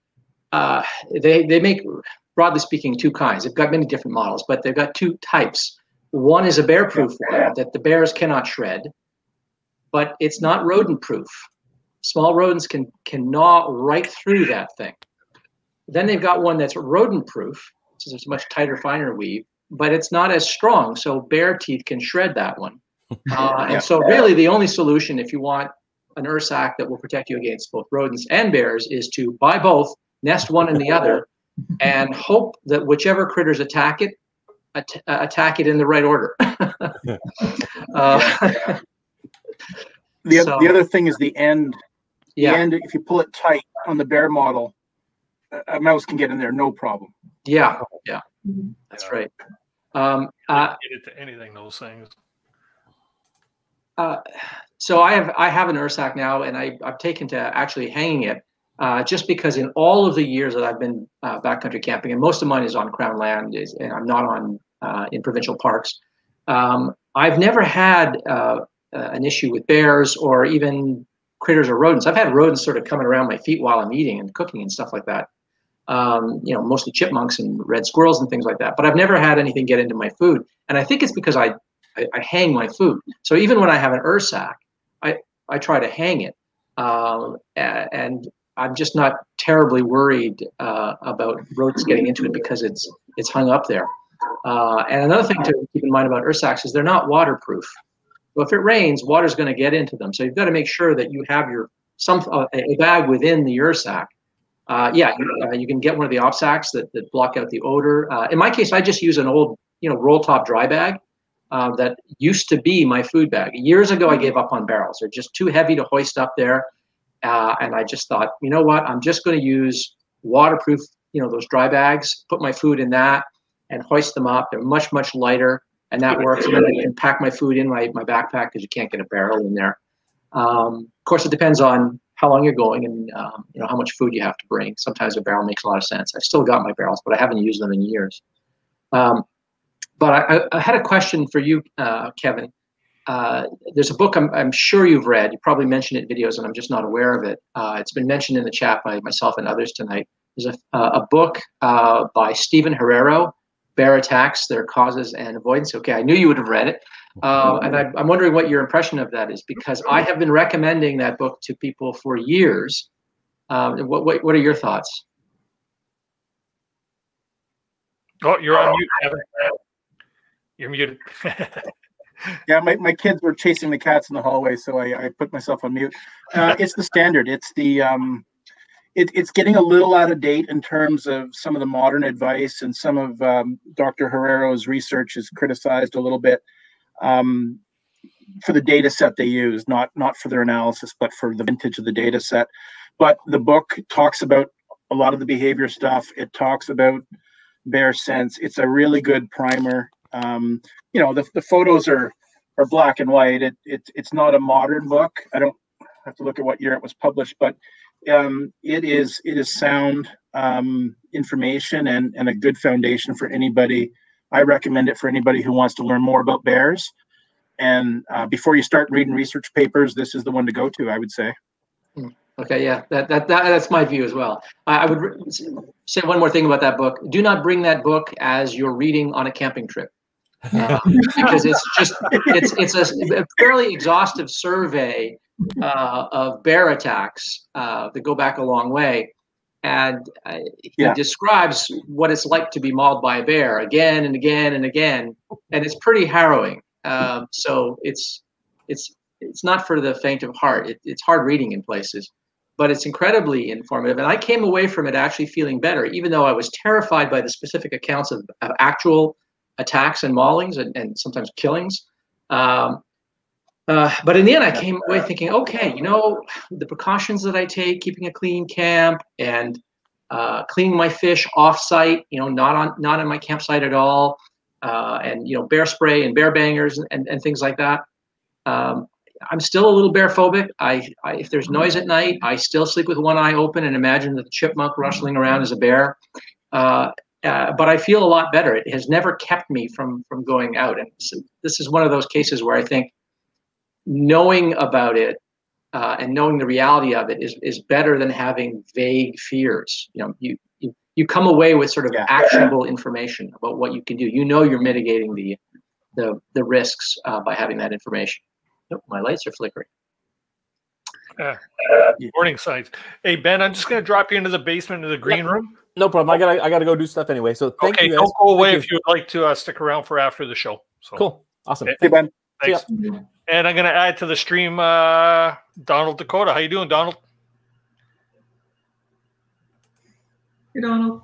Uh, they they make broadly speaking two kinds. They've got many different models, but they've got two types. One is a bear-proof one that the bears cannot shred, but it's not rodent-proof. Small rodents can can gnaw right through that thing. Then they've got one that's rodent-proof, so there's a much tighter, finer weave, but it's not as strong, so bear teeth can shred that one. Uh, and so, really, the only solution if you want an Ursack that will protect you against both rodents and bears is to buy both, nest one in the other, and hope that whichever critters attack it, at- uh, attack it in the right order. uh, The, So- the other thing is the end. Yeah. The end, if you pull it tight on the bear model, a, a mouse can get in there, no problem. yeah, yeah, that's right. Um, uh, Get into anything, those things. Uh, so I have I have an Ursack now, and I, I've taken to actually hanging it, uh, just because in all of the years that I've been uh, backcountry camping, and most of mine is on crown land, is and I'm not on uh, in provincial parks. Um, I've never had uh, an issue with bears or even critters or rodents. I've had rodents sort of coming around my feet while I'm eating and cooking and stuff like that. Um, you know, mostly chipmunks and red squirrels and things like that. But I've never had anything get into my food, and I think it's because I I, I hang my food. So even when I have an Ursack, I, I try to hang it. Um, and I'm just not terribly worried uh, about rodents getting into it because it's it's hung up there. Uh, and another thing to keep in mind about Ursacks is they're not waterproof. Well, if it rains, water's going to get into them. So you've got to make sure that you have your some uh, a bag within the Ursack. Uh, yeah, you, uh, you, can get one of the OPSAKs that, that block out the odor. Uh, in my case, I just use an old, you know, roll top dry bag uh, that used to be my food bag. Years ago, I gave up on barrels. They're just too heavy to hoist up there. Uh, and I just thought, you know what? I'm just going to use waterproof, you know, those dry bags, put my food in that and hoist them up. They're much, much lighter and that works. And then I can pack my food in my, my backpack because you can't get a barrel in there. Um, of course, it depends on how long you're going and um, you know how much food you have to bring. Sometimes a barrel makes a lot of sense. I've still got my barrels, but I haven't used them in years. Um, but I, I, had a question for you, uh, Kevin. Uh, there's a book I'm, I'm, sure you've read. You probably mentioned it in videos, and I'm just not aware of it. Uh, it's been mentioned in the chat by myself and others tonight. There's a, a book uh, by Stephen Herrero, Bear Attacks, Their Causes and Avoidance. Okay, I knew you would have read it. Uh, and I, am wondering what your impression of that is, because I have been recommending that book to people for years. Um, what, what, what are your thoughts? Oh, you're on mute, Kevin. You're muted. yeah, my, my kids were chasing the cats in the hallway, so I, I put myself on mute. Uh, it's the standard. It's the um, it, it's getting a little out of date in terms of some of the modern advice, and some of um, Dr. Herrero's research is criticized a little bit um, for the data set they use, not not for their analysis, but for the vintage of the data set. But the book talks about a lot of the behavior stuff. It talks about bear sense. It's a really good primer. Um, you know, the, the photos are are black and white. It, it it's not a modern book. I don't have to look at what year it was published, but um, it is it is sound um, information and and a good foundation for anybody. I recommend it for anybody who wants to learn more about bears. And uh, before you start reading research papers, this is the one to go to. I would say. Okay, yeah, that, that, that that's my view as well. I, I would say one more thing about that book. Do not bring that book as you're reading on a camping trip. Uh, because it's just it's it's a, fairly exhaustive survey uh, of bear attacks uh, that go back a long way, and uh, he yeah. describes what it's like to be mauled by a bear again and again and again, and it's pretty harrowing. Um, so it's it's it's not for the faint of heart. It, it's hard reading in places, but it's incredibly informative. And I came away from it actually feeling better, even though I was terrified by the specific accounts of, of actual attacks and maulings and, and sometimes killings. Um, uh, but in the end, I came away thinking, okay, you know, the precautions that I take, keeping a clean camp and uh, cleaning my fish off-site, you know, not on not on my campsite at all, uh, and you know, bear spray and bear bangers and, and, and things like that. Um, I'm still a little bear phobic. I, I, if there's noise at night, I still sleep with one eye open and imagine that the chipmunk rustling around is a bear. Uh, uh, but I feel a lot better. It has never kept me from from going out, and so this is one of those cases where I think knowing about it uh, and knowing the reality of it is, is better than having vague fears. You know, you, you, you come away with sort of yeah. actionable information about what you can do. You know, you're mitigating the, the, the risks uh, by having that information. Oh, my lights are flickering. Uh, warning signs. Hey Ben, I'm just going to drop you into the basement of the green room. No problem. I gotta I gotta go do stuff anyway. So thank okay, you. Guys. Don't go away thank if you would like to uh, stick around for after the show. So. Cool. Awesome. Okay. Hey Ben. Thanks. And I'm going to add to the stream uh, Donald Dakota. How you doing, Donald? Hey, Donald.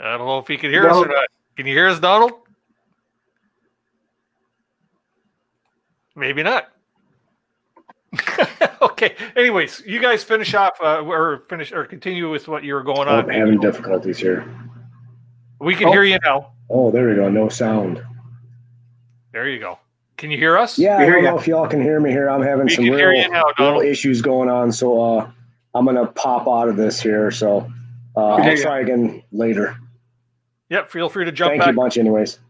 I don't know if he can hear Donald. us or not. Can you hear us, Donald? Maybe not. okay. Anyways, you guys finish off uh, or finish or continue with what you were going on. I'm having difficulties here. We can oh. hear you now. Oh, there we go. No sound. There you go. Can you hear us? Yeah, I don't know if y'all can hear me here. I'm having we some real, now, real issues going on, so uh, I'm gonna pop out of this here. So uh, I'll try again later. Yep, feel free to jump. Thank back. you bunch, anyways.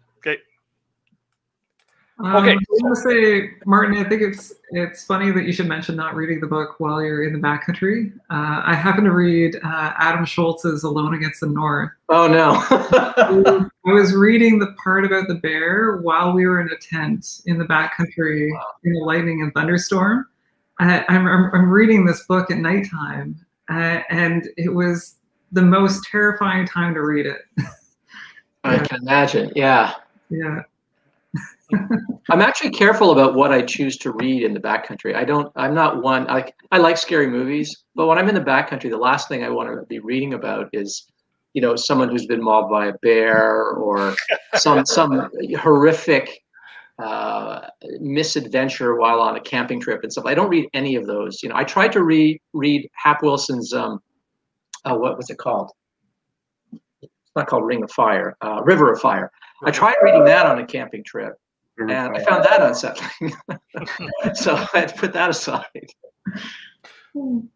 Okay. Um, okay. I going to say, Martin, I think it's it's funny that you should mention not reading the book while you're in the backcountry. Uh, I happen to read uh, Adam Shoalts's Alone Against the North. Oh no! I was reading the part about the bear while we were in a tent in the backcountry wow. in a lightning and thunderstorm. I, am I'm, I'm reading this book at nighttime, uh, and it was the most terrifying time to read it. I can imagine. Yeah. Yeah. I'm actually careful about what I choose to read in the backcountry. I don't. I'm not one. Like I like scary movies, but when I'm in the backcountry, the last thing I want to be reading about is, you know, someone who's been mauled by a bear or some some horrific uh, misadventure while on a camping trip and stuff. I don't read any of those. You know, I tried to read read Hap Wilson's um, uh, what was it called? It's not called Ring of Fire, uh, River of Fire. I tried reading that on a camping trip, and I found that unsettling. so I had to put that aside.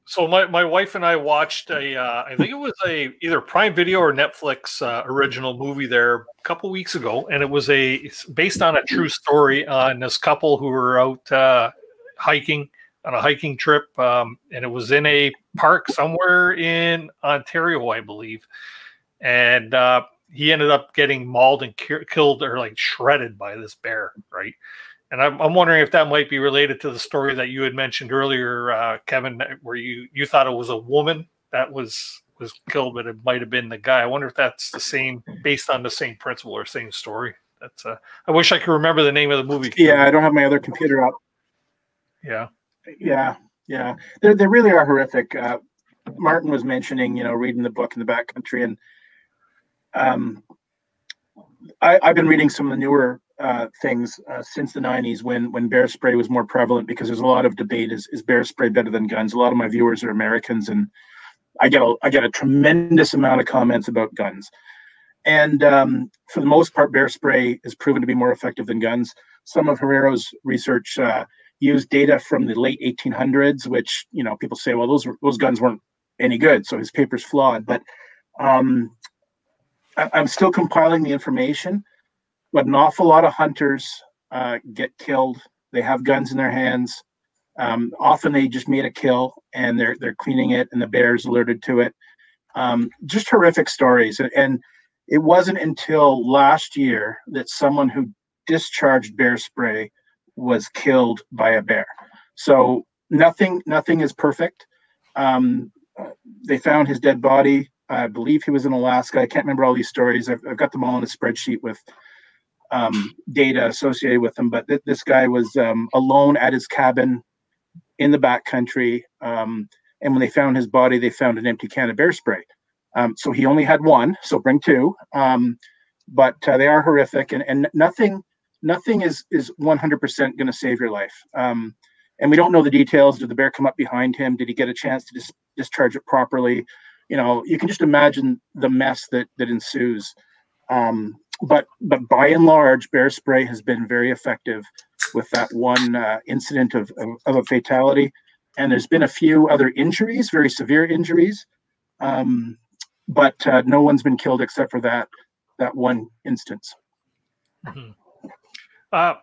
So my, my wife and I watched a uh, I think it was a either Prime Video or Netflix uh, original movie there a couple weeks ago, and it was a based on a true story on this couple who were out uh, hiking on a hiking trip, um, and it was in a park somewhere in Ontario, I believe, and uh, he ended up getting mauled and ki- killed or like shredded by this bear, right? And I'm, I'm wondering if that might be related to the story that you had mentioned earlier, uh, Kevin, where you you thought it was a woman that was was killed, but it might have been the guy. I wonder if that's the same, based on the same principle or same story. That's uh, I wish I could remember the name of the movie. Yeah, I don't have my other computer up. Yeah. Yeah, yeah, they they really are horrific. Uh, Martin was mentioning, you know, reading the book in the backcountry, and um, I, have been reading some of the newer uh, things uh, since the 90s when when bear spray was more prevalent because there's a lot of debate is, is bear spray better than guns? A lot of my viewers are americans and i get a i get a tremendous amount of comments about guns. And um, for the most part bear spray is proven to be more effective than guns. Some of herrero's research uh, used data from the late 1800s which you know people say well those those guns weren't any good so his paper's flawed. But um, I'm still compiling the information, but an awful lot of hunters uh, get killed. They have guns in their hands. Um, often they just made a kill and they're they're cleaning it, and the bears alerted to it. Um, just horrific stories, and it wasn't until last year that someone who discharged bear spray was killed by a bear. So nothing nothing is perfect. Um, they found his dead body I believe he was in Alaska. I can't remember all these stories. I've, I've got them all in a spreadsheet with um, data associated with them. But th- this guy was um, alone at his cabin in the backcountry. Um, and when they found his body, they found an empty can of bear spray. Um, so he only had one. So bring two. Um, but uh, they are horrific, and, and nothing nothing is is 100% going to save your life. Um, and we don't know the details. Did the bear come up behind him? Did he get a chance to dis- discharge it properly? You know, you can just imagine the mess that that ensues. Um, but but by and large, bear spray has been very effective with that one uh, incident of, of, of a fatality, and there's been a few other injuries, very severe injuries, um, but uh, no one's been killed except for that that one instance. Mm-hmm. Uh,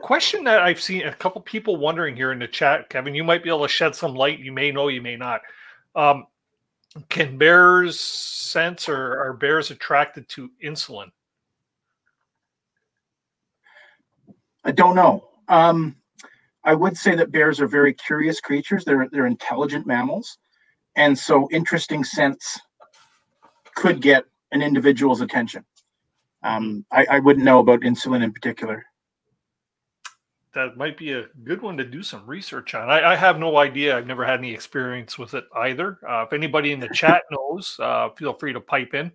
question that I've seen a couple people wondering here in the chat, Kevin. You might be able to shed some light. You may know, you may not. Um, can bears sense or are bears attracted to insulin? I don't know. Um, I would say that bears are very curious creatures. They're they're intelligent mammals, and so interesting scents could get an individual's attention. Um, I, I wouldn't know about insulin in particular that might be a good one to do some research on. I, I have no idea. I've never had any experience with it either. Uh, if anybody in the chat knows, uh, feel free to pipe in.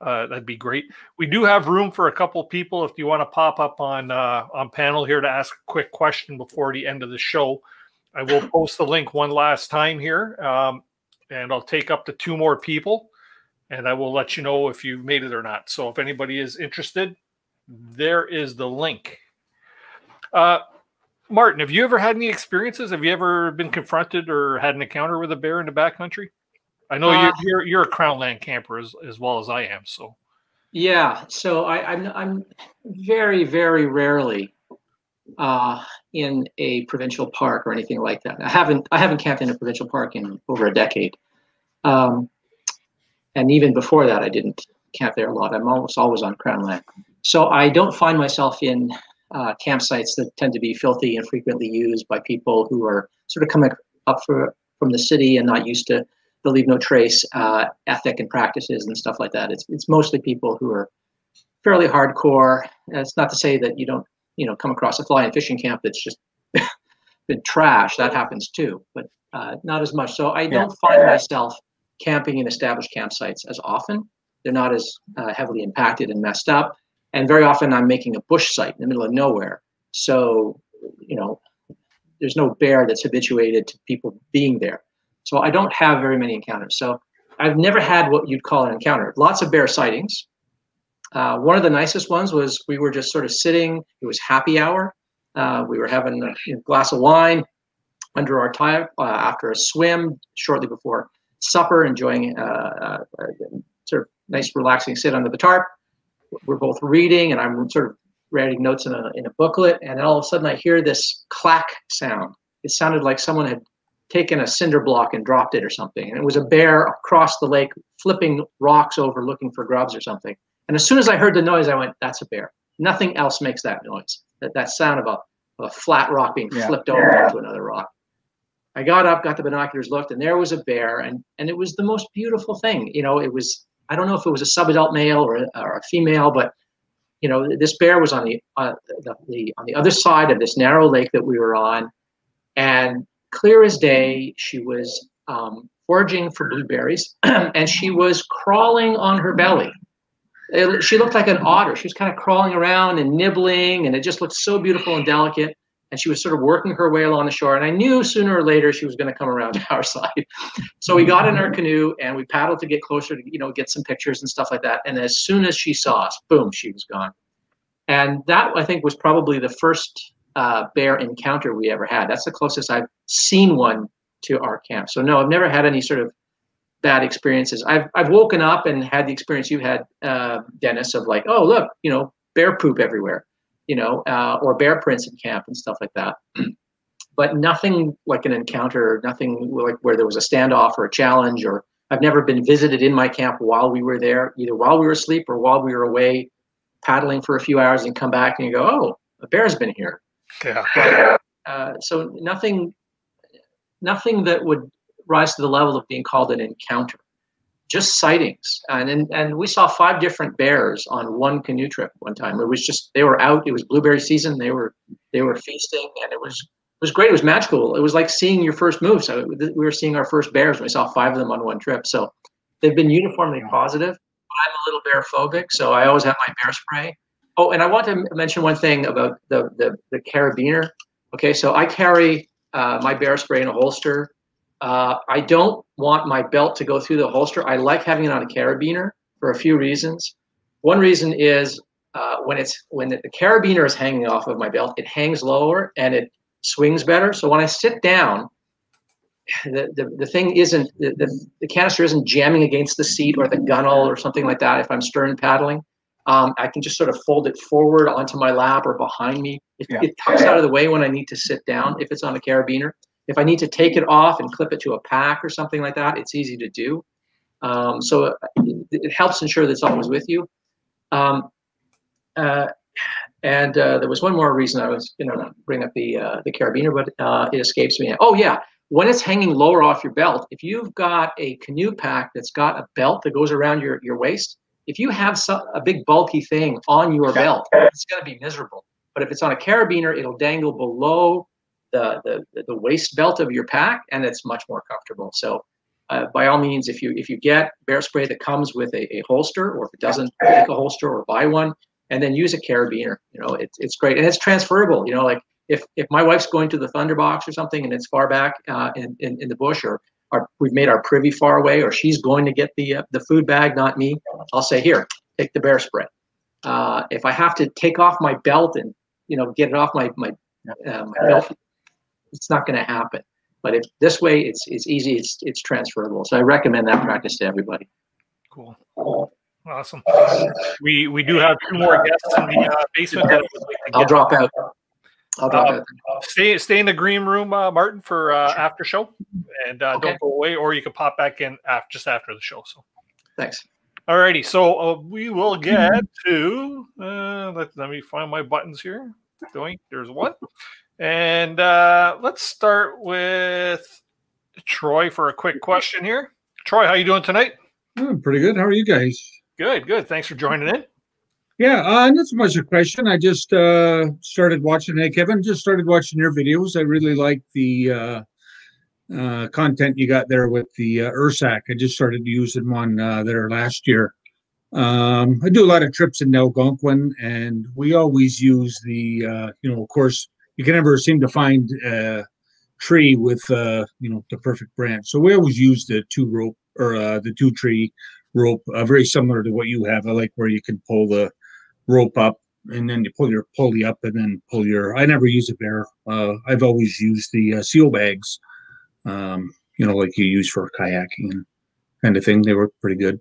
Uh, that'd be great. We do have room for a couple people if you want to pop up on uh, on panel here to ask a quick question before the end of the show. I will post the link one last time here, um, and I'll take up to two more people, and I will let you know if you made it or not. So if anybody is interested, there is the link. Uh, Martin, have you ever had any experiences? Have you ever been confronted or had an encounter with a bear in the backcountry? I know uh, you're, you're, you're a Crownland camper as, as well as I am. So, yeah. So I, I'm I'm very very rarely uh, in a provincial park or anything like that. I haven't I haven't camped in a provincial park in over a decade, um, and even before that, I didn't camp there a lot. I'm almost always on Crown land, so I don't find myself in uh, campsites that tend to be filthy and frequently used by people who are sort of coming up for, from the city and not used to the leave no trace uh, ethic and practices and stuff like that. It's it's mostly people who are fairly hardcore. And it's not to say that you don't you know come across a fly fishing camp that's just been trash. That happens too, but uh, not as much. So I don't find myself camping in established campsites as often. They're not as uh, heavily impacted and messed up. And very often I'm making a bush site in the middle of nowhere. So, you know, there's no bear that's habituated to people being there. So I don't have very many encounters. So I've never had what you'd call an encounter. Lots of bear sightings. Uh, one of the nicest ones was we were just sort of sitting. It was happy hour. Uh, we were having a, a, glass of wine under our tie uh, after a swim shortly before supper, enjoying uh, uh, a sort of nice, relaxing sit under the tarp. We're both reading, and I'm sort of writing notes in a, in a booklet. And all of a sudden, I hear this clack sound. It sounded like someone had taken a cinder block and dropped it or something. And it was a bear across the lake flipping rocks over looking for grubs or something. And as soon as I heard the noise, I went, that's a bear. Nothing else makes that noise, that, that sound of a, of a flat rock being yeah. flipped over into another rock. I got up, got the binoculars, looked, and there was a bear, and and it was the most beautiful thing. You know, it was I don't know if it was a subadult male or a, or a female, but you know, this bear was on the, uh, the, the on the other side of this narrow lake that we were on, and clear as day, she was um, foraging for blueberries, and she was crawling on her belly. It, she looked like an otter. She was kind of crawling around and nibbling, and it just looked so beautiful and delicate and she was sort of working her way along the shore. And I knew sooner or later she was going to come around to our side. So we got in our canoe and we paddled to get closer to, you know, get some pictures and stuff like that. And as soon as she saw us, boom, she was gone. And that I think was probably the first uh, bear encounter we ever had. That's the closest I've seen one to our camp. So no, I've never had any sort of bad experiences. I've I've woken up and had the experience you had, uh, Dennis, of like, oh look, you know, bear poop everywhere you know, uh, or bear prints in camp and stuff like that. but nothing like an encounter, nothing like where there was a standoff or a challenge, or I've never been visited in my camp while we were there, either while we were asleep or while we were away paddling for a few hours and come back and you go, oh, a bear's been here. Yeah. But, uh, so nothing, nothing that would rise to the level of being called an encounter just sightings. And, and and we saw five different bears on one canoe trip one time. It was just they were out. It was blueberry season. They were they were feasting, and it was it was great. It was magical. It was like seeing your first moose. So we were seeing our first bears. We saw five of them on one trip. So they've been uniformly positive. I'm a little bear phobic, so I always have my bear spray. Oh, and I want to mention one thing about the the, the carabiner. Okay, so I carry uh, my bear spray in a holster uh, I don't want my belt to go through the holster. I like having it on a carabiner for a few reasons. One reason is uh, when it's when the, the carabiner is hanging off of my belt, it hangs lower and it swings better. So when I sit down, the, the, the thing isn't the, the, the canister isn't jamming against the seat or the gunnel or something like that if I'm stern paddling. Um, I can just sort of fold it forward onto my lap or behind me. It, yeah. it tucks out of the way when I need to sit down if it's on a carabiner. If I need to take it off and clip it to a pack or something like that, it's easy to do. Um, so it, it, helps ensure that it's always with you. Um, uh, and uh, there was one more reason I was going to bring up the uh, the carabiner, but uh, it escapes me. Oh yeah, when it's hanging lower off your belt, if you've got a canoe pack that's got a belt that goes around your, your waist, if you have some, a big bulky thing on your belt, it's going to be miserable. But if it's on a carabiner, it'll dangle below the, the, the waist belt of your pack and it's much more comfortable. So uh, by all means, if you if you get bear spray that comes with a, a holster or if it doesn't, take a holster or buy one and then use a carabiner. You know, it's it's great and it's transferable. You know, like if if my wife's going to the Thunderbox or something and it's far back uh, in, in, in the bush or we've made our privy far away or she's going to get the uh, the food bag, not me, I'll say here, take the bear spray. Uh, if I have to take off my belt and you know get it off my my, uh, my belt it's not going to happen. But if this way, it's it's easy. It's it's transferable. So I recommend that practice to everybody. Cool. Awesome. We we do have two more guests in the uh, basement. That like I'll drop out. I'll drop uh, out. Stay stay in the green room, uh, Martin, for uh, after show, and uh, okay. don't go away, or you can pop back in after just after the show. So, thanks. Alrighty, so uh, we will get to. Uh, let, let me find my buttons here. Doing there's one, and uh, let's start with Troy for a quick question here. Troy, how you doing tonight? Oh, pretty good. How are you guys? Good, good. Thanks for joining in. Yeah, uh, not so much a question. I just uh, started watching. Hey, Kevin, just started watching your videos. I really like the uh, uh, content you got there with the uh, Ursack. I just started using one uh, there last year. Um, I do a lot of trips in Algonquin, and we always use the, uh, you know, of course, you can never seem to find a tree with, uh, you know, the perfect branch. So we always use the two rope or uh, the two tree rope, uh, very similar to what you have. I like where you can pull the rope up and then you pull your pulley up and then pull your. I never use a bear. Uh, I've always used the uh, seal bags, um, you know, like you use for kayaking and kind of thing. They work pretty good.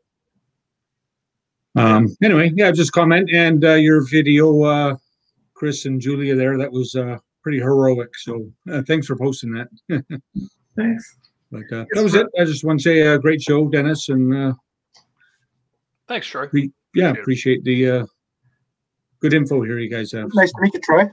Um, anyway, yeah, just comment and uh, your video, Chris and Julia there. That was uh, pretty heroic. So uh, thanks for posting that. thanks. But uh, that was it. I just want to say a uh, great show, Dennis, and uh, thanks, Troy. Pre- yeah, appreciate the uh, good info here you guys have. Nice to meet you, Troy.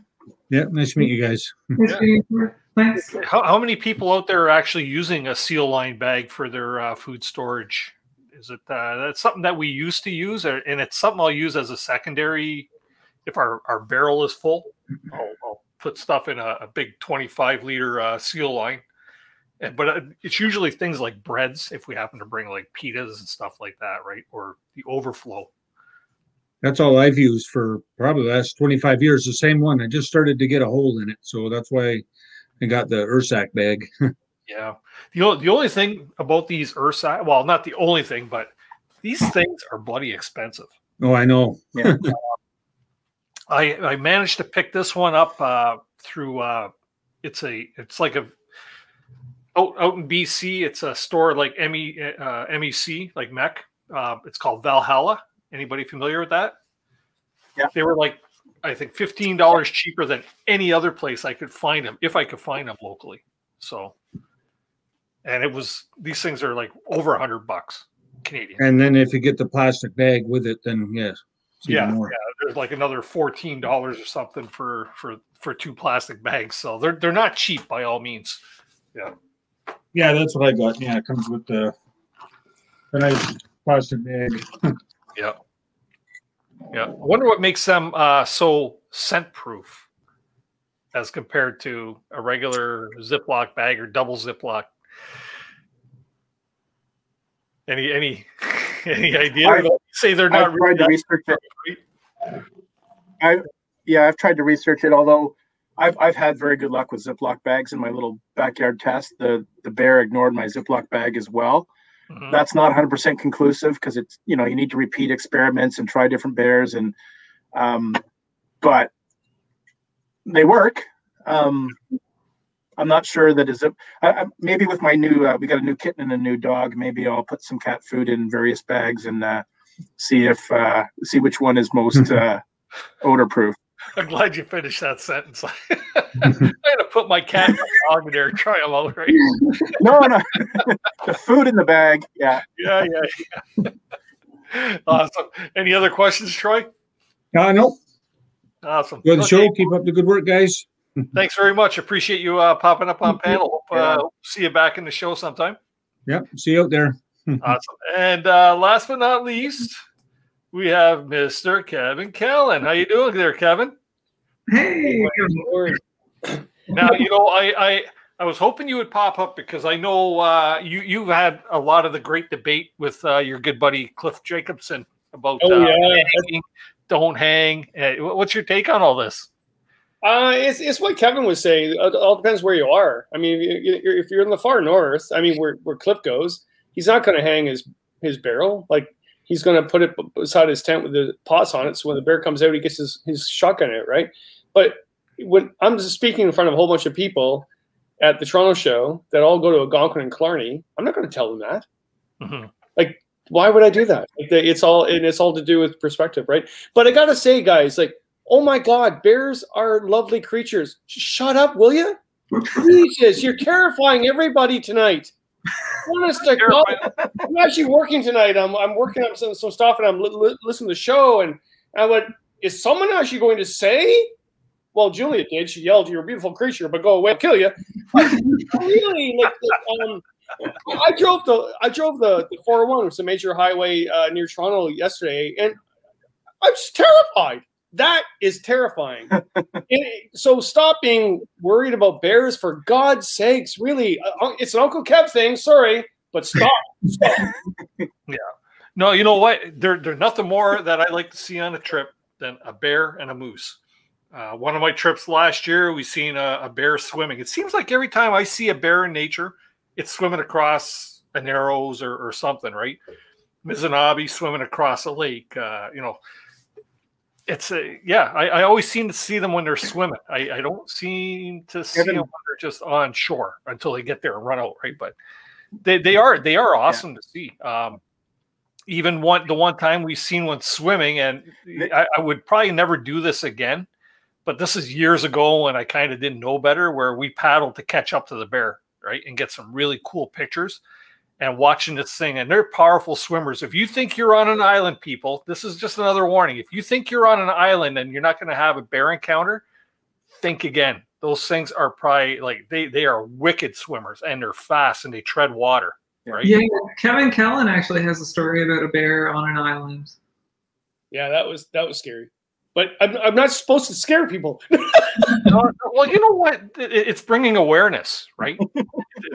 Yeah, nice to meet you guys. Nice to you. Thanks. How, how many people out there are actually using a SealLine bag for their uh, food storage? Is it uh, that's something that we used to use, or, and it's something I'll use as a secondary if our, our barrel is full. I'll, I'll put stuff in a, a big 25 liter uh, SealLine. And, but uh, it's usually things like breads if we happen to bring like pitas and stuff like that, right? Or the overflow. That's all I've used for probably the last 25 years. The same one. I just started to get a hole in it, so that's why I got the Ursack bag. Yeah. The, o- the only thing about these Ursa, well, not the only thing, but these things are bloody expensive. oh, I know. Yeah. I I managed to pick this one up uh, through uh, it's a it's like a out out in BC. It's a store like ME uh, MEC like Mech. Uh, it's called Valhalla. Anybody familiar with that? Yeah. They were like I think fifteen dollars cheaper than any other place I could find them if I could find them locally. So, and it was these things are like over a hundred bucks Canadian. and then if you get the plastic bag with it, then yes. Yeah, yeah. There's like another fourteen dollars or something for for for two plastic bags. So they're they're not cheap by all means. Yeah. Yeah, that's what I got. Yeah, it comes with the the nice plastic bag. Yeah. Yeah. I wonder what makes them uh, so scent proof as compared to a regular Ziploc bag or double Ziploc. Any any any idea? I've- say they're I've not tried really to research it. I yeah, I've tried to research it. Although I've I've had very good luck with Ziploc bags in my little backyard test. The the bear ignored my Ziploc bag as well. Mhm. That's not 100% conclusive because it's you know you need to repeat experiments and try different bears and um, but they work. Um, I'm not sure that is it. I, I, maybe with my new, uh, we got a new kitten and a new dog. Maybe I'll put some cat food in various bags and uh, see if uh, see which one is most uh, odor proof. I'm glad you finished that sentence. I'm gonna put my cat and my dog in there and try them out right. No, no, the food in the bag. Yeah, Yeah, yeah, yeah. Awesome. Any other questions, Troy? Uh, no, Awesome. good Okay. show. Keep up the good work, guys. Thanks very much. Appreciate you uh, popping up on panel. Hope, uh, see you back in the show sometime. Yep. See you out there. Awesome. And uh, last but not least, we have Mr. Kevin Callan. How you doing there, Kevin? Hey. Now you know I I I was hoping you would pop up because I know uh, you you've had a lot of the great debate with uh, your good buddy Cliff Jacobson about Oh, uh, yeah. hanging, don't hang. Uh, what's your take on all this? Uh, it's, it's what Kevin was saying. It all depends where you are. I mean, if you- you're- in the far north, I mean, where, where Cliff goes, he's not going to hang his, his barrel. Like, he's going to put it beside his tent with the pots on it. So when the bear comes out, he gets his, his shotgun out, right? But when I'm just speaking in front of a whole bunch of people at the Toronto show that all go to Algonquin and Killarney, I'm not going to tell them that. Like, why would I do that? Like, it's all and it's all to do with perspective, right? But I gotta say, guys, like, oh my God, bears are lovely creatures. Shut up, will you? Jesus, you're terrifying everybody tonight. Honest to God, I'm actually working tonight. I'm, I'm working on some, some stuff and I'm li- li- listening to the show. And I went, is someone actually going to say well, Julia did. She yelled, "You're a beautiful creature, but go away, I'll kill you." Really, like, um, I drove the I drove the, the 401, which is a major highway uh, near Toronto yesterday, and I'm just terrified. That is terrifying. It- so stop being worried about bears for God's sakes. Really, uh, it's an Uncle Kev thing. Sorry, but stop. stop. Yeah. No, you know what? There, there's nothing more that I like to see on a trip than a bear and a moose. Uh, one of my trips last year, we seen a, a bear swimming. It seems like every time I see a bear in nature, it's swimming across a narrows or, or something, right? Mizunami swimming across a lake. Uh, you know, it's a yeah. I, I always seem to see them when they're swimming. I, I don't seem to see them when they're just on shore until they get there and run out, right? But they, they are they are awesome to see. Um, even one the one time we've seen one swimming, and I, I would probably never do this again. But this is years ago when I kind of didn't know better, where we paddled to catch up to the bear, right, and get some really cool pictures. And watching this thing, and they're powerful swimmers. If you think you're on an island, people, this is just another warning. If you think you're on an island and you're not going to have a bear encounter, think again. Those things are probably like they they are wicked swimmers and they're fast and they tread water, right? Yeah, Kevin Callan actually has a story about a bear on an island. Yeah, that was that was scary. But I'm, I'm not supposed to scare people. No, well, you know what? It's bringing awareness, right?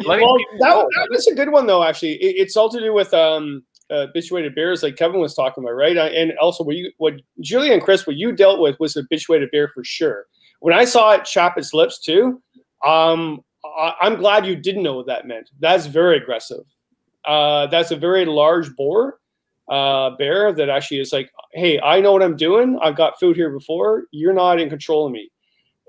Well, that, that was a good one though. Actually, it, it's all to do with um, uh, habituated bears, like Kevin was talking about, right? And also, what you, what Julia and Chris, what you dealt with was a habituated bear for sure. When I saw it chop its lips too, um, I, I'm glad you didn't know what that meant. That's very aggressive. Uh, that's a very large boar uh, bear that actually is like, hey, I know what I'm doing. I've got food here before. You're not in control of me.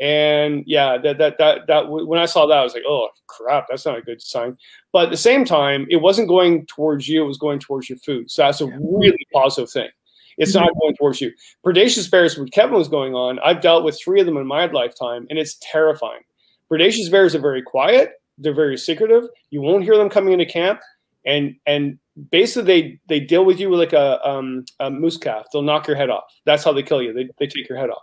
And yeah, that that that that when I saw that, I was like, oh crap, that's not a good sign. But at the same time, it wasn't going towards you; it was going towards your food. So that's a really positive thing. It's not going towards you. Predaceous bears, what Kevin was going on, I've dealt with three of them in my lifetime, and it's terrifying. Predaceous bears are very quiet. They're very secretive. You won't hear them coming into camp, and and basically they they deal with you like a um, a moose calf. They'll knock your head off. That's how they kill you. They they take your head off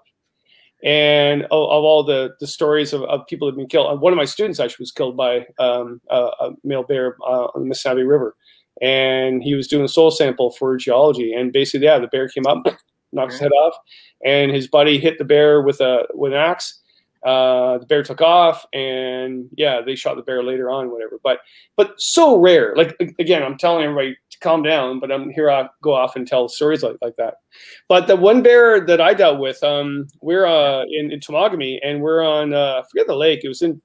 and of, of all the the stories of, of people that have been killed. uh, One of my students actually was killed by um, a, a male bear uh, on the Mississippi River, and he was doing a soil sample for geology. And basically, yeah, the bear came up, knocked his head off, and his buddy hit the bear with a with an axe. Uh, the bear took off, and yeah, they shot the bear later on, whatever. But but so rare. Like again, I'm telling everybody to calm down, but I'm here. I go off and tell stories like, like that. But the one bear that I dealt with, um, we're uh, in, in Temagami, and we're on uh, I forget the lake. It was in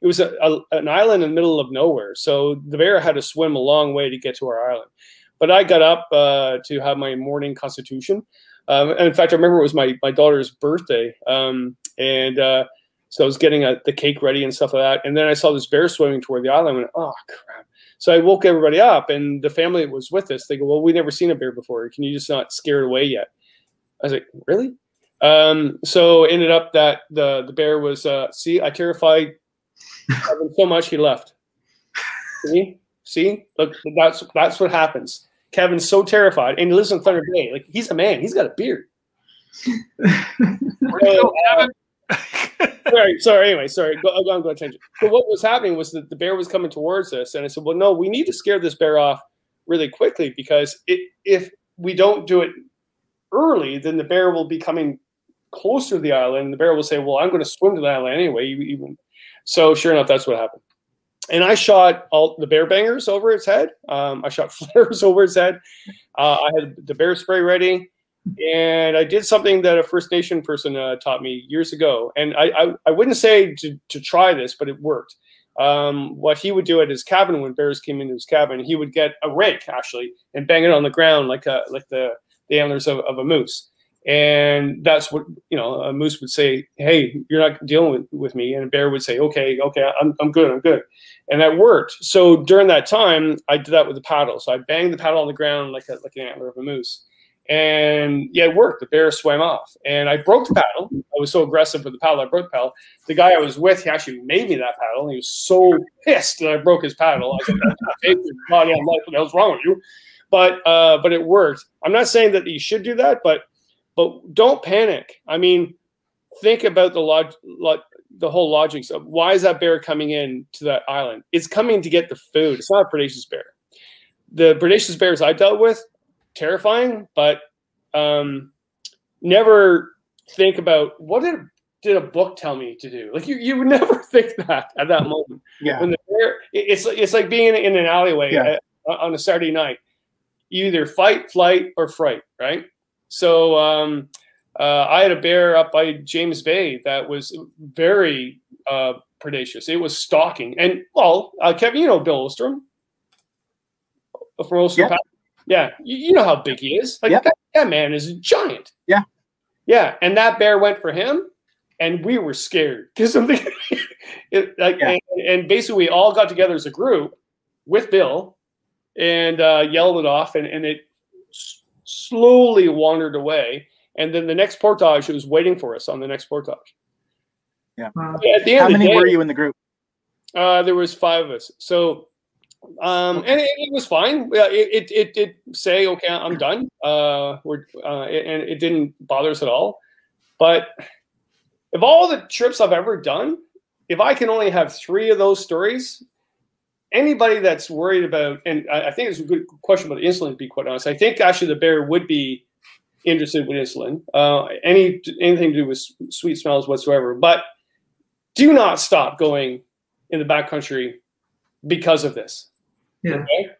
it was a, a, an island in the middle of nowhere. So the bear had to swim a long way to get to our island. But I got up uh, to have my morning constitution. Um, and in fact, I remember it was my, my daughter's birthday. Um, and uh, so I was getting uh the cake ready and stuff like that. And then I saw this bear swimming toward the island. I went, oh, crap. So I woke everybody up, and the family that was with us, they go, well, we've never seen a bear before. Can you just not scare it away yet? I was like, really? Um, so it ended up that the, the bear was, uh, see, I terrified Kevin so much he left. See, see, look, that's that's what happens. Kevin's so terrified, and he lives in Thunder Bay. Like he's a man. He's got a beard. So, uh, sorry, sorry. Anyway, sorry. Go, I'm going to change it. So what was happening was that the bear was coming towards us, and I said, "Well, no, we need to scare this bear off really quickly because it, if we don't do it early, then the bear will be coming closer to the island. And the bear will say, "Well, I'm going to swim to the island anyway." Even so, sure enough, that's what happened. And I shot all the bear bangers over its head. Um, I shot flares over its head. Uh, I had the bear spray ready, and I did something that a First Nation person uh, taught me years ago. And I, I, I wouldn't say to, to try this, but it worked. Um, what he would do at his cabin when bears came into his cabin, he would get a rake actually and bang it on the ground like a, like the, the antlers of, of a moose. And that's what, you know, a moose would say, Hey, you're not dealing with, with me. And a bear would say, okay, okay, I'm, I'm good. I'm good. And that worked. So during that time, I did that with the paddle. So I banged the paddle on the ground like a, like an antler of a moose. And yeah, it worked. The bear swam off, and I broke the paddle. I was so aggressive with the paddle, I broke the paddle. The guy I was with, he actually made me that paddle. And he was so pissed that I broke his paddle. I was like, "Body on life, what the hell's wrong with you?" But uh, but it worked. I'm not saying that you should do that, but but don't panic. I mean, think about the log, log the whole logic of why is that bear coming in to that island? It's coming to get the food. It's not a predaceous bear. The predaceous bears I dealt with, terrifying, but um, never think about what did did a book tell me to do? Like you, you would never think that at that moment. Yeah. When the bear, it's it's like being in an alleyway Yeah. uh, on a Saturday night. You either fight, flight, or fright, right? So um, uh, I had a bear up by James Bay that was very uh, predacious. It was stalking, and well, uh, Kevin, you know Bill Ostrom from Ostrom. Yeah. Pass? Yeah, you, you know how big he is. Like that, that man is a giant. Yeah. Yeah, and that bear went for him, and we were scared because something. it, like, and, and basically, we all got together as a group with Bill, and uh, yelled it off, and, and it s- slowly wandered away. And then the next portage, it was waiting for us on the next portage. Yeah. Yeah, at the end How many day- were you in the group? Uh, there was five of us. So, um, and it, it was fine. It, it, it did say, okay, I'm done. Uh, we're, uh, and it didn't bother us at all. But of all the trips I've ever done, if I can only have three of those stories, anybody that's worried about, and I, I think it's a good question about insulin, to be quite honest. I think actually the bear would be interested with insulin, uh, any anything to do with sweet smells whatsoever. But do not stop going in the backcountry because of this. Yeah. Okay?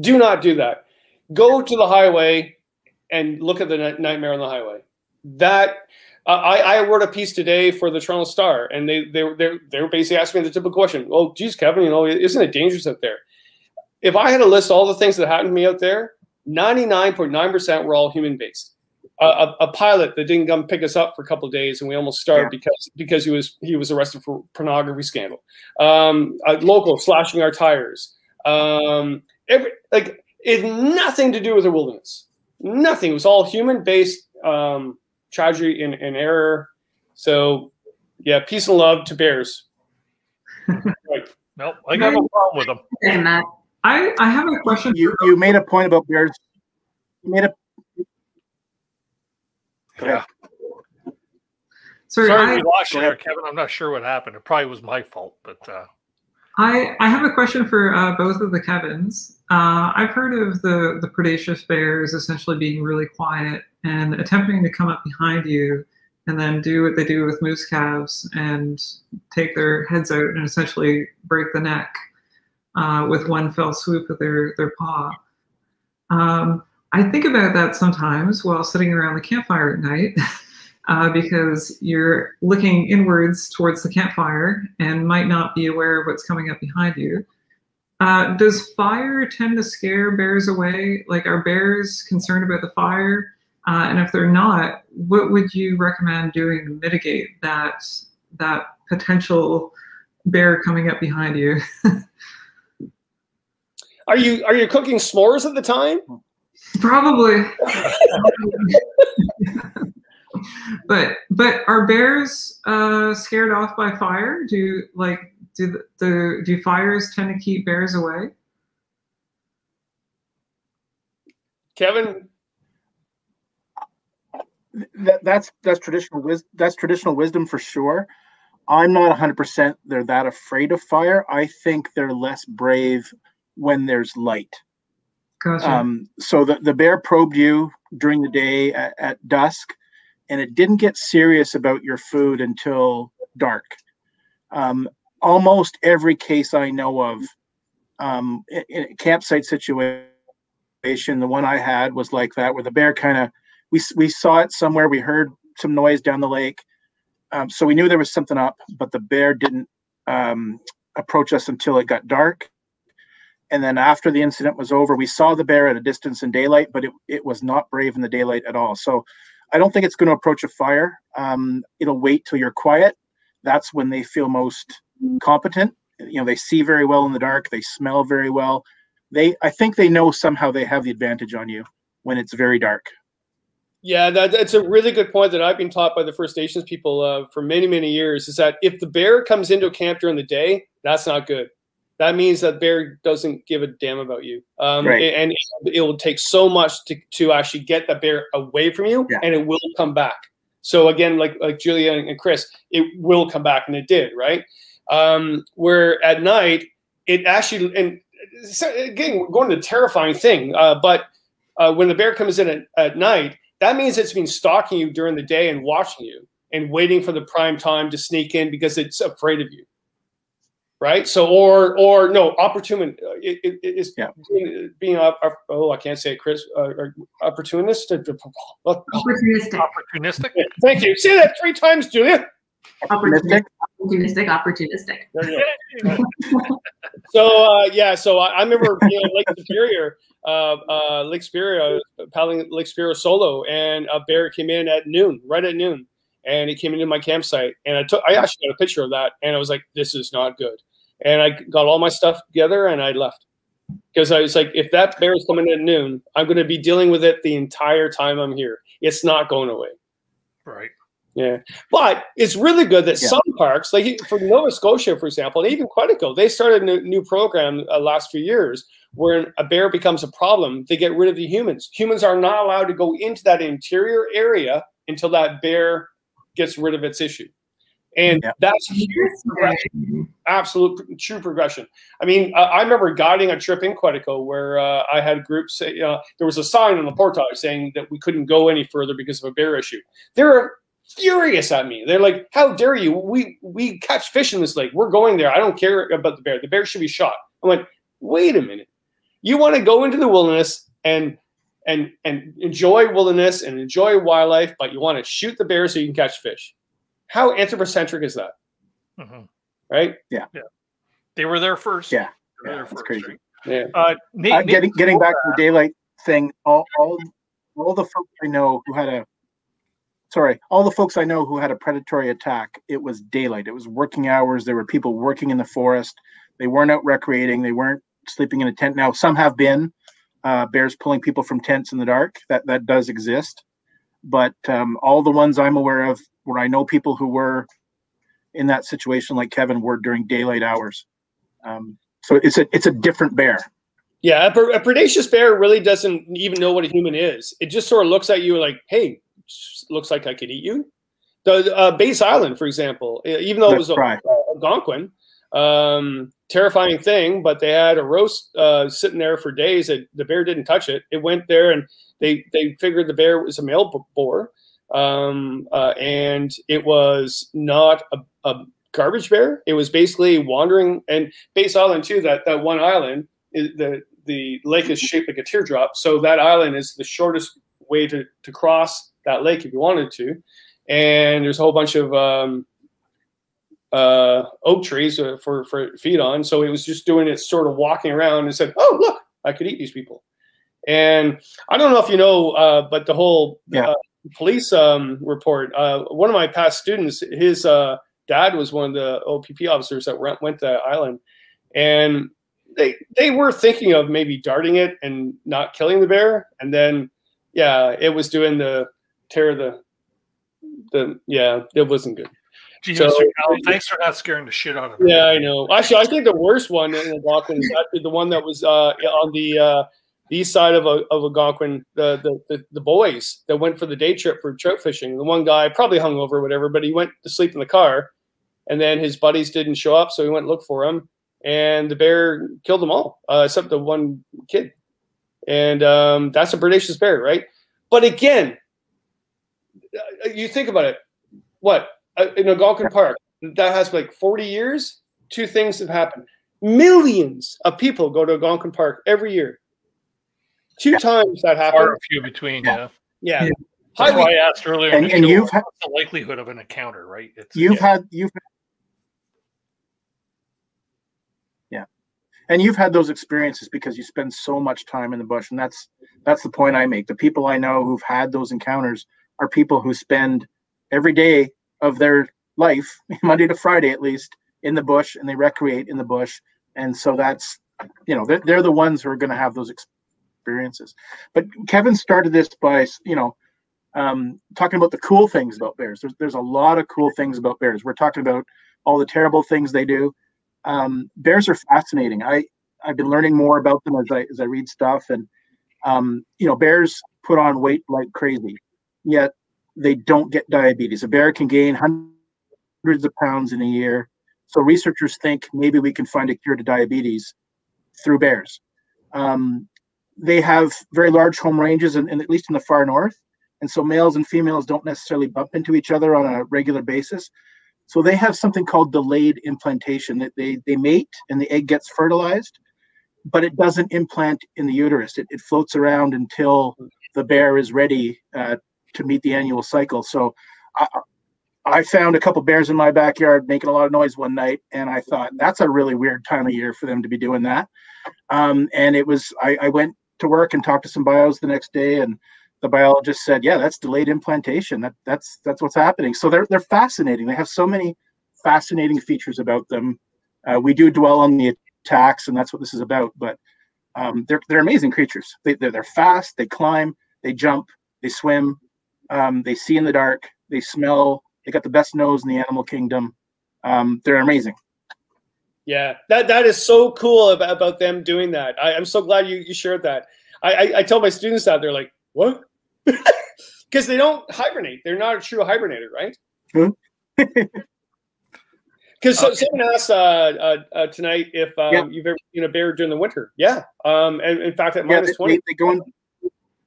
Do not do that. Go to the highway and look at the nightmare on the highway. That uh, I, I wrote a piece today for the Toronto Star, and they they were they they were basically asking me the typical question. Oh, geez, Kevin, you know, isn't it dangerous out there? If I had to list all the things that happened to me out there, ninety nine point nine percent were all human based. A, a, a pilot that didn't come pick us up for a couple of days, and we almost starved because because he was he was arrested for pornography scandal. Um, a local slashing our tires. Um, every like it had nothing to do with the wilderness. Nothing. It was all human based um, tragedy and, and error. So yeah, peace and love to bears. right. Nope, I got no problem with them. And that. I, I have a question. You you made a point about bears. You made a Yeah. Sorry, Sorry, I- we lost you there. Kevin. I'm not sure what happened. It probably was my fault, but uh, I, I have a question for uh, both of the Kevins. Uh, I've heard of the, the predaceous bears essentially being really quiet and attempting to come up behind you and then do what they do with moose calves and take their heads out and essentially break the neck uh, with one fell swoop of their, their paw. Um, I think about that sometimes while sitting around the campfire at night uh, because you're looking inwards towards the campfire and might not be aware of what's coming up behind you. Uh, does fire tend to scare bears away? Like, are bears concerned about the fire? Uh, and if they're not, what would you recommend doing to mitigate that that potential bear coming up behind you? Are you are you cooking s'mores at the time? Probably. but but are bears uh, scared off by fire? Do like do the, the do fires tend to keep bears away? Kevin, that, that's that's traditional wisdom. That's traditional wisdom for sure. I'm not 100. percent They're that afraid of fire. I think they're less brave when there's light. Gotcha. Um, so the, the bear probed you during the day at, at dusk, and it didn't get serious about your food until dark. Um, almost every case I know of, um, in, campsite situation, the one I had was like that, where the bear kind of we we saw it somewhere, we heard some noise down the lake, um, so we knew there was something up, but the bear didn't um, approach us until it got dark. And then after the incident was over, we saw the bear at a distance in daylight, but it, it was not brave in the daylight at all. So I don't think it's going to approach a fire. Um, it'll wait till you're quiet. That's when they feel most competent. You know, they see very well in the dark. They smell very well. They, I think they know somehow they have the advantage on you when it's very dark. Yeah, that, that's a really good point that I've been taught by the First Nations people uh, for many, many years. Is that if the bear comes into a camp during the day, that's not good. That means that bear doesn't give a damn about you, um, Right. and it will take so much to, to actually get the bear away from you, and it will come back. So again, like like Julia and Chris, it will come back, and it did, right? Um, where at night, it actually and again, we're going to the terrifying thing, uh, but uh, when the bear comes in at, at night, that means it's been stalking you during the day and watching you and waiting for the prime time to sneak in because it's afraid of you right? So or or no opportunity uh, it, it, it's yeah. being, being uh, oh i can't say it chris uh, opportunist opportunistic opportunistic. Thank you. Say that three times julia. Opportunistic. Opportunistic? Opportunistic so uh, yeah so I, I remember you know lake superior uh, uh, lake superior paddling lake superior solo and a bear came in at noon right at noon and he came into my campsite and I took I actually got a picture of that and I was like, this is not good. And I got all my stuff together and I left. Because I was like, if that bear is coming at noon, I'm gonna be dealing with it the entire time I'm here. It's not going away. Right. Yeah. But it's really good that yeah. some parks, like for Nova Scotia, for example, and even Quetico, they started a new, new program uh, last few years where a bear becomes a problem, they get rid of the humans. Humans are not allowed to go into that interior area until that bear gets rid of its issue. And yeah. that's absolute true progression. I mean, I, I, remember guiding a trip in Quetico where uh, I had groups say, uh, there was a sign on the portage saying that we couldn't go any further because of a bear issue. They're furious at me. They're like, "How dare you? We we catch fish in this lake. We're going there. I don't care about the bear. The bear should be shot." I went, "Wait a minute. You want to go into the wilderness and and and enjoy wilderness and enjoy wildlife, but you want to shoot the bear so you can catch fish. How anthropocentric is that? Mm-hmm. Right? Yeah. Yeah. They were there first. Yeah. yeah that's first, crazy. Right? Yeah. Uh, Nate, uh, getting Nate, getting back to the daylight thing, all, all all the folks I know who had a sorry, all the folks I know who had a predatory attack, it was daylight. It was working hours. There were people working in the forest. They weren't out recreating. They weren't sleeping in a tent. Now some have been, uh, bears pulling people from tents in the dark. That that does exist, but um, all the ones I'm aware of, where I know people who were in that situation, like Kevin, were during daylight hours. Um, so it's a it's a different bear. Yeah, a, a, predaceous bear really doesn't even know what a human is. It just sort of looks at you like, "Hey, looks like I could eat you." The uh, Bates Island, for example, even though That's it was a, right. Algonquin, um, terrifying thing, but they had a roast uh, sitting there for days. It, the bear didn't touch it. It went there, and they they figured the bear was a male boar, um, uh, and it was not a, a, garbage bear. It was basically wandering. And Bates Island too. That that one island, is, the the lake is shaped like a teardrop. So that island is the shortest way to to cross that lake if you wanted to. And there's a whole bunch of um, uh, oak trees uh, for for feed on. So it was just doing it, sort of walking around and said, "Oh, look, I could eat these people." And I don't know if you know, uh, but the whole yeah. Uh, police um, report. Uh, one of my past students, his uh, dad was one of the OPP officers that went, went to the island, and they they were thinking of maybe darting it and not killing the bear, and then yeah, it was doing the tear the the yeah, it wasn't good. So, thanks for not scaring the shit out of me. Yeah, I know. Actually, I think the worst one in Algonquin is actually the one that was uh, on the east side of, a, of Algonquin, the, the, the, the, boys that went for the day trip for trout fishing. The one guy probably hung over, whatever, but he went to sleep in the car. And then his buddies didn't show up, so he went looked for him. And the bear killed them all, uh, except the one kid. And um, that's a predaceous bear, right? But again, uh, you think about it. What? uh, in Algonquin Park that has like 40 years, two things have happened. Millions of people go to Algonquin Park every year. Two times that happened. Far few between, yeah. Yeah. yeah. That's why I asked earlier. And, and you've had the likelihood of an encounter, right? It's, you've yeah. had you've yeah, and you've had those experiences because you spend so much time in the bush, and that's that's the point I make. The people I know who've had those encounters are people who spend every day of their life, Monday to Friday at least, in the bush, and they recreate in the bush. And so that's, you know, they're, they're the ones who are going to have those experiences. But Kevin started this by, you know, um, talking about the cool things about bears. There's, there's a lot of cool things about bears. We're talking about all the terrible things they do. Um, bears are fascinating. I, I've been learning more about them as I, as I read stuff. And, um, you know, bears put on weight like crazy. Yet they don't get diabetes. A bear can gain hundreds of pounds in a year. So researchers think maybe we can find a cure to diabetes through bears. Um, they have very large home ranges, and at least in the far north, and so males and females don't necessarily bump into each other on a regular basis. So they have something called delayed implantation that they they mate and the egg gets fertilized, but it doesn't implant in the uterus. It, it floats around until the bear is ready uh, to meet the annual cycle. So I, I found a couple bears in my backyard making a lot of noise one night, and I thought that's a really weird time of year for them to be doing that. Um, and it was I, I went to work and talked to some bios the next day, and the biologist said, "Yeah, that's delayed implantation. That that's that's what's happening." So they're they're fascinating. They have so many fascinating features about them. Uh, we do dwell on the attacks, and that's what this is about. But um, they're they're amazing creatures. They they're, they're fast. They climb. They jump. They swim. Um, they see in the dark. They smell. They got the best nose in the animal kingdom. Um, they're amazing. Yeah, that that is so cool about, about them doing that. I, am so glad you, you shared that. I, I, I tell my students that they're like, what? Because they don't hibernate. They're not a true hibernator, right? Because so, someone asked uh, uh, uh, tonight if um, yeah. you've ever seen a bear during the winter. Yeah, um, and in fact, at yeah, minus they, twenty, they, go in.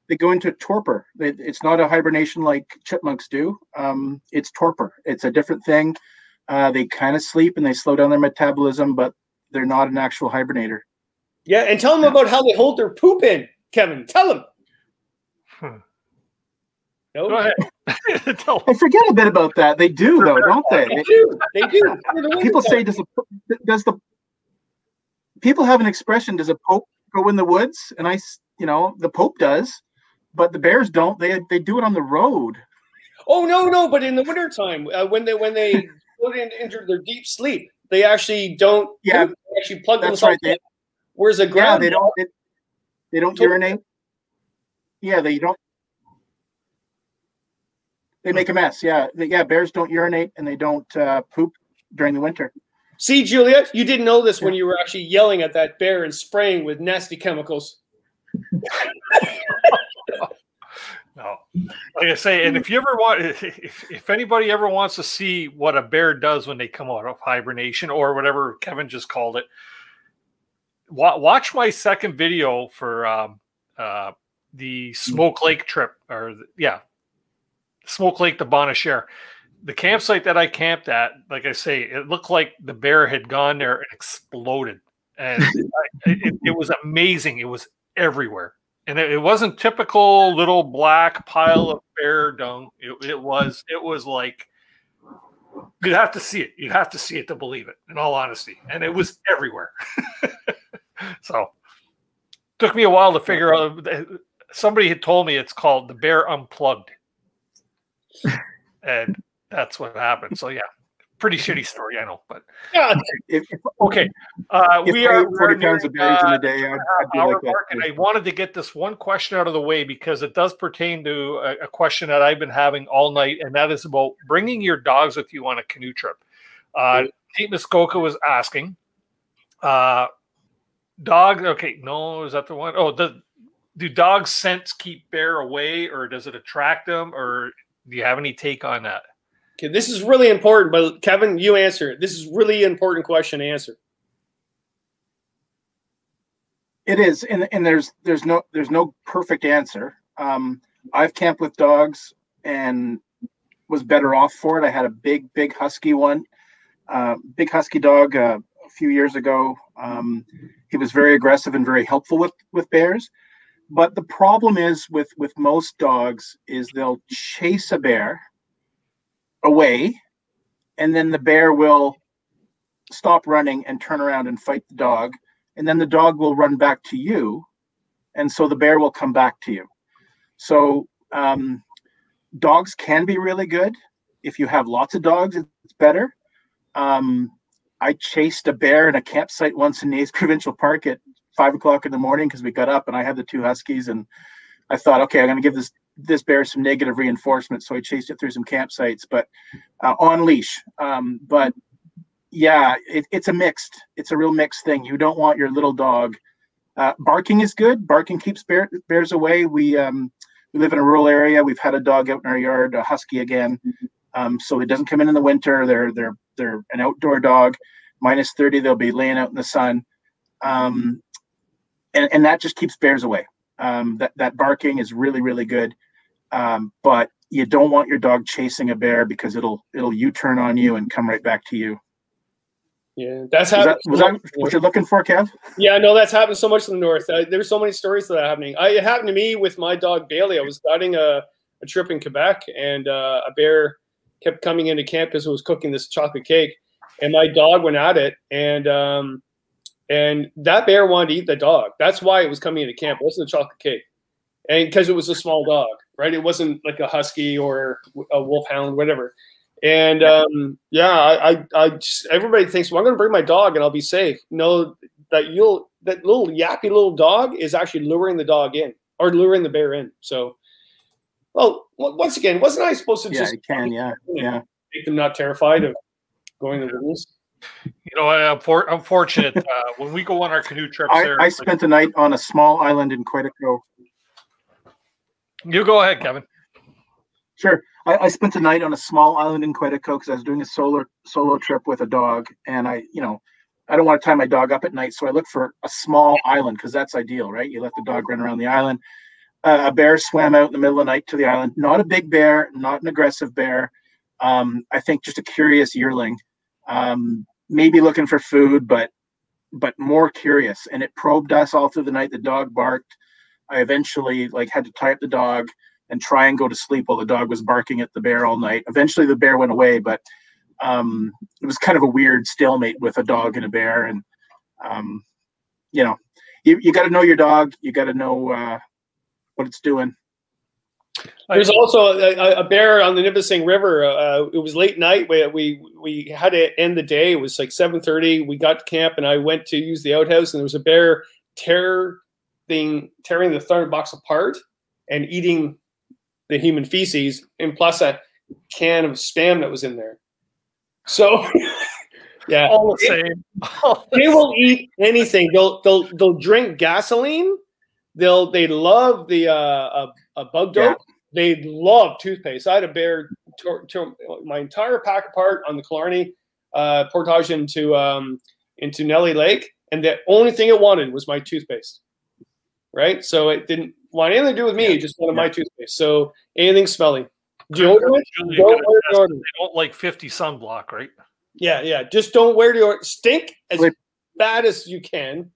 They go into torpor. It's not a hibernation like chipmunks do. Um, it's torpor. It's a different thing. Uh, they kind of sleep and they slow down their metabolism, but they're not an actual hibernator. Yeah, and tell them yeah. about how they hold their poop in, Kevin. Tell them. Hmm. No? Go ahead. I forget a bit about that. They do, though, don't they? They do. They do. People say, "Does the does the people have an expression? Does a pope go in the woods?" And I, you know, the pope does, but the bears don't. They they do it on the road. Oh no, no! But in the wintertime, uh, when they when they go in, into their deep sleep, they actually don't. Yeah, they actually plug that's themselves. right. They, Whereas a ground, yeah, they don't. They, they don't urinate. Yeah, they don't. They make a mess. Yeah, they, yeah. Bears don't urinate and they don't uh, poop during the winter. See, Julia, you didn't know this when you were actually yelling at that bear and spraying with nasty chemicals. no, like I say, and if you ever want, if, if anybody ever wants to see what a bear does when they come out of hibernation or whatever Kevin just called it, watch my second video for um, uh, the Smoke Lake trip, or yeah, Smoke Lake to Bonnechere. The campsite that I camped at, like I say, it looked like the bear had gone there and exploded, and it, it, was amazing. It was everywhere, and it, it, wasn't typical little black pile of bear dung. It, it was, it was like you'd have to see it. You'd have to see it to believe it. In all honesty, and it was everywhere. so took me a while to figure out uh, somebody had told me it's called the bear unplugged and that's what happened so yeah pretty shitty story i know but yeah. If, okay uh, we are 40 pounds of berries uh, in a day I'd, I'd like mark, and i wanted to get this one question out of the way because it does pertain to a, a, question that i've been having all night and that is about bringing your dogs with you on a canoe trip. Uh, Kate Muskoka was asking uh, dog okay no is that the one? Oh, the do dogs scents keep bear away or does it attract them or do you have any take on that okay this is really important but kevin you answer it. This is really important question to answer. It is and, and there's there's no there's no perfect answer. Um, i've camped with dogs and was better off for it. I had a big big husky one uh, big husky dog uh, a few years ago. Um, he was very aggressive and very helpful with with bears. But the problem is with with most dogs is they'll chase a bear away and then the bear will stop running and turn around and fight the dog and then the dog will run back to you and so the bear will come back to you. So um, dogs can be really good. If you have lots of dogs it's better. Um, i chased a bear in a campsite once in Neys provincial park at five o'clock in the morning because we got up and I had the two huskies and I thought, okay, I'm going to give this this bears some negative reinforcement. So I chased it through some campsites, but uh, on leash. Um, but yeah, it, it's a mixed. It's a real mixed thing. You don't want your little dog. Uh, barking is good. Barking keeps bear, bears away. We um, we live in a rural area. We've had a dog out in our yard, a husky again. Um, so it doesn't come in in the winter. They're they're they're an outdoor dog. Minus 30, they'll be laying out in the sun. Um, and, and that just keeps bears away. Um, that, that barking is really, really good. Um, but you don't want your dog chasing a bear because it'll it'll U-turn on you and come right back to you. Yeah, that's Was happened. that, was that what you're looking for, Kev? Yeah, no, that's happened so much in the north. Uh, there's so many stories of that happening. I, it happened to me with my dog Bailey. I was guiding a, a trip in Quebec, and uh, a bear kept coming into camp because it was cooking this chocolate cake, and my dog went at it, and um, and that bear wanted to eat the dog. That's why it was coming into camp. It wasn't the chocolate cake, and because it was a small dog, right? It wasn't like a husky or a wolfhound, whatever. And um, yeah, I, I, I just, everybody thinks, well, I'm going to bring my dog and I'll be safe. No, that you'll that little yappy little dog is actually luring the dog in or luring the bear in. So, well, w- once again, wasn't I supposed to Yeah, just it can. Yeah, yeah. make them not terrified of going to the woods? You know, I'm, for, I'm fortunate uh, when we go on our canoe trips. I, there, I spent the night on a small island in Quetico. You go ahead, Kevin. Sure. I, I spent the night on a small island in Quetico because I was doing a solo solo trip with a dog, and I, you know, I don't want to tie my dog up at night, so I look for a small island because that's ideal, right? You let the dog run around the island. Uh, a bear swam out in the middle of the night to the island. Not a big bear, not an aggressive bear. Um, I think just a curious yearling, um, maybe looking for food, but but more curious. And it probed us all through the night. The dog barked. I eventually like had to tie up the dog and try and go to sleep while the dog was barking at the bear all night. Eventually, the bear went away, but um, it was kind of a weird stalemate with a dog and a bear. And um, you know, you, you got to know your dog. You got to know uh, what it's doing. There's also a, a bear on the Nipissing River. Uh, it was late night. We, we we had to end the day. It was like 7:30. We got to camp, and I went to use the outhouse, and there was a bear tear thing tearing the thunder box apart and eating the human feces, and plus a can of spam that was in there. So, yeah, All the same. they will eat anything. They'll they'll they'll drink gasoline. They'll they love the uh, uh, uh bug dope. They love toothpaste. I had a bear tore, tore my entire pack apart on the Killarney uh, portage into um, into Nellie Lake, and the only thing it wanted was my toothpaste. Right, so it didn't want anything to do with me. It just wanted my toothpaste. So anything smelly, deodorant. Don't gotta wear test deodorant. it. They don't like 50 sunblock, right? Yeah, yeah. Just don't wear deodorant. Stink as bad as you can.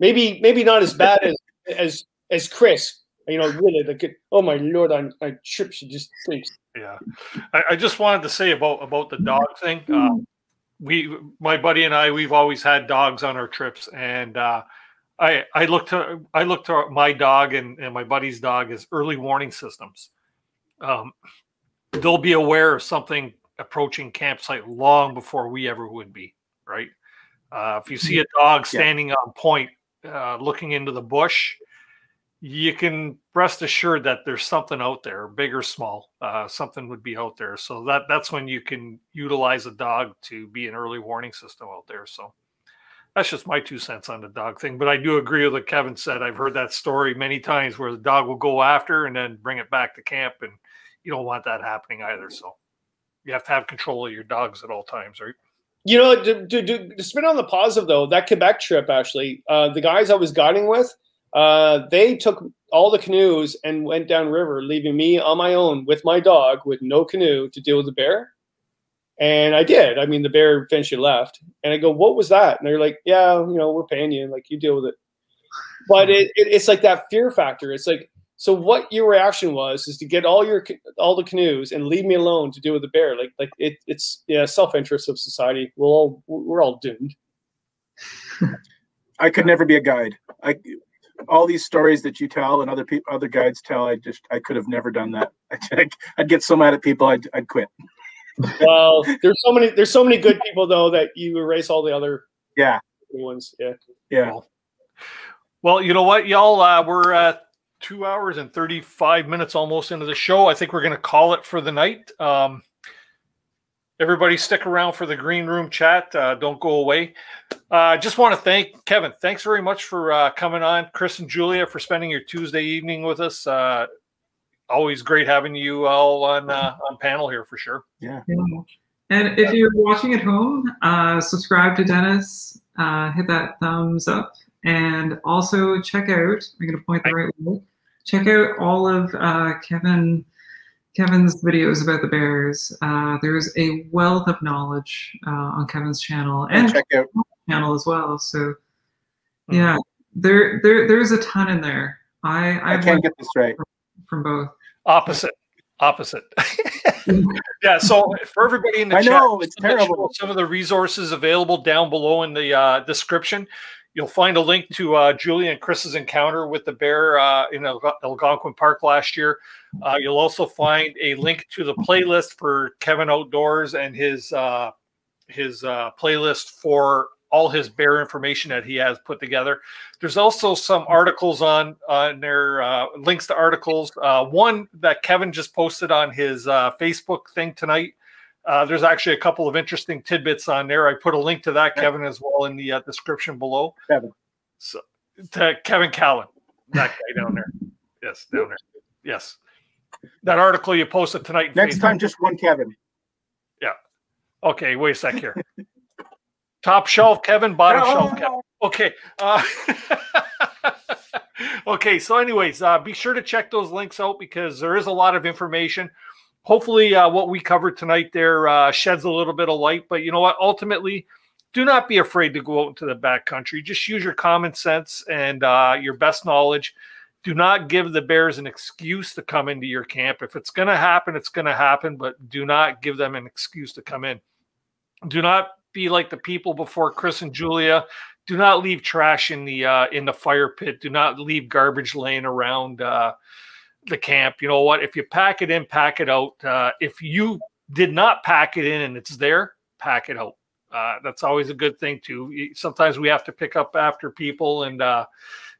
Maybe, maybe not as bad as as as Chris. You know, really. Like, oh my lord, I'm my trip. She just stinks. Yeah, I, I just wanted to say about about the dog thing. Uh, we, my buddy and I, we've always had dogs on our trips, and uh, I I look to I look to my dog and, and my buddy's dog as early warning systems. Um, they'll be aware of something approaching campsite long before we ever would be. Right? Uh, if you see a dog Yeah. standing on point, uh, looking into the bush, you can rest assured that there's something out there, big or small. Uh, something would be out there. So that that's when you can utilize a dog to be an early warning system out there. So that's just my two cents on the dog thing. But I do agree with what Kevin said. I've heard that story many times where the dog will go after and then bring it back to camp, and you don't want that happening either. So you have to have control of your dogs at all times, right? You know, to, to, to, spin on the positive though, that Quebec trip actually, uh, the guys I was guiding with, uh, they took all the canoes and went down river, leaving me on my own with my dog with no canoe to deal with the bear. And I did. I mean, the bear eventually left, and I go, "What was that?" And they're like, "Yeah, you know, we're paying you. Like, you deal with it." But it, it, it's like that fear factor. It's like, so what your reaction was is to get all your all the canoes and leave me alone to deal with the bear. Like, like it, it's yeah, self interest of society. We'll all we're all doomed. I could never be a guide. I all these stories that you tell and other people, other guides tell, I just I could have never done that. I'd, I'd get so mad at people, I'd, I'd quit. Well, there's so many there's so many good people though that you erase all the other Yeah, ones. Yeah. yeah. Well, you know what, y'all, uh, we're at two hours and 35 minutes almost into the show. I think we're going to call it for the night. Um, everybody stick around for the green room chat. Uh, don't go away. I uh, just want to thank Kevin. Thanks very much for uh, coming on. Chris and Julia for spending your Tuesday evening with us. Always great having you all on uh, on panel here for sure. Yeah. Yeah. And if you're watching at home, uh, subscribe to Dennis, uh, hit that thumbs up, and also check out. I'm going to point the right way. Check out all of uh, Kevin Kevin's videos about the Bears. Uh, there's a wealth of knowledge uh, on Kevin's channel and check out channel as well. So yeah, there there there's a ton in there. I I I've can't get this right. from both. Opposite. Opposite. yeah. So for everybody in the I chat, know, it's some of the- terrible. Some of the resources available down below in the uh, description. You'll find a link to uh, Julia and Chris's encounter with the bear uh, in Alg- Algonquin Park last year. Uh, you'll also find a link to the playlist for Kevin Outdoors and his uh, his uh, playlist for all his bear information that he has put together. There's also some articles on on there, uh, links to articles. Uh, one that Kevin just posted on his uh, Facebook thing tonight. Uh, there's actually a couple of interesting tidbits on there. I put a link to that, Kevin, as well in the uh, description below. Kevin. So, to Kevin Callan, that guy down there. Yes, down there. Yes, that article you posted tonight. Next Facebook. time, just one Kevin. Yeah. Okay, wait a sec here. Top shelf, Kevin. Bottom No. shelf, Kevin. Okay. Uh, okay. So, anyways, uh, be sure to check those links out because there is a lot of information. Hopefully, uh, what we covered tonight there uh, sheds a little bit of light. But you know what? Ultimately, do not be afraid to go out into the backcountry. Just use your common sense and uh, your best knowledge. Do not give the bears an excuse to come into your camp. If it's going to happen, it's going to happen. But do not give them an excuse to come in. Do not be like the people before Chris and Julia. Do not leave trash in the uh, in the fire pit. Do not leave garbage laying around uh, the camp. You know what? If you pack it in, pack it out. Uh, if you did not pack it in and it's there, pack it out. Uh, that's always a good thing too. Sometimes we have to pick up after people and uh,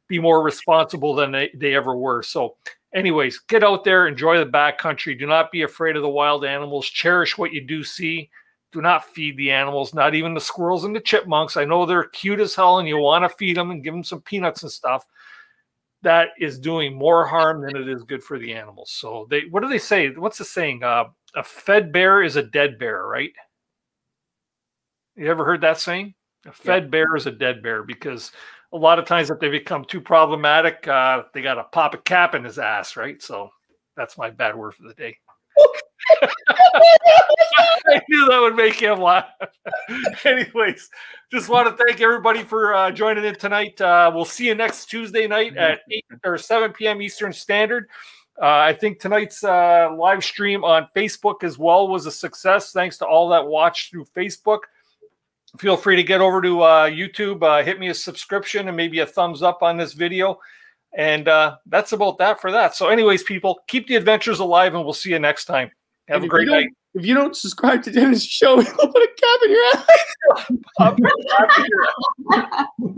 be more responsible than they, they ever were. So, anyways, get out there, enjoy the backcountry. Do not be afraid of the wild animals. Cherish what you do see. Do not feed the animals, not even the squirrels and the chipmunks. I know they're cute as hell, and you want to feed them and give them some peanuts and stuff. That is doing more harm than it is good for the animals. So they, what do they say? What's the saying? Uh, a fed bear is a dead bear, right? You ever heard that saying? A fed bear is a dead bear because a lot of times if they become too problematic, uh, they got to pop a cap in his ass, right? So that's my bad word for the day. I knew that would make him laugh. Anyways, just want to thank everybody for uh, joining in tonight. Uh, we'll see you next Tuesday night at 8 or 7 p.m. Eastern Standard. Uh, I think tonight's uh, live stream on Facebook as well was a success. Thanks to all that watched through Facebook. Feel free to get over to uh, YouTube, uh, hit me a subscription and maybe a thumbs up on this video. And uh, that's about that for that. So, anyways, people, keep the adventures alive, and we'll see you next time. Have And a great night. If you don't subscribe to Dennis' show, he'll put a cap in your ass.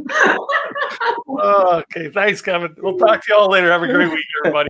Okay, thanks, Kevin. We'll talk to you all later. Have a great week, everybody.